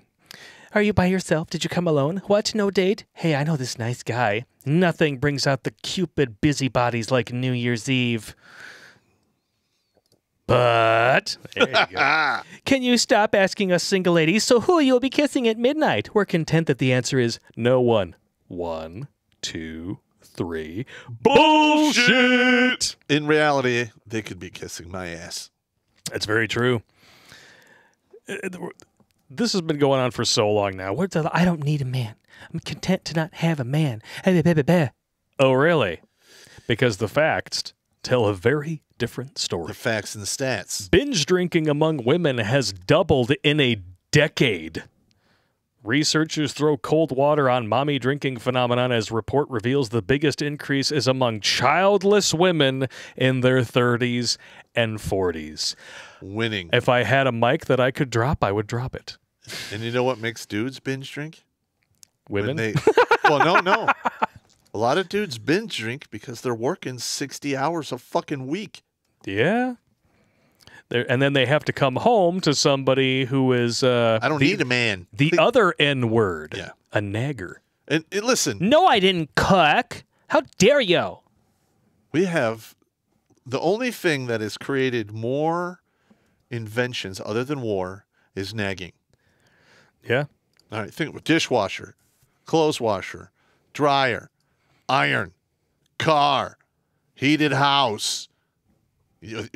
Are you by yourself? Did you come alone? What? No date? Hey, I know this nice guy. Nothing brings out the Cupid busybodies like New Year's Eve. But there you go. (laughs) Can you stop asking us single ladies? So who you'll be kissing at midnight? We're content that the answer is no one. One, two, three. Bullshit. In reality, they could be kissing my ass. That's very true. Uh, This has been going on for so long now. What the, I don't need a man. I'm content to not have a man. Oh, really? because the facts tell a very different story. The facts and the stats. Binge drinking among women has doubled in a decade. Researchers throw cold water on mommy drinking phenomenon as report reveals the biggest increase is among childless women in their 30s and 40s. Winning. If I had a mic that I could drop, I would drop it. And you know what makes dudes binge drink? When Women? they, well, no, no. A lot of dudes binge drink because they're working 60 hours a fucking week. Yeah. They're, and then they have to come home to somebody who is uh I don't the, need a man. the other N word. Yeah. A nagger. And, and listen, No, I didn't cook. How dare you? we have the only thing that has created more inventions other than war is nagging. Yeah. All right, think of dishwasher, clothes washer, dryer, iron, car, heated house.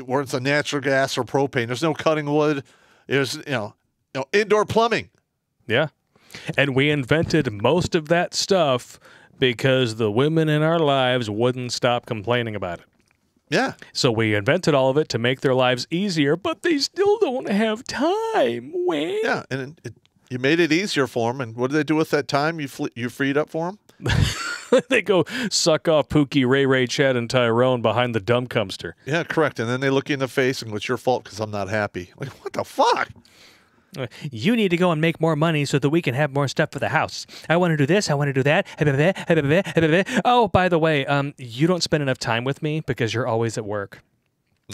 Where it's a natural gas or propane. There's no cutting wood. There's you know, you know indoor plumbing. Yeah. And we invented most of that stuff because the women in our lives wouldn't stop complaining about it. Yeah. So we invented all of it to make their lives easier, but they still don't have time. When? Yeah, and it, it, you made it easier for them. And what do they do with that time you you freed up for them? (laughs) (laughs) they go suck off Pookie, Ray Ray, Chad, and Tyrone behind the dump dumpster. Yeah, correct. And then they look you in the face and go, it's your fault because I'm not happy. Like, what the fuck? You need to go and make more money so that we can have more stuff for the house. I want to do this. I want to do that. Oh, by the way, um, you don't spend enough time with me because you're always at work.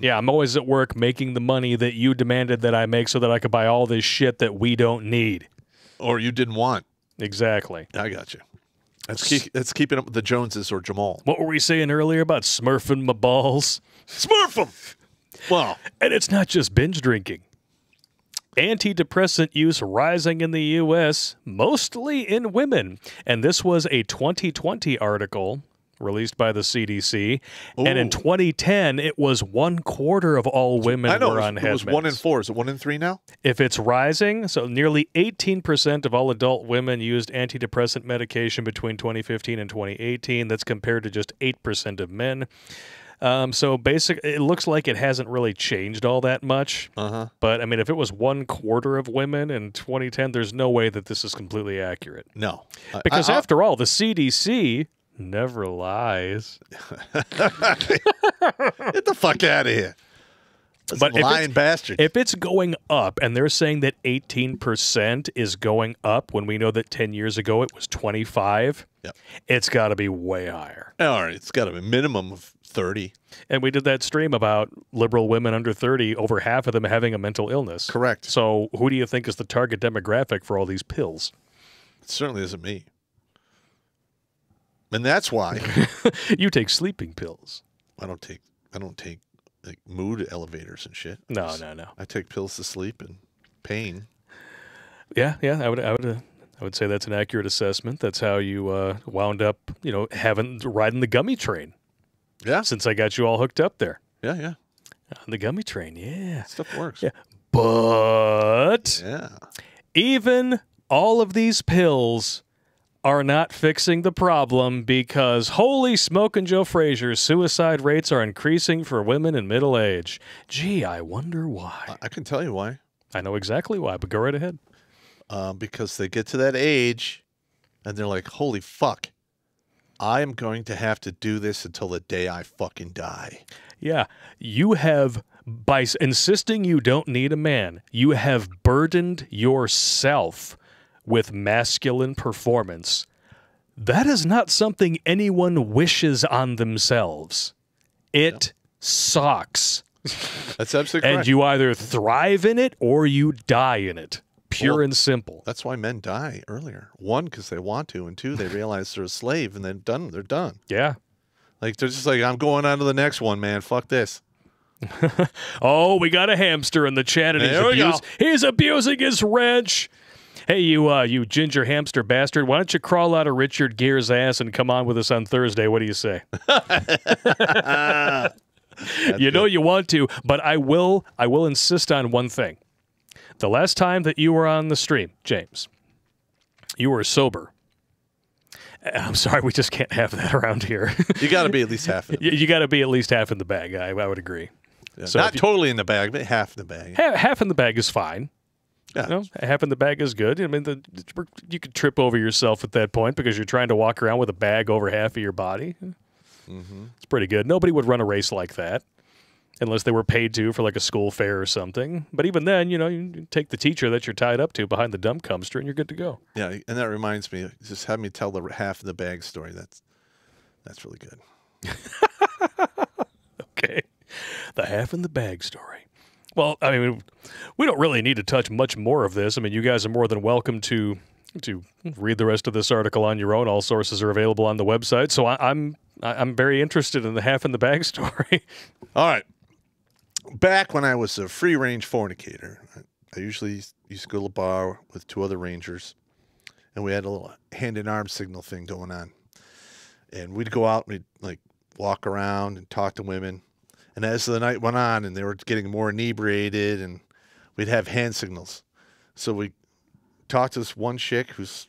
Yeah, I'm always at work making the money that you demanded that I make so that I could buy all this shit that we don't need. Or you didn't want. Exactly. I got you. That's, keep, that's keeping up with the Joneses or Jamal. What were we saying earlier about smurfing my balls? Smurf them! Well, And it's not just binge drinking. Antidepressant use rising in the U.S., mostly in women. And this was a 2020 article released by the CDC. And in 2010, it was one quarter of all women I know were it on was, it was one in four. Is it one in three now? If it's rising, so nearly 18% of all adult women used antidepressant medication between 2015 and 2018. That's compared to just 8% of men. Um, so basic, it looks like it hasn't really changed all that much. Uh-huh. But I mean, if it was one quarter of women in 2010, there's no way that this is completely accurate. No. Because I- I- after all, the CDC never lies. (laughs) Get the fuck out of here. That's But if lying it's- bastard. If it's going up, and they're saying that 18% is going up when we know that 10 years ago it was 25, Yep. it's got to be way higher. All right, it's got to be a minimum of 30. And we did that stream about liberal women under 30, over half of them having a mental illness. Correct. So who do you think is the target demographic for all these pills? It certainly isn't me. And that's why (laughs) you take sleeping pills. I don't take I don't take like mood elevators and shit. No, no, no. I take pills to sleep and pain. Yeah, yeah, I would, I would, uh, I would say that's an accurate assessment. That's how you uh, wound up, you know, having riding the gummy train. Yeah. Since I got you all hooked up there Yeah, yeah. on the gummy train, yeah. Stuff works. Yeah. But Yeah. even all of these pills are not fixing the problem because holy smoking Joe Frazier, suicide rates are increasing for women in middle age. Gee, I wonder why. I can tell you why. I know exactly why, but go right ahead. Um, because they get to that age and they're like, holy fuck, I am going to have to do this until the day I fucking die. Yeah, you have by insisting you don't need a man, you have burdened yourself with masculine performance. That is not something anyone wishes on themselves. It sucks. (laughs) That's absolutely And you either thrive in it or you die in it. Pure Well, and simple. That's why men die earlier. One, because they want to, and two, they (laughs) realize they're a slave, and then done. They're done. Yeah. Like they're just like, I'm going on to the next one, man. Fuck this. (laughs) Oh, we got a hamster in the chat and he's, There we go. he's abusing his wrench. Hey, you uh, you ginger hamster bastard, why don't you crawl out of Richard Gere's ass and come on with us on Thursday? What do you say? (laughs) (laughs) you know you want to, but I will I will insist on one thing. The last time that you were on the stream, James, you were sober. I'm sorry, we just can't have that around here. You got to be at least half. In the (laughs) you you got to be at least half in the bag. I, I would agree. Yeah, So not you- totally in the bag, but half in the bag. half, half in the bag is fine. Yeah. You know, half in the bag is good. I mean, the, you could trip over yourself at that point because you're trying to walk around with a bag over half of your body. Mm-hmm. It's pretty good. Nobody would run a race like that unless they were paid to for like a school fair or something. But even then, you know, you take the teacher that you're tied up to behind the dump dumpster and you're good to go. Yeah, and that reminds me. Just have me tell the half in the bag story. That's that's really good. (laughs) Okay. The half in the bag story. Well, I mean, we don't really need to touch much more of this. I mean, you guys are more than welcome to to read the rest of this article on your own. All sources are available on the website. So I, I'm I'm very interested in the half in the bag (laughs) story. All right. Back when I was a free range fornicator, I- I usually used to go to the bar with two other rangers, and we had a little hand in arm signal thing going on. And we'd go out and we'd like walk around and talk to women. And as the night went on and they were getting more inebriated, and we'd have hand signals. So we talked to this one chick who's,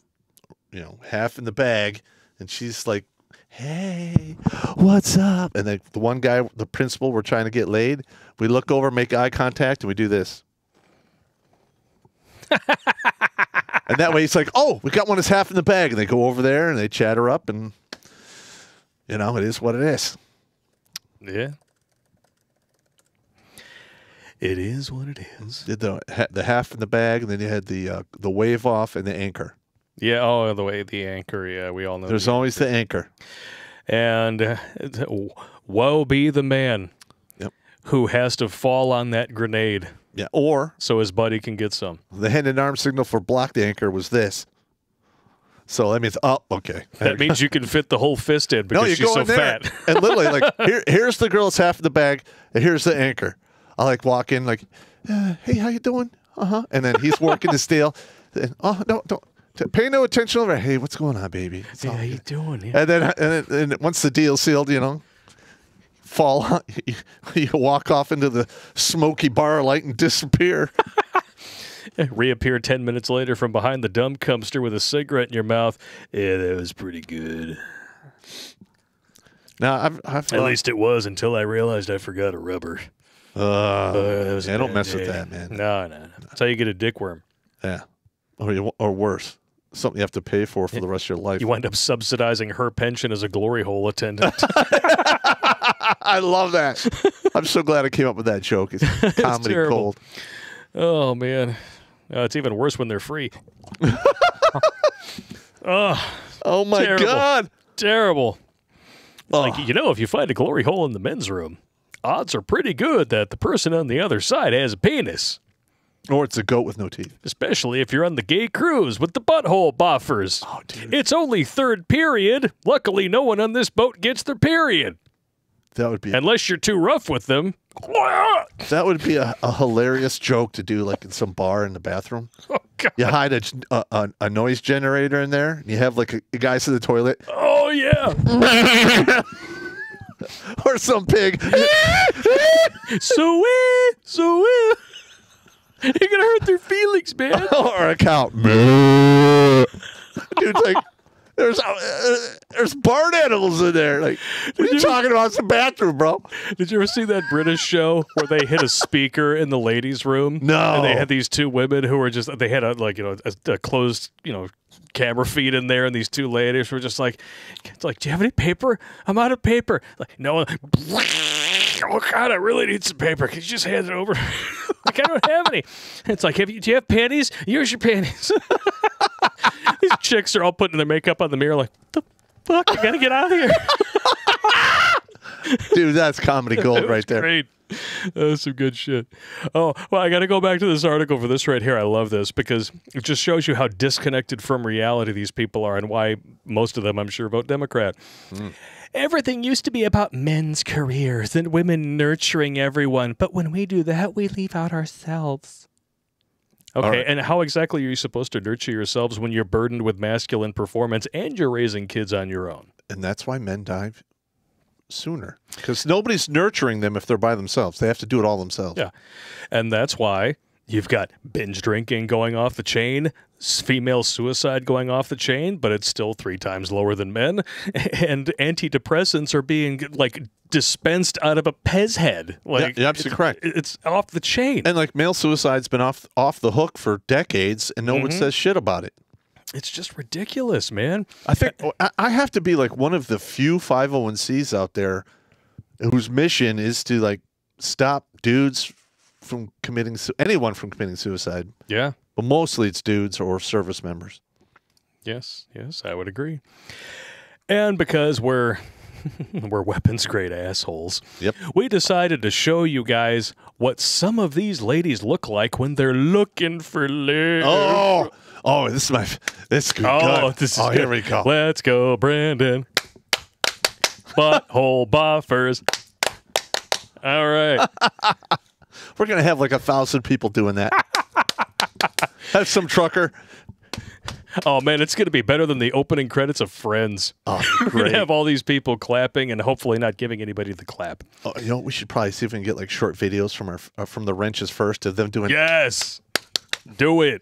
you know, half in the bag, and she's like, hey, what's up? And the, the one guy, the principal, we're trying to get laid. We look over, make eye contact, and we do this. (laughs) and that way, it's like, oh, we got one that's half in the bag, and they go over there and they chatter up, and you know, it is what it is. yeah. It is what it is. Did the ha- the half in the bag, and then you had the uh, the wave off and the anchor. Yeah. Oh, the way the anchor. Yeah, we all know. There's the always the anchor. And uh, woe be the man Yep. who has to fall on that grenade Yeah, or so his buddy can get some. the hand and arm signal for blocked anchor was this. So that means, oh, okay. That (laughs) means you can fit the whole fist in because no, you she's go so in there fat. and literally like (laughs) here, here's the girl's half of the bag, and here's the anchor. I like walk in like, uh, hey, how you doing? Uh huh. And then he's working his deal. And, oh no, don't pay no attention over. Hey, what's going on, baby? It's all how you good." doing? Yeah. And then and, then, and once the deal's sealed, you know, fall (laughs) you, you walk off into the smoky bar light and disappear. (laughs) Reappear 10 minutes later from behind the dumb dumpster with a cigarette in your mouth. Yeah, that was pretty good. Now I've, I've At least it was until I realized I forgot a rubber. Uh, that yeah, don't mess with that, man. No, no, no. That's how you get a dick worm. Yeah, or you, or worse, something you have to pay for for the rest of your life. You wind up subsidizing her pension as a glory hole attendant. (laughs) I love that. I'm so glad I came up with that joke. It's (laughs) comedy terrible. gold. oh, man. Uh, it's even worse when they're free. (laughs) oh, Oh my Terrible. god. terrible. It's Oh. Like, you know, if you find a glory hole in the men's room, odds are pretty good that the person on the other side has a penis. Or it's a goat with no teeth. Especially if you're on the gay cruise with the butthole buffers. Oh, dude. It's only third period. Luckily, no one on this boat gets their period. That would be Unless you're too rough with them. that would be a, a hilarious joke to do, like in some bar in the bathroom. (laughs) Oh, God. You hide a, a, a, a noise generator in there. And you have like a, a guy to the toilet Oh, yeah. (laughs) (laughs) or some pig. so, eh, so, eh. You're to hurt their feelings, man. (laughs) or a cow. (laughs) Dude, like there's uh, there's barn animals in there. Like, what are you talking about? It's a bathroom, bro. Did you ever see that British show where they hit a speaker in the ladies' room? No. And they had these two women who were just they had a like you know a, a closed you know camera feed in there, and these two ladies were just like, it's like, do you have any paper? I'm out of paper. Like no. (laughs) Oh God, I really need some paper. Can you just hand it over? (laughs) like I don't have any. It's like, have you? Do you have panties? Here's your panties. (laughs) These chicks are all putting their makeup on the mirror, like, the fuck, I gotta get out of here. Dude, that's comedy gold right there. Great. (laughs) That was some good shit. Oh, well, I got to go back to this article for this right here. I love this because it just shows you how disconnected from reality these people are and why most of them, I'm sure, vote Democrat. Hmm. Everything used to be about men's careers and women nurturing everyone, but when we do that, we leave out ourselves. Okay, right. and how exactly are you supposed to nurture yourselves when you're burdened with masculine performance and you're raising kids on your own? And that's why men die sooner because nobody's nurturing them if they're by themselves. They have to do it all themselves. Yeah. And that's why you've got binge drinking going off the chain, female suicide going off the chain, but it's still three times lower than men. (laughs) And antidepressants are being like dispensed out of a Pez head. Like you're absolutely correct. It's off the chain. And like male suicide's been off off the hook for decades, and no one Mhm. says shit about it. It's just ridiculous, man. I think I- have to be like one of the few 501cs out there whose mission is to like stop dudes from committing su- anyone from committing suicide. Yeah. But mostly it's dudes or service members. Yes, yes, I would agree. And because we're (laughs) we're weapons grade assholes, yep. we decided to show you guys what some of these ladies look like when they're looking for love. Oh, oh, this is my this is good. Oh, Good. this is oh, here we go. Let's go, Brandon. Butthole buffers. All right. (laughs) We're gonna have like a thousand people doing that. (laughs) have some trucker. Oh man, it's going to be better than the opening credits of Friends. Oh, (laughs) We're gonna have all these people clapping and hopefully not giving anybody the clap. Oh, you know, we should probably see if we can get like short videos from our uh, from the wrenches first of them doing. Yes. Do it.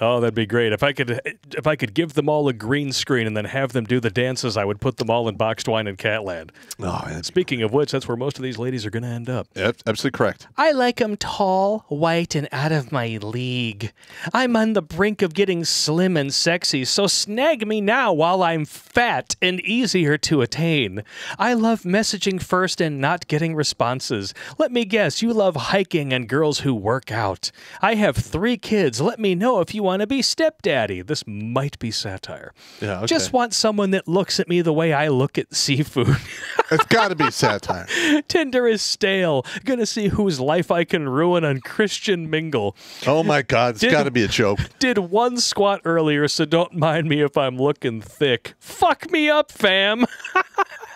Oh, that'd be great. If I could if I could give them all a green screen and then have them do the dances, I would put them all in boxed wine and Catland. Oh, Speaking of which, that's where most of these ladies are going to end up. Yep, absolutely correct. I like 'em tall, white, and out of my league. I'm on the brink of getting slim and sexy, so snag me now while I'm fat and easier to attain. I love messaging first and not getting responses. Let me guess, you love hiking and girls who work out. I have three kids. Let me know if you want to be stepdaddy. This might be satire. Yeah, okay. Just want someone that looks at me the way I look at seafood. (laughs) it's got to be satire. Tinder is stale. Gonna see whose life I can ruin on Christian Mingle. Oh my God, it's got to be a joke. Did one squat earlier, so don't mind me if I'm looking thick. Fuck me up, fam.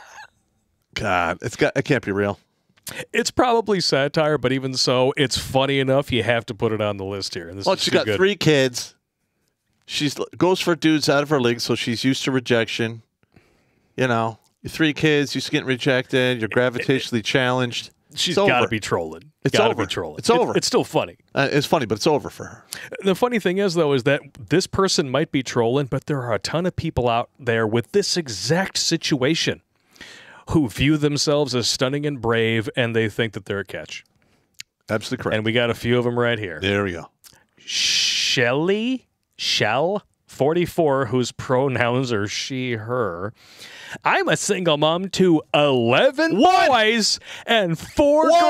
(laughs) God, it's got. It can't be real. It's probably satire, but even so, it's funny enough. You have to put it on the list here. And this Well, she got good. three kids. She goes for dudes out of her league, so she's used to rejection. You know, three kids, used to getting rejected. You're eh, eh, eh. gravitationally challenged. She's got to be trolling. It's gotta over. be trolling. It's It- over. it's still funny. Uh, it's funny, but it's over for her. The funny thing is, though, is that this person might be trolling, but there are a ton of people out there with this exact situation who view themselves as stunning and brave, and they think that they're a catch. Absolutely correct. And we got a few of them right here. There we go. Shelly Shell 44, whose pronouns are she, her. I'm a single mom to 11 boys and four Whoa,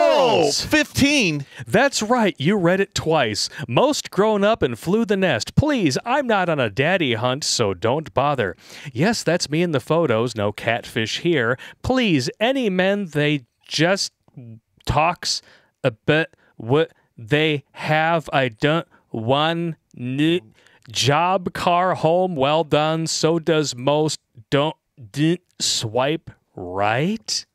girls. 15? That's right. You read it twice. Most grown up and flew the nest. Please, I'm not on a daddy hunt, so don't bother. Yes, that's me in the photos. No catfish here. Please, any men, they just talks about what they have. I don't want n- job, car, home. Well done. So does most. Don't didn't swipe right.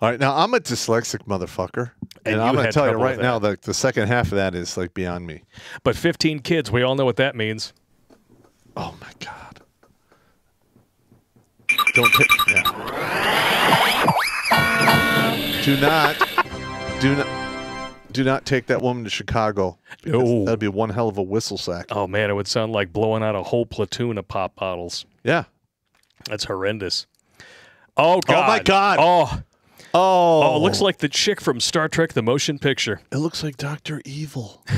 All right, now I'm a dyslexic motherfucker, and, And I'm going to tell you right now that the second half of that is like beyond me. But 15 kids, we all know what that means. Oh my god! Don't take. Yeah. Do not, do not, do not take that woman to Chicago. That'd be one hell of a whistle sack. Oh man, it would sound like blowing out a whole platoon of pop bottles. Yeah. That's horrendous. Oh god. Oh my God. Oh. Oh. Oh, it looks like the chick from Star Trek the Motion Picture. It looks like Doctor Evil. (laughs)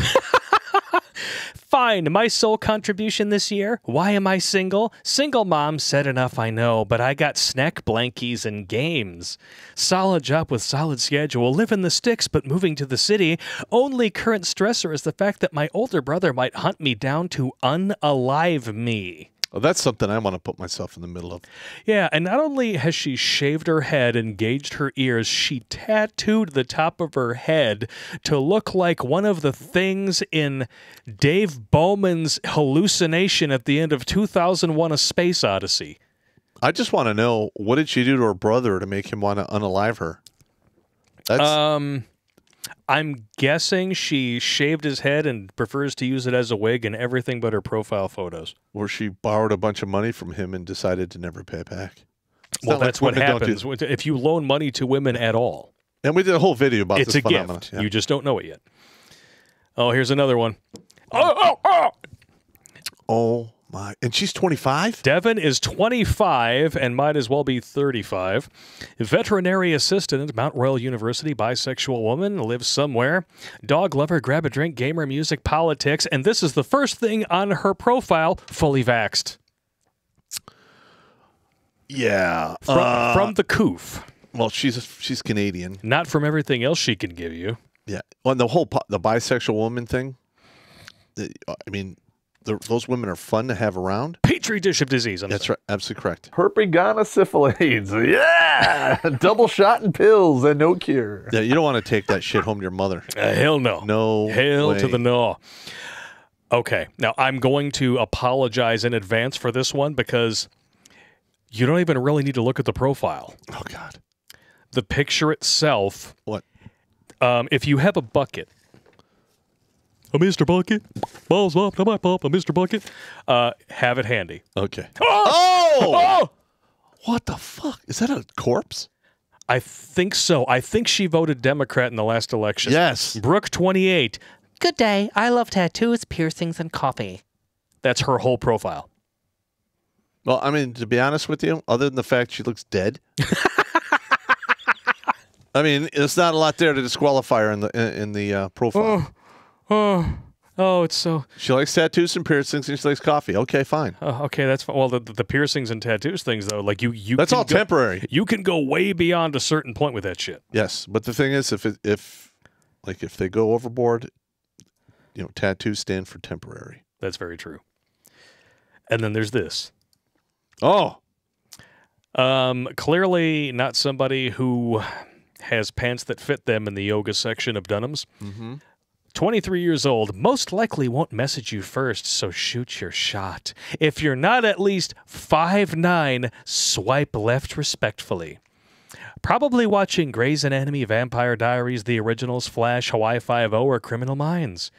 Fine, my sole contribution this year. Why am I single? Single mom said enough, I know, but I got snack blankies and games. Solid job with solid schedule. Live in the sticks, but moving to the city. Only current stressor is the fact that my older brother might hunt me down to unalive me. Oh, that's something I want to put myself in the middle of. Yeah, and not only has she shaved her head and gauged her ears, she tattooed the top of her head to look like one of the things in Dave Bowman's hallucination at the end of 2001 A Space Odyssey. I just want to know what did she do to her brother to make him want to unalive her? That's Um, I'm guessing she shaved his head and prefers to use it as a wig in everything but her profile photos. where she borrowed a bunch of money from him and decided to never pay back. It's Well, not like that's what happens if you loan money to women at all. And we did a whole video about it's this a phenomenon. gift. Yeah. You just don't know it yet. Oh, here's another one. Oh, oh, oh. Oh my! And she's 25. Devin is 25 and might as well be 35. Veterinary assistant at Mount Royal University, bisexual woman, lives somewhere. Dog lover, grab a drink, gamer, music, politics, and this is the first thing on her profile: fully vaxxed Yeah. from, uh, from the coof, well, she's she's Canadian. not from everything else she can give you. Yeah. Well, the whole the bisexual woman thing. I mean, the, those women are fun to have around. Petri dish of disease. I'm That's right. Absolutely correct. Herpes (laughs) Yeah. (laughs) Double shot and pills and no cure. Yeah, you don't want to take that shit home to your mother. Uh, hell no. No. Hell to the no. Okay, now I'm going to apologize in advance for this one because you don't even really need to look at the profile. Oh God. The picture itself. What? Um, if you have a bucket, a Mr. Bucket, balls up to my pop, a Mr. Bucket, uh, have it handy. Okay. Oh! Oh! What the fuck? Is that a corpse? I think so. I think she voted Democrat in the last election. Yes. Brooke 28. Good day. I love tattoos, piercings, and coffee. That's her whole profile. Well, I mean, to be honest with you, other than the fact she looks dead, (laughs) I mean, there's not a lot there to disqualify her in the in, in the uh, profile. Oh, oh, oh, it's so. She likes tattoos and piercings, and she likes coffee. Okay, fine. Oh, okay, that's fine. Well, the, the piercings and tattoos things though, like you, you. That's all go- temporary. You can go way beyond a certain point with that shit. Yes, but the thing is, if it, if like if they go overboard, you know, tattoos stand for temporary. That's very true. And then there's this. Oh, Um, clearly not somebody who has pants that fit them in the yoga section of Dunham's. Mm-hmm. 23 years old, most likely won't message you first, so shoot your shot. If you're not at least 5'9, swipe left respectfully. Probably watching Grey's Anatomy, Vampire Diaries, The Originals, Flash, Hawaii Five-O, or Criminal Minds.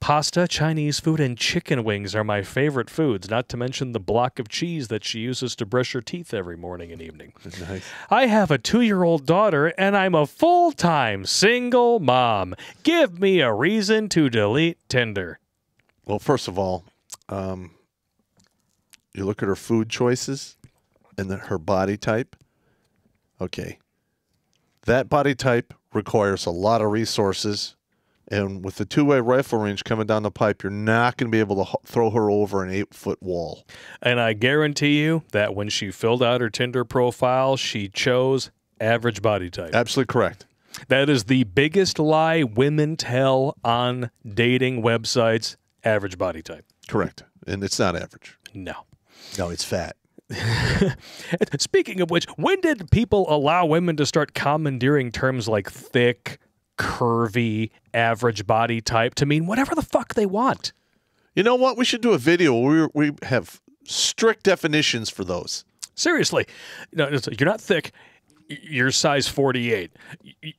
Pasta, Chinese food, and chicken wings are my favorite foods, not to mention the block of cheese that she uses to brush her teeth every morning and evening. (laughs) nice. I have a two year old daughter and I'm a full time single mom. Give me a reason to delete Tinder. Well, first of all, um, you look at her food choices and the, her body type. Okay. That body type requires a lot of resources. And with the two way rifle range coming down the pipe, you're not going to be able to ho- throw her over an eight foot wall. And I guarantee you that when she filled out her Tinder profile, she chose average body type. Absolutely correct. That is the biggest lie women tell on dating websites average body type. Correct. And it's not average. No. No, it's fat. (laughs) Speaking of which, when did people allow women to start commandeering terms like thick, curvy, average body type to mean whatever the fuck they want? You know what? We should do a video we, we have strict definitions for those. Seriously, no, you're not thick. You're size 48.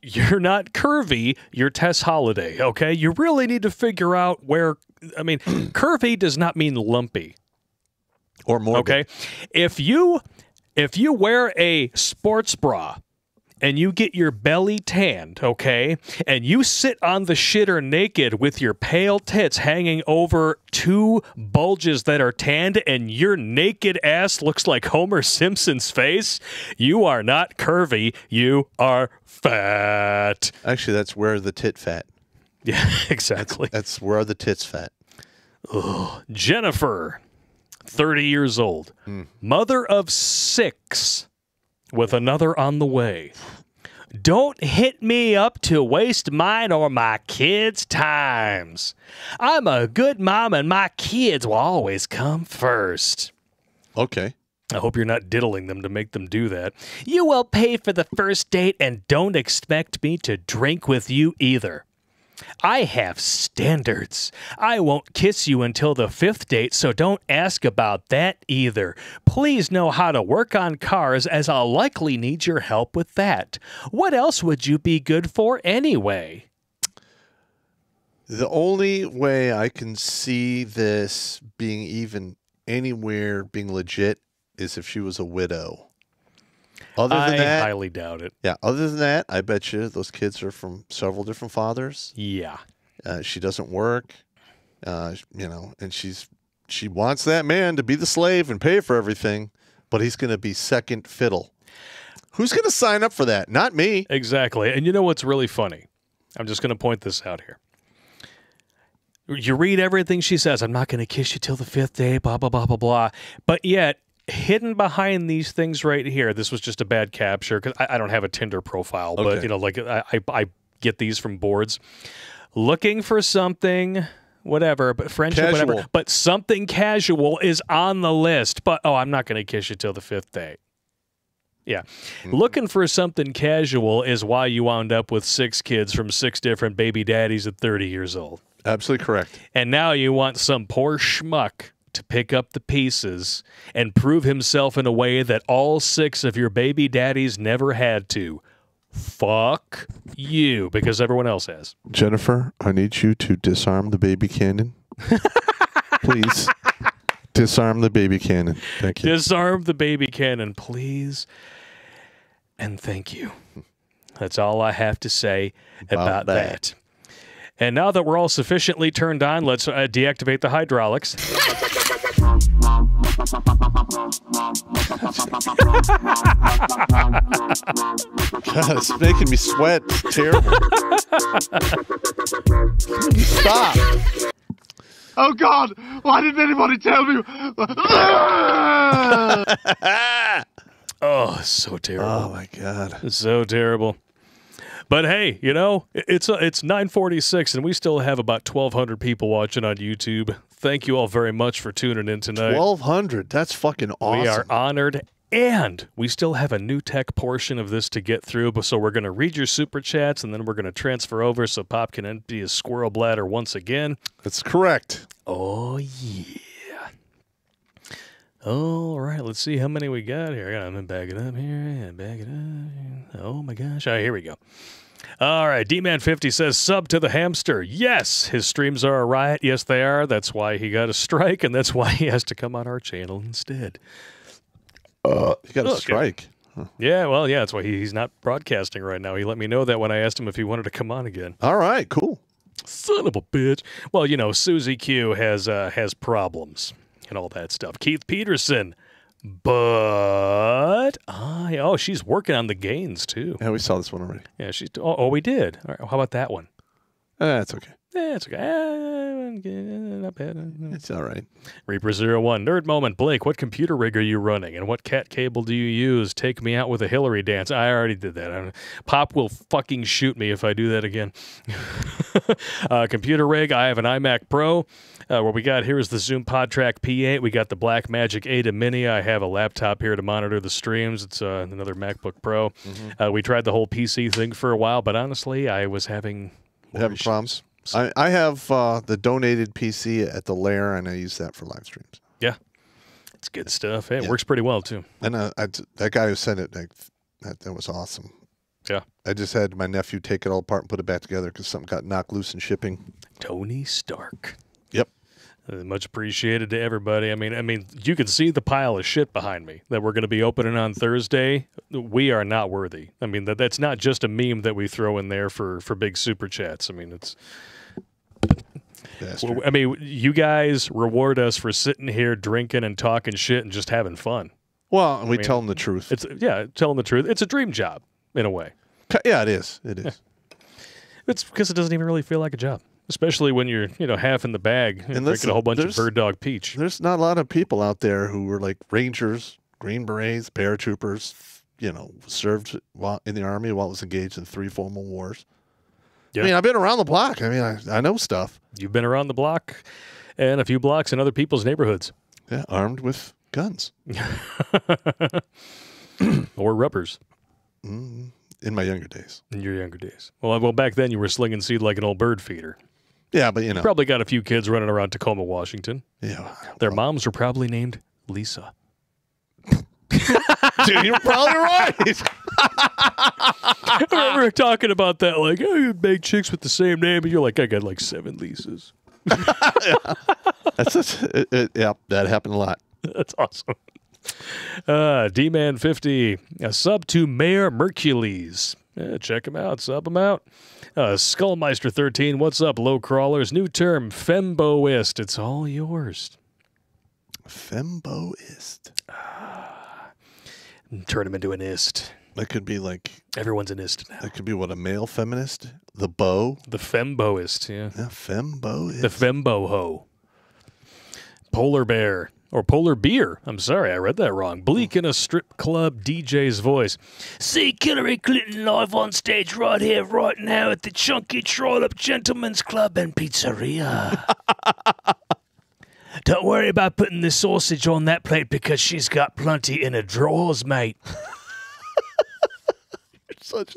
You're not curvy. You're Tess Holliday. Okay, you really need to figure out where. I mean, (clears throat) curvy does not mean lumpy. Or more. Okay, if you if you wear a sports bra and you get your belly tanned, okay, and you sit on the shitter naked with your pale tits hanging over two bulges that are tanned and your naked ass looks like Homer Simpson's face, you are not curvy, you are fat. Actually, that's where the tit fat. Yeah, (laughs) exactly. That's where the tits fat. Ugh. Jennifer, 30 years old, mm. mother of six, with another on the way. Don't hit me up to waste mine or my kids' times. I'm a good mom and my kids will always come first. Okay. I hope you're not diddling them to make them do that. You will pay for the first date and don't expect me to drink with you either. I have standards. I won't kiss you until the fifth date, so don't ask about that either. Please know how to work on cars, as I'll likely need your help with that. What else would you be good for anyway? The only way I can see this being even anywhere being legit is if she was a widow. Other than I that, highly doubt it. yeah. Other than that, I bet you those kids are from several different fathers. Yeah. Uh, she doesn't work. Uh, you know, and she's she wants that man to be the slave and pay for everything, but he's going to be second fiddle. Who's going to sign up for that? Not me. Exactly. And you know what's really funny? I'm just going to point this out here. You read everything she says. I'm not going to kiss you till the fifth day, blah, blah, blah, blah, blah. But yet, hidden behind these things right here, this was just a bad capture because I, I don't have a Tinder profile, but, you know, like I, I, I get these from boards. Looking for something. Whatever, but friendship, whatever. But something casual is on the list. But oh, I'm not going to kiss you till the fifth day. Yeah. Mm-hmm. Looking for something casual is why you wound up with six kids from six different baby daddies at 30 years old. Absolutely correct. And now you want some poor schmuck to pick up the pieces and prove himself in a way that all six of your baby daddies never had to. Fuck you, because everyone else has. Jennifer, I need you to disarm the baby cannon. Please disarm the baby cannon. Thank you. Disarm the baby cannon, please. And thank you. That's all I have to say about, About that. that. And now that we're all sufficiently turned on, let's uh, deactivate the hydraulics. (laughs) God, it's making me sweat. It's terrible. Stop. Oh God! Why didn't anybody tell me? (laughs) Oh, so terrible. Oh my god. So terrible. But hey, you know, it's uh, it's 9:46 and we still have about 1200 people watching on YouTube. Thank you all very much for tuning in tonight. 1200. That's fucking awesome. We are honored and we still have a new tech portion of this to get through, but so we're going to read your super chats and then we're going to transfer over so Popp can empty his squirrel bladder once again. That's correct. Oh yeah. All right, let's see how many we got here. I'm gonna back it up here. Yeah, back it up. Oh my gosh! All right, here we go. All right, D-Man50 says sub to the hamster. Yes, his streams are a riot. Yes, they are. That's why he got a strike, and that's (laughs) why he has to come on our channel instead. Uh, he got a Okay. strike. Yeah, well, yeah, that's why he, he's not broadcasting right now. He let me know that when I asked him if he wanted to come on again. All right, cool. Son of a bitch. Well, you know, Susie Q has uh, has problems and all that stuff. Keith Peterson, but I oh, she's working on the gains too. Yeah, we saw this one already. Yeah, she's oh, oh we did. All right, how about that one? Eh, That's okay. Yeah, it's okay. Eh, not bad. It's all right. Reaper Zero One Nerd Moment. Blake, what computer rig are you running, and what cat cable do you use? Take me out with a Hillary dance. I already did that. Popp will fucking shoot me if I do that again. (laughs) uh, computer rig. I have an iMac Pro. Uh, what we got here is the Zoom PodTrak P8. We got the Blackmagic ATEM Mini. I have a laptop here to monitor the streams. It's uh, another MacBook Pro. Uh, we tried the whole PC thing for a while, but honestly, I was having Having problems. I, I have uh, the donated PC at the lair, and I use that for live streams. yeah, it's good stuff. Hey, it works pretty well too. And uh, I, that guy who sent it, like, that, that was awesome. Yeah. I just had my nephew take it all apart and put it back together because something got knocked loose in shipping. Tony Stark. Yep. Uh, much appreciated to everybody. I mean, I mean, you can see the pile of shit behind me that we're going to be opening on Thursday. We are not worthy. I mean, that that's not just a meme that we throw in there for for big super chats. I mean, it's. Well, I mean, you guys reward us for sitting here drinking and talking shit and just having fun. Well, and we I mean, tell them the truth. It's yeah, tell them the truth. It's a dream job in a way. Yeah, it is. It is. It's because it doesn't even really feel like a job, especially when you're you know half in the bag and drinking a whole bunch of bird dog peach. There's not a lot of people out there who were like Rangers, Green Berets, paratroopers, you know, served while in the Army while it was engaged in three formal wars. Yeah. I mean, I've been around the block. I mean, I, I know stuff. You've been around the block and a few blocks in other people's neighborhoods. Yeah, armed with guns. (laughs) or rubbers Mm, in my younger days. in your younger days. Well, well, back then you were slinging seed like an old bird feeder. Yeah, but you know. Probably got a few kids running around Tacoma, Washington. Yeah. Their moms were probably named Lisa. (laughs) Dude, you're probably right. (laughs) I remember talking about that, like, oh, you big chicks with the same name, and you're like, I got like seven Lisas. (laughs) That's just, it, it, yeah, that happened a lot. That's awesome. Uh, D Man 50, a sub to Mayor Mercules. Yeah, check them out. Sub them out. Uh, Skullmeister13, what's up, low crawlers? New term, femboist. It's all yours. Femboist. Turn him into an ist. That could be like Everyone's an ist now. that could be what a male feminist. The bow. The femboist, yeah. Yeah, femboist. The femboho. Polar bear. Or polar beer. I'm sorry, I read that wrong. Bleak in a strip club DJ's voice. See Hillary Clinton live on stage right here, right now at the Chunky Trollop Gentlemen's Club and Pizzeria. (laughs) Don't worry about putting the sausage on that plate because she's got plenty in her drawers, mate. (laughs)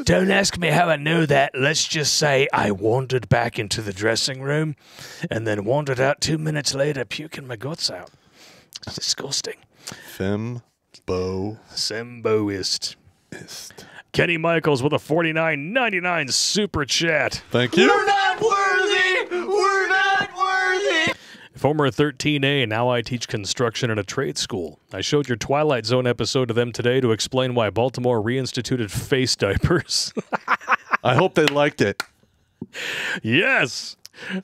Don't ask me how I know that. Let's just say I wandered back into the dressing room and then wandered out two minutes later, puking my guts out. It's disgusting. femboist. Semboist. Kenny Michaels with a 49.99 super chat. Thank you. We're not worthy! We're not worthy! Former 13A, now I teach construction at a trade school. I showed your Twilight Zone episode to them today to explain why Baltimore reinstituted face diapers. (laughs) I hope they liked it. yes,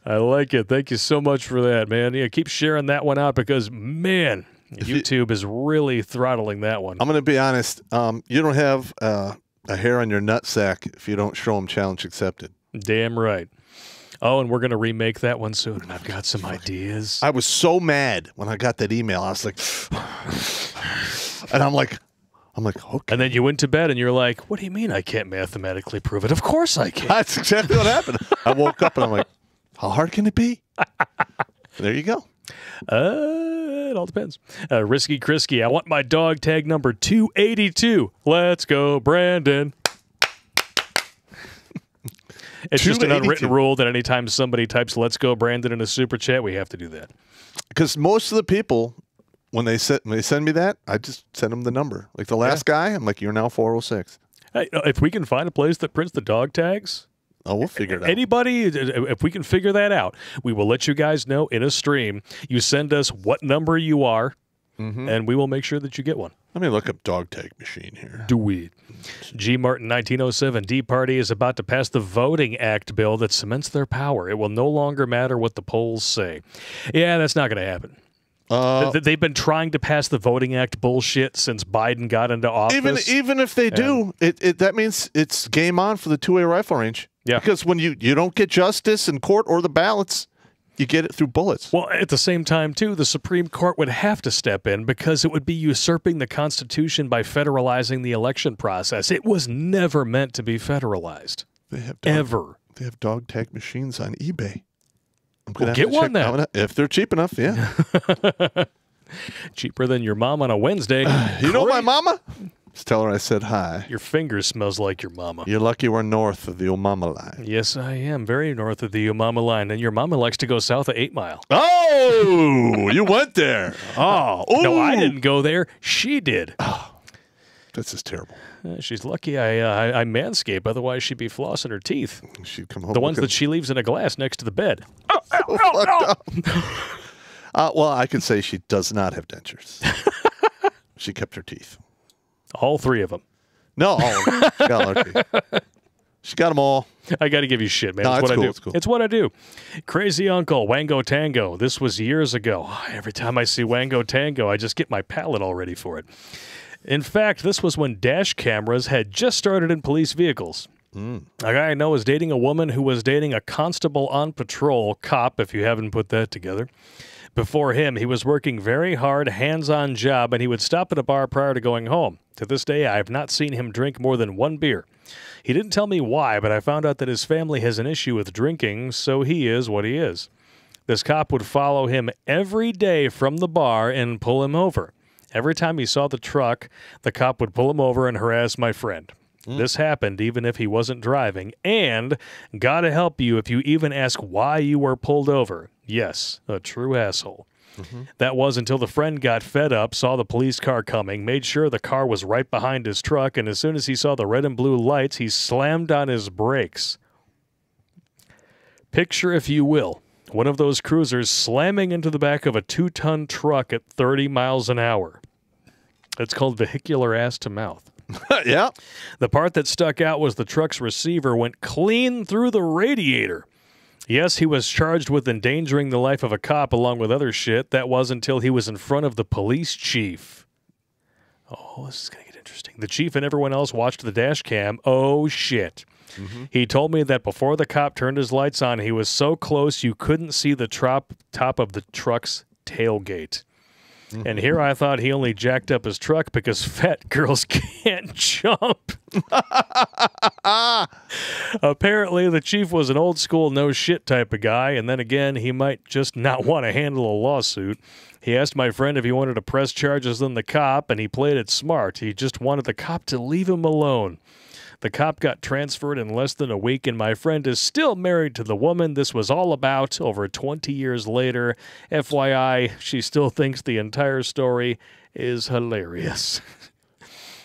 I like it. Thank you so much for that, man. Yeah, keep sharing that one out because, man, YouTube is really throttling that one. I'm going to be honest. Um, you don't have uh, a hair on your nutsack if you don't show them challenge accepted. Damn right. Oh, and we're going to remake that one soon, and I've got some ideas. I was so mad when I got that email. I was like, (sighs) and I'm like, I'm like, okay. And then you went to bed and you're like, what do you mean I can't mathematically prove it? Of course I can. That's exactly what happened. I woke up and I'm like, how hard can it be? (laughs) there you go. Uh, it all depends. Uh, Risky Krisky, I want my dog tag number 282. Let's go, Brandon. (laughs) It's just an unwritten rule that anytime somebody types "Let's go, Brandon" in a super chat, we have to do that. Because most of the people, when they send when they send me that, I just send them the number. Like the last guy, I'm like, you're now 406. Hey, uh, if we can find a place that prints the dog tags, oh, we'll figure it out. Anybody, uh, if we can figure that out, we will let you guys know in a stream. You send us what number you are, and we will make sure that you get one. Let me look up dog tag machine here. Do we? G. Martin, 1907. D Party is about to pass the Voting Act bill that cements their power. It will no longer matter what the polls say. Yeah, that's not going to happen. Uh, They've been trying to pass the Voting Act bullshit since Biden got into office. even even if they do, it, it that means it's game on for the two way rifle range. Yeah. Because when you you don't get justice in court or the ballots, you get it through bullets. Well, at the same time, too, the Supreme Court would have to step in because it would be usurping the Constitution by federalizing the election process. It was never meant to be federalized. They have dog, Ever. They have dog tag machines on eBay. I'm Well, have get one then. Gonna- if they're cheap enough, yeah. (laughs) Cheaper than your mom on a Wednesday. (sighs) you know my mama? Just tell her I said hi. Your finger smells like your mama. You're lucky we're north of the Omama line. Yes, I am. Very north of the Umama line. And your mama likes to go south of 8 Mile. Oh, you went there. (laughs) Oh, No, I didn't go there. She did. This is terrible. Uh, she's lucky I, uh, I I manscape. Otherwise, she'd be flossing her teeth. She'd come home. The ones that she leaves in a glass next to the bed. so fucked up. Uh, well, I can say she does not have dentures. (laughs) she kept her teeth. All three of them. No, all of them. She got teeth. (laughs) She got them all. I got to give you shit, man. No, it's it's what cool, I do. it's cool. It's what I do. Crazy Uncle, Wango Tango. This was years ago. Every time I see Wango Tango, I just get my palate all ready for it. In fact, this was when dash cameras had just started in police vehicles. Mm. A guy I know is dating a woman who was dating a constable on patrol, cop, if you haven't put that together. Before him, he was working very hard, hands on job, and he would stop at a bar prior to going home. To this day, I have not seen him drink more than one beer. He didn't tell me why, but I found out that his family has an issue with drinking, so he is what he is. This cop would follow him every day from the bar and pull him over. Every time he saw the truck, the cop would pull him over and harass my friend. Mm. This happened even if he wasn't driving, and gotta help you if you even ask why you were pulled over. Yes, a true asshole. Mm-hmm. That was until the friend got fed up, saw the police car coming, made sure the car was right behind his truck, and as soon as he saw the red and blue lights, he slammed on his brakes. Picture, if you will, one of those cruisers slamming into the back of a two ton truck at 30 miles an hour. That's called vehicular ass to mouth. (laughs) yeah. The part that stuck out was the truck's receiver went clean through the radiator. Yes, he was charged with endangering the life of a cop along with other shit. That was until he was in front of the police chief. Oh, this is going to get interesting. The chief and everyone else watched the dash cam. Oh, shit. Mm-hmm. He told me that before the cop turned his lights on, he was so close you couldn't see the trop- top of the truck's tailgate. And here I thought he only jacked up his truck because fat girls (laughs) can't jump. (laughs) Apparently, the chief was an old school no shit type of guy, and then again, he might just not want to handle a lawsuit. He asked my friend if he wanted to press charges on the cop, and he played it smart. He just wanted the cop to leave him alone. The cop got transferred in less than a week, and my friend is still married to the woman this was all about over 20 years later. FYI, she still thinks the entire story is hilarious. (laughs)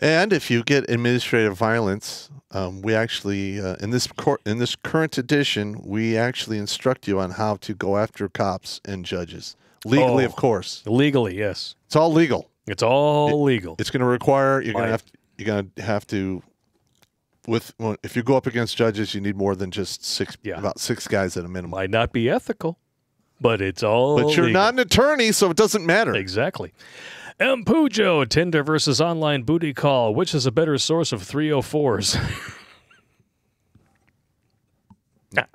And if you get administrative violence, um, we actually uh, in this court in this current edition, we actually instruct you on how to go after cops and judges legally, Oh. of course. Legally, yes. It's all legal. It's all legal. It's going to require you're going to have you're going to have to with well, if you go up against judges, you need more than just six yeah. about six guys at a minimum. Might not be ethical, but it's all. But you're legal. not an attorney, so it doesn't matter. Exactly. M. Pujo, Tinder versus online booty call. Which is a better source of 304s? (laughs) uh,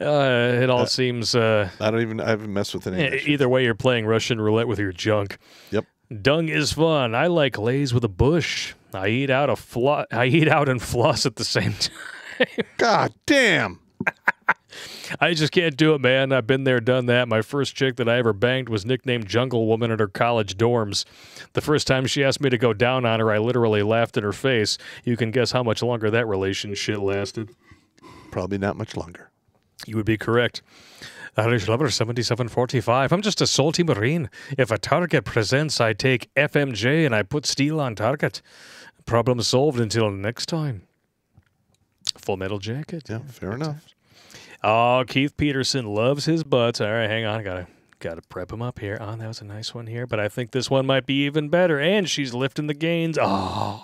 it all seems. Uh, I don't even. I haven't messed with any. e- shit. either way, you're playing Russian roulette with your junk. Yep. Dung is fun. I like lays with a bush. I eat out a flo- I eat out and (laughs) floss at the same time. God damn. I just can't do it, man. I've been there, done that. My first chick that I ever banged was nicknamed Jungle Woman at her college dorms. The first time she asked me to go down on her, I literally laughed in her face. You can guess how much longer that relationship lasted. Probably not much longer. You would be correct. Irish Lover 7745. I'm just a salty Marine. If a target presents, I take FMJ and I put steel on target. Problem solved until next time. Full metal jacket. Yeah, fair enough. Oh, Keith Peterson loves his butts. All right, hang on. I gotta gotta prep him up here. Oh, that was a nice one here, but I think this one might be even better. And she's lifting the gains. Oh,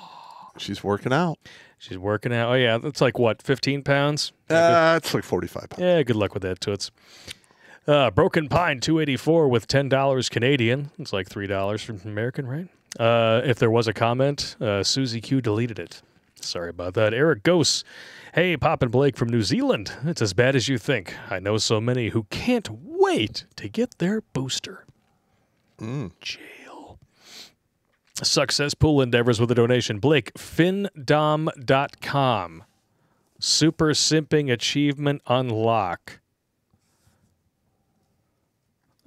She's working out. she's working out. Oh yeah, that's like what, 15 pounds? Uh, it's like 45 pounds. Yeah, good luck with that, Toots. Uh, Broken Pine 284 with $10 Canadian. It's like $3 from American, right? Uh, if there was a comment, uh, Susie Q deleted it. Sorry about that. Eric Ghosts. Hey, Pop and Blake from New Zealand. It's as bad as you think. I know so many who can't wait to get their booster. Jail. Success pool endeavors with a donation. Blake, findom.com. Super simping achievement unlock.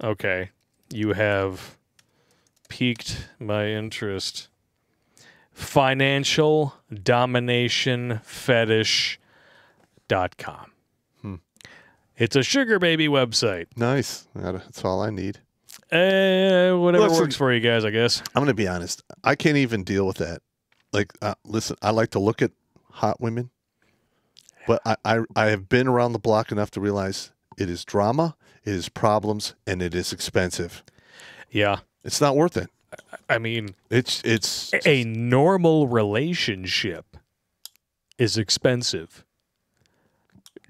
Okay. You have piqued my interest. Financial domination fetish.com. Hmm. It's a sugar baby website. Nice. That's all I need. Uh, whatever Listen. works for you guys, I guess. I'm going to be honest. I can't even deal with that. Like, uh, listen, I like to look at hot women, but I, I, I have been around the block enough to realize it is drama, it is problems, and it is expensive. Yeah. It's not worth it. I mean, It's it's a normal relationship is expensive.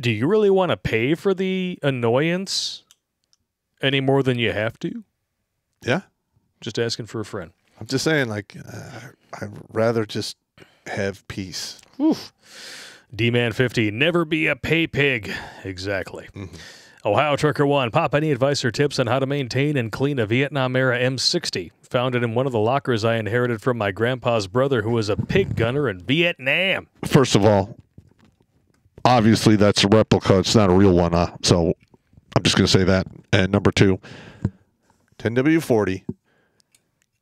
Do you really want to pay for the annoyance any more than you have to? yeah. Just asking for a friend. I'm just saying, like, uh, I'd rather just have peace. D Man 50, never be a pay pig. Exactly. Ohio Trucker 1, Popp, any advice or tips on how to maintain and clean a Vietnam era M60? Found it in one of the lockers I inherited from my grandpa's brother, who was a pig gunner in Vietnam. First of all, obviously that's a replica. It's not a real one. Uh, so I'm just going to say that. And number two, 10W40,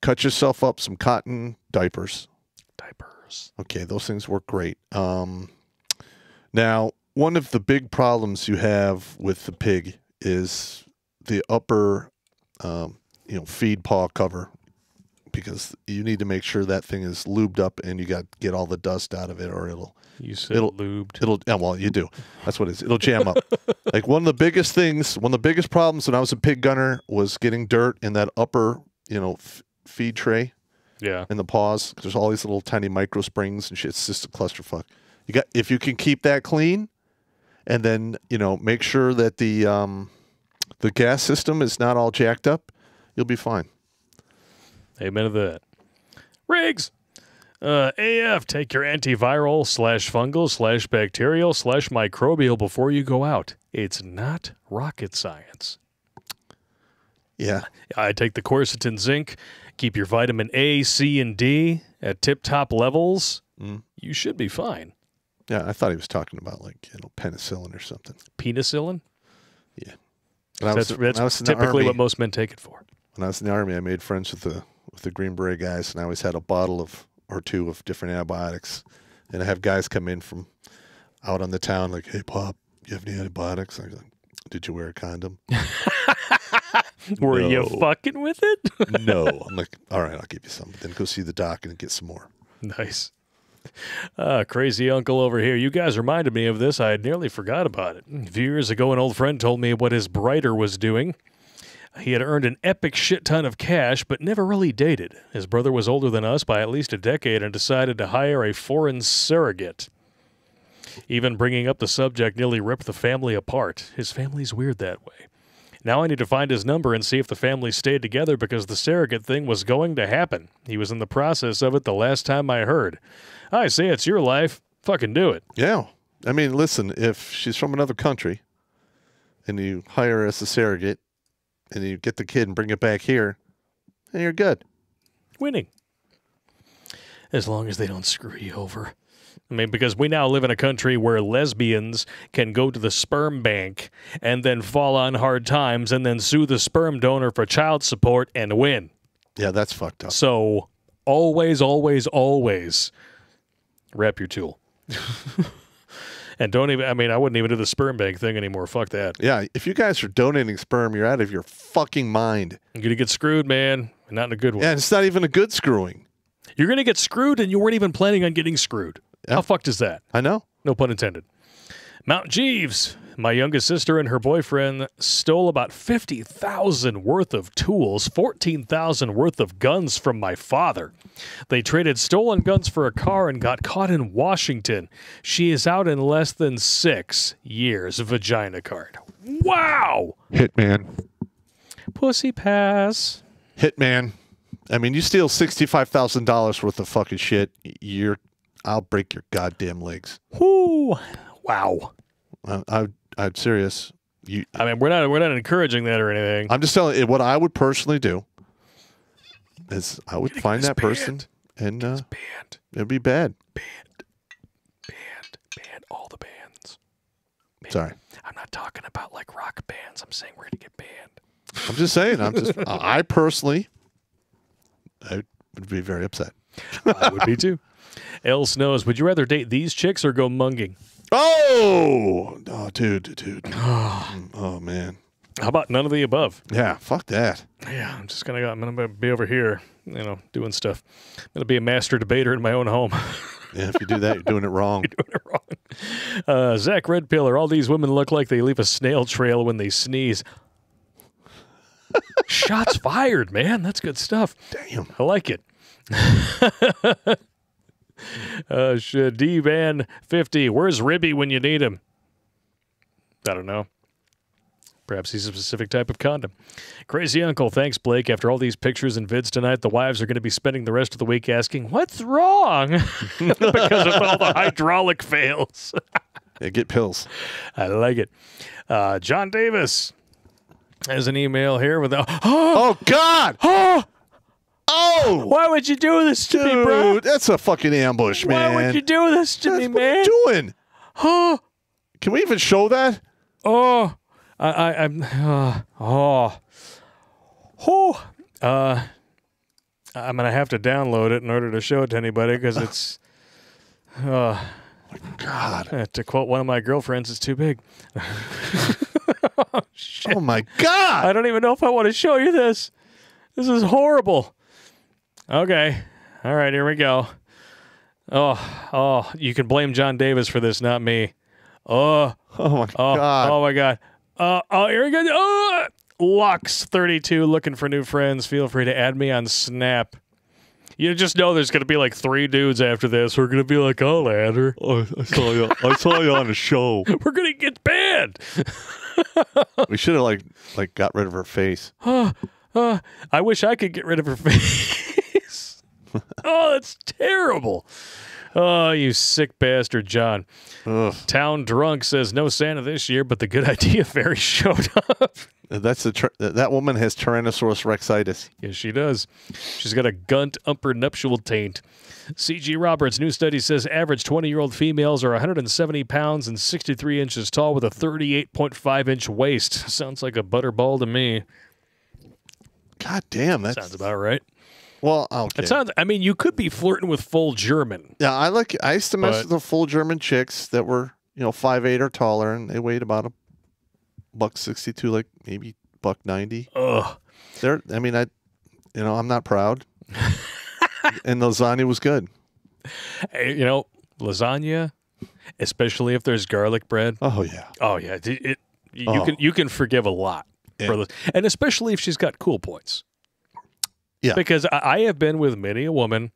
cut yourself up some cotton diapers. Diapers. Okay, those things work great. Um, now, one of the big problems you have with the pig is the upper, um, you know, feed paw cover, because you need to make sure that thing is lubed up and you got to get all the dust out of it, or it'll You said it'll lubed. It'll yeah, well, you do. That's what it is. It'll jam up. (laughs) like one of the biggest things, one of the biggest problems when I was a pig gunner was getting dirt in that upper, you know, f- feed tray. Yeah. in the pawls. There's all these little tiny micro springs and shit. It's just a clusterfuck. You got if you can keep that clean, and then you know make sure that the um, the gas system is not all jacked up, you'll be fine. Amen to that. Riggs. Uh, AF, take your antiviral slash fungal slash bacterial slash microbial before you go out. It's not rocket science. Yeah. I take the quercetin zinc. Keep your vitamin A, C, and D at tip top levels. Mm. You should be fine. Yeah, I thought he was talking about like you know penicillin or something. Penicillin? Yeah. When I was- That's, when that's I was typically Army- what most men take it for. When I was in the army, I made friends with the with the Green Beret guys, and I always had a bottle of or two of different antibiotics. And I have guys come in from out on the town, like, "Hey, Popp, you have any antibiotics?" I was like, "Did you wear a condom?" (laughs) Were you fucking with it? no. (laughs) I'm like, "All right, I'll give you some." But then go see the doc and get some more. Nice. Uh, crazy uncle over here. You guys reminded me of this. I had nearly forgot about it. A few years ago, an old friend told me what his brighter was doing. He had earned an epic shit ton of cash, but never really dated. His brother was older than us by at least a decade and decided to hire a foreign surrogate. Even bringing up the subject nearly ripped the family apart. His family's weird that way. Now I need to find his number and see if the family stayed together because the surrogate thing was going to happen. He was in the process of it the last time I heard. I say it's your life. Fucking do it. Yeah. I mean, listen, if she's from another country and you hire her as a surrogate and you get the kid and bring it back here, then you're good. Winning. As long as they don't screw you over. I mean, because we now live in a country where lesbians can go to the sperm bank and then fall on hard times and then sue the sperm donor for child support and win. Yeah, that's fucked up. So always, always, always wrap your tool. (laughs) and don't even, I mean, I wouldn't even do the sperm bank thing anymore. Fuck that. Yeah, if you guys are donating sperm, you're out of your fucking mind. You're going to get screwed, man. and Not in a good way. Yeah, and it's not even a good screwing. You're going to get screwed and you weren't even planning on getting screwed. How fucked is that? I know. No pun intended. Mount Jeeves. My youngest sister and her boyfriend stole about 50,000 worth of tools, 14,000 worth of guns from my father. They traded stolen guns for a car and got caught in Washington. She is out in less than 6 years. Vagina card. Wow. Hitman. Pussy pass. Hitman. I mean, you steal sixty-five thousand dollars worth of fucking shit. You're, I'll break your goddamn legs. Whoo. Wow. I, I, I'm serious. You, I mean, we're not we're not encouraging that or anything. I'm just telling you what I would personally do is I would find that person and uh, it'd be bad. Ban all the bands. Sorry, I'm not talking about like rock bands. I'm saying we're gonna get banned. I'm just saying. I'm just. (laughs) I personally, I would be very upset. I would be too. (laughs) L Snows, would you rather date these chicks or go munging? Oh, oh, dude, dude. Mm, (sighs) oh man. How about none of the above? Yeah, fuck that. Yeah, I'm just gonna go. I'm gonna be over here, you know, doing stuff. I'm gonna be a master debater in my own home. (laughs) Yeah, if you do that, you're doing it wrong. (laughs) You're doing it wrong. Uh, Zach Redpillar, all these women look like they leave a snail trail when they sneeze. (laughs) Shots fired, man. That's good stuff. Damn. I like it. (laughs) uh. D Van 50. Where's Ribby when you need him? I don't know. Perhaps he's a specific type of condom. Crazy Uncle, thanks, Blake. After all these pictures and vids tonight, the wives are going to be spending the rest of the week asking, What's wrong? (laughs) because of all the (laughs) hydraulic fails. Yeah, get pills. I like it. Uh, John Davis has an email here with a. (gasps) Oh God! (gasps) Oh! Oh! Why would you do this to me, bro? Dude, that's a fucking ambush, man. Why would you do this to me, That's what man? you doing? Oh, Can we even show that? oh, I, I, I'm, uh, oh, oh, uh, I'm gonna have to download it in order to show it to anybody because (laughs) it's, uh, God. uh, to quote one of my girlfriends, it's too big. (laughs) Oh my God! I don't even know if I want to show you this. This is horrible. Okay. All right, here we go. Oh, oh, you can blame John Davis for this, not me. Oh, Oh my oh, God! oh my God. Uh, oh, here we go. Oh, Lux32 looking for new friends. Feel free to add me on Snap. You just know there's going to be like three dudes after this. We're going to be like, oh, Lander, oh, I saw you. I saw you on a show. (laughs) We're going to get banned. we should have like like got rid of her face. (gasps) Uh, uh, I wish I could get rid of her face. (laughs) oh, that's terrible. Oh, you sick bastard, John. Ugh. Town drunk says no Santa this year, but the good (laughs) idea fairy showed up. That's the tr- that woman has Tyrannosaurus rexitis. Yes, she does. She's got a gunt upper nuptial taint. C.G. Roberts' new study says average 20 year old females are 170 pounds and 63 inches tall with a 38.5 inch waist. Sounds like a butterball to me. God damn, that sounds about right. Well, okay. It sounds. I mean, you could be flirting with full German. Yeah, I like. I used to mess But- with the full German chicks that were you know five eight or taller, and they weighed about a buck sixty two, like maybe buck ninety. Ugh. They're. I mean, I, you know, I'm not proud. (laughs) and lasagna was good. Hey, you know, lasagna, especially if there's garlic bread. Oh yeah. Oh yeah. It, it- you Oh. can you can forgive a lot for this, and especially if she's got cool points. Yeah. Because I, have been with many a woman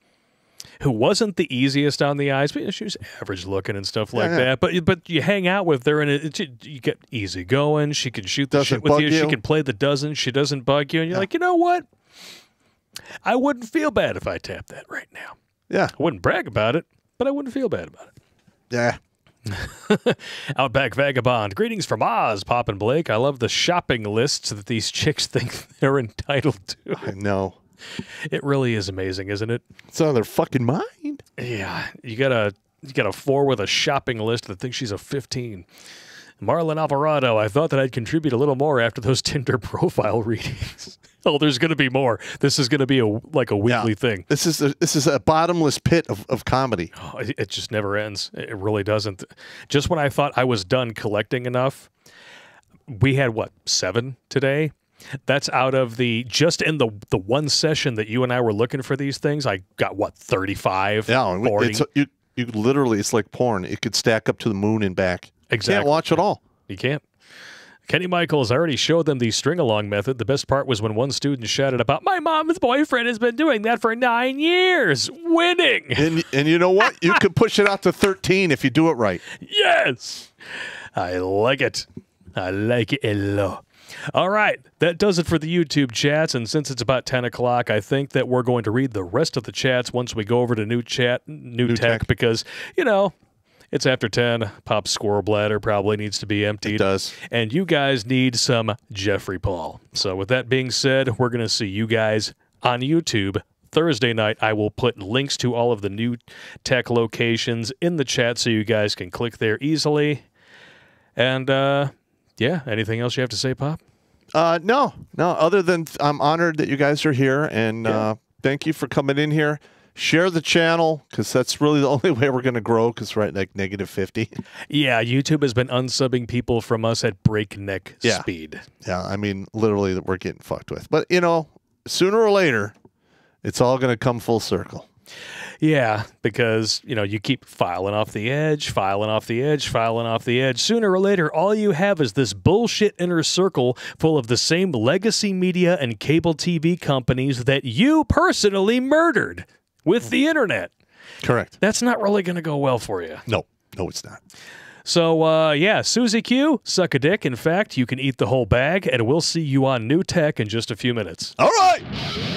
who wasn't the easiest on the eyes, but she was average looking and stuff like Yeah, yeah. that. But but you hang out with her and it, it, you get easy going. She can shoot the Doesn't shit with bug you. She can play the dozen. She doesn't bug you, and you're like, you know what? I wouldn't feel bad if I tapped that right now. Yeah. I wouldn't brag about it, but I wouldn't feel bad about it. Yeah. (laughs) Outback Vagabond. Greetings from Oz, Popp and Blake. I love the shopping lists that these chicks think (laughs) they're entitled to. I know. It really is amazing, isn't it? It's on their fucking mind. Yeah. You got a you got a four with a shopping list that thinks she's a fifteen. Marlon Alvarado, I thought that I'd contribute a little more after those (laughs) Tinder profile readings. (laughs) oh, there's going to be more. This is going to be a like a weekly thing. This is a, this is a bottomless pit of, of comedy. (gasps) Oh, it, it just never ends. It really doesn't. Just when I thought I was done collecting enough, we had what seven today. That's out of the just in the the one session that you and I were looking for these things. I got what thirty five. Yeah, 40. it's you you literally it's like porn. It could stack up to the moon and back. You Exactly. can't watch it all. You can't. Kenny Michaels I already showed them the string along method. The best part was when one student shouted about my mom's boyfriend has been doing that for nine years, winning. And and you know what? You could push it out to 13 if you do it right. (laughs) Yes. I like it. I like it a lot. All right, that does it for the YouTube chats. And since it's about 10 o'clock, I think that we're going to read the rest of the chats once we go over to new chat, new, tech, because, you know, it's after 10. Popp's squirrel bladder probably needs to be emptied. It does. And you guys need some Jeffrey Paul. So, with that being said, we're going to see you guys on YouTube Thursday night. I will put links to all of the new tech locations in the chat so you guys can click there easily. And uh, yeah, anything else you have to say, Popp? Uh, no, no. Other than I'm honored that you guys are here, and uh, thank you for coming in here. Share the channel because that's really the (laughs) only way we're going to grow. Because we're at like negative fifty. Yeah, YouTube has been unsubbing people from us at breakneck Yeah. speed. Yeah, I mean literally that we're getting fucked with. But you know, sooner or later, it's all going to come full circle. Yeah, because you know you keep filing off the edge, filing off the edge, filing off the edge. Sooner or later, all you have is this bullshit inner circle full of the same legacy media and cable TV companies that you personally murdered with the internet. Correct. That's not really going to go well for you. No, no, it's not. So, uh, yeah, Susie Q, suck a dick. In fact, you can eat the whole bag, and we'll see you on New Tech in just a few minutes. All right.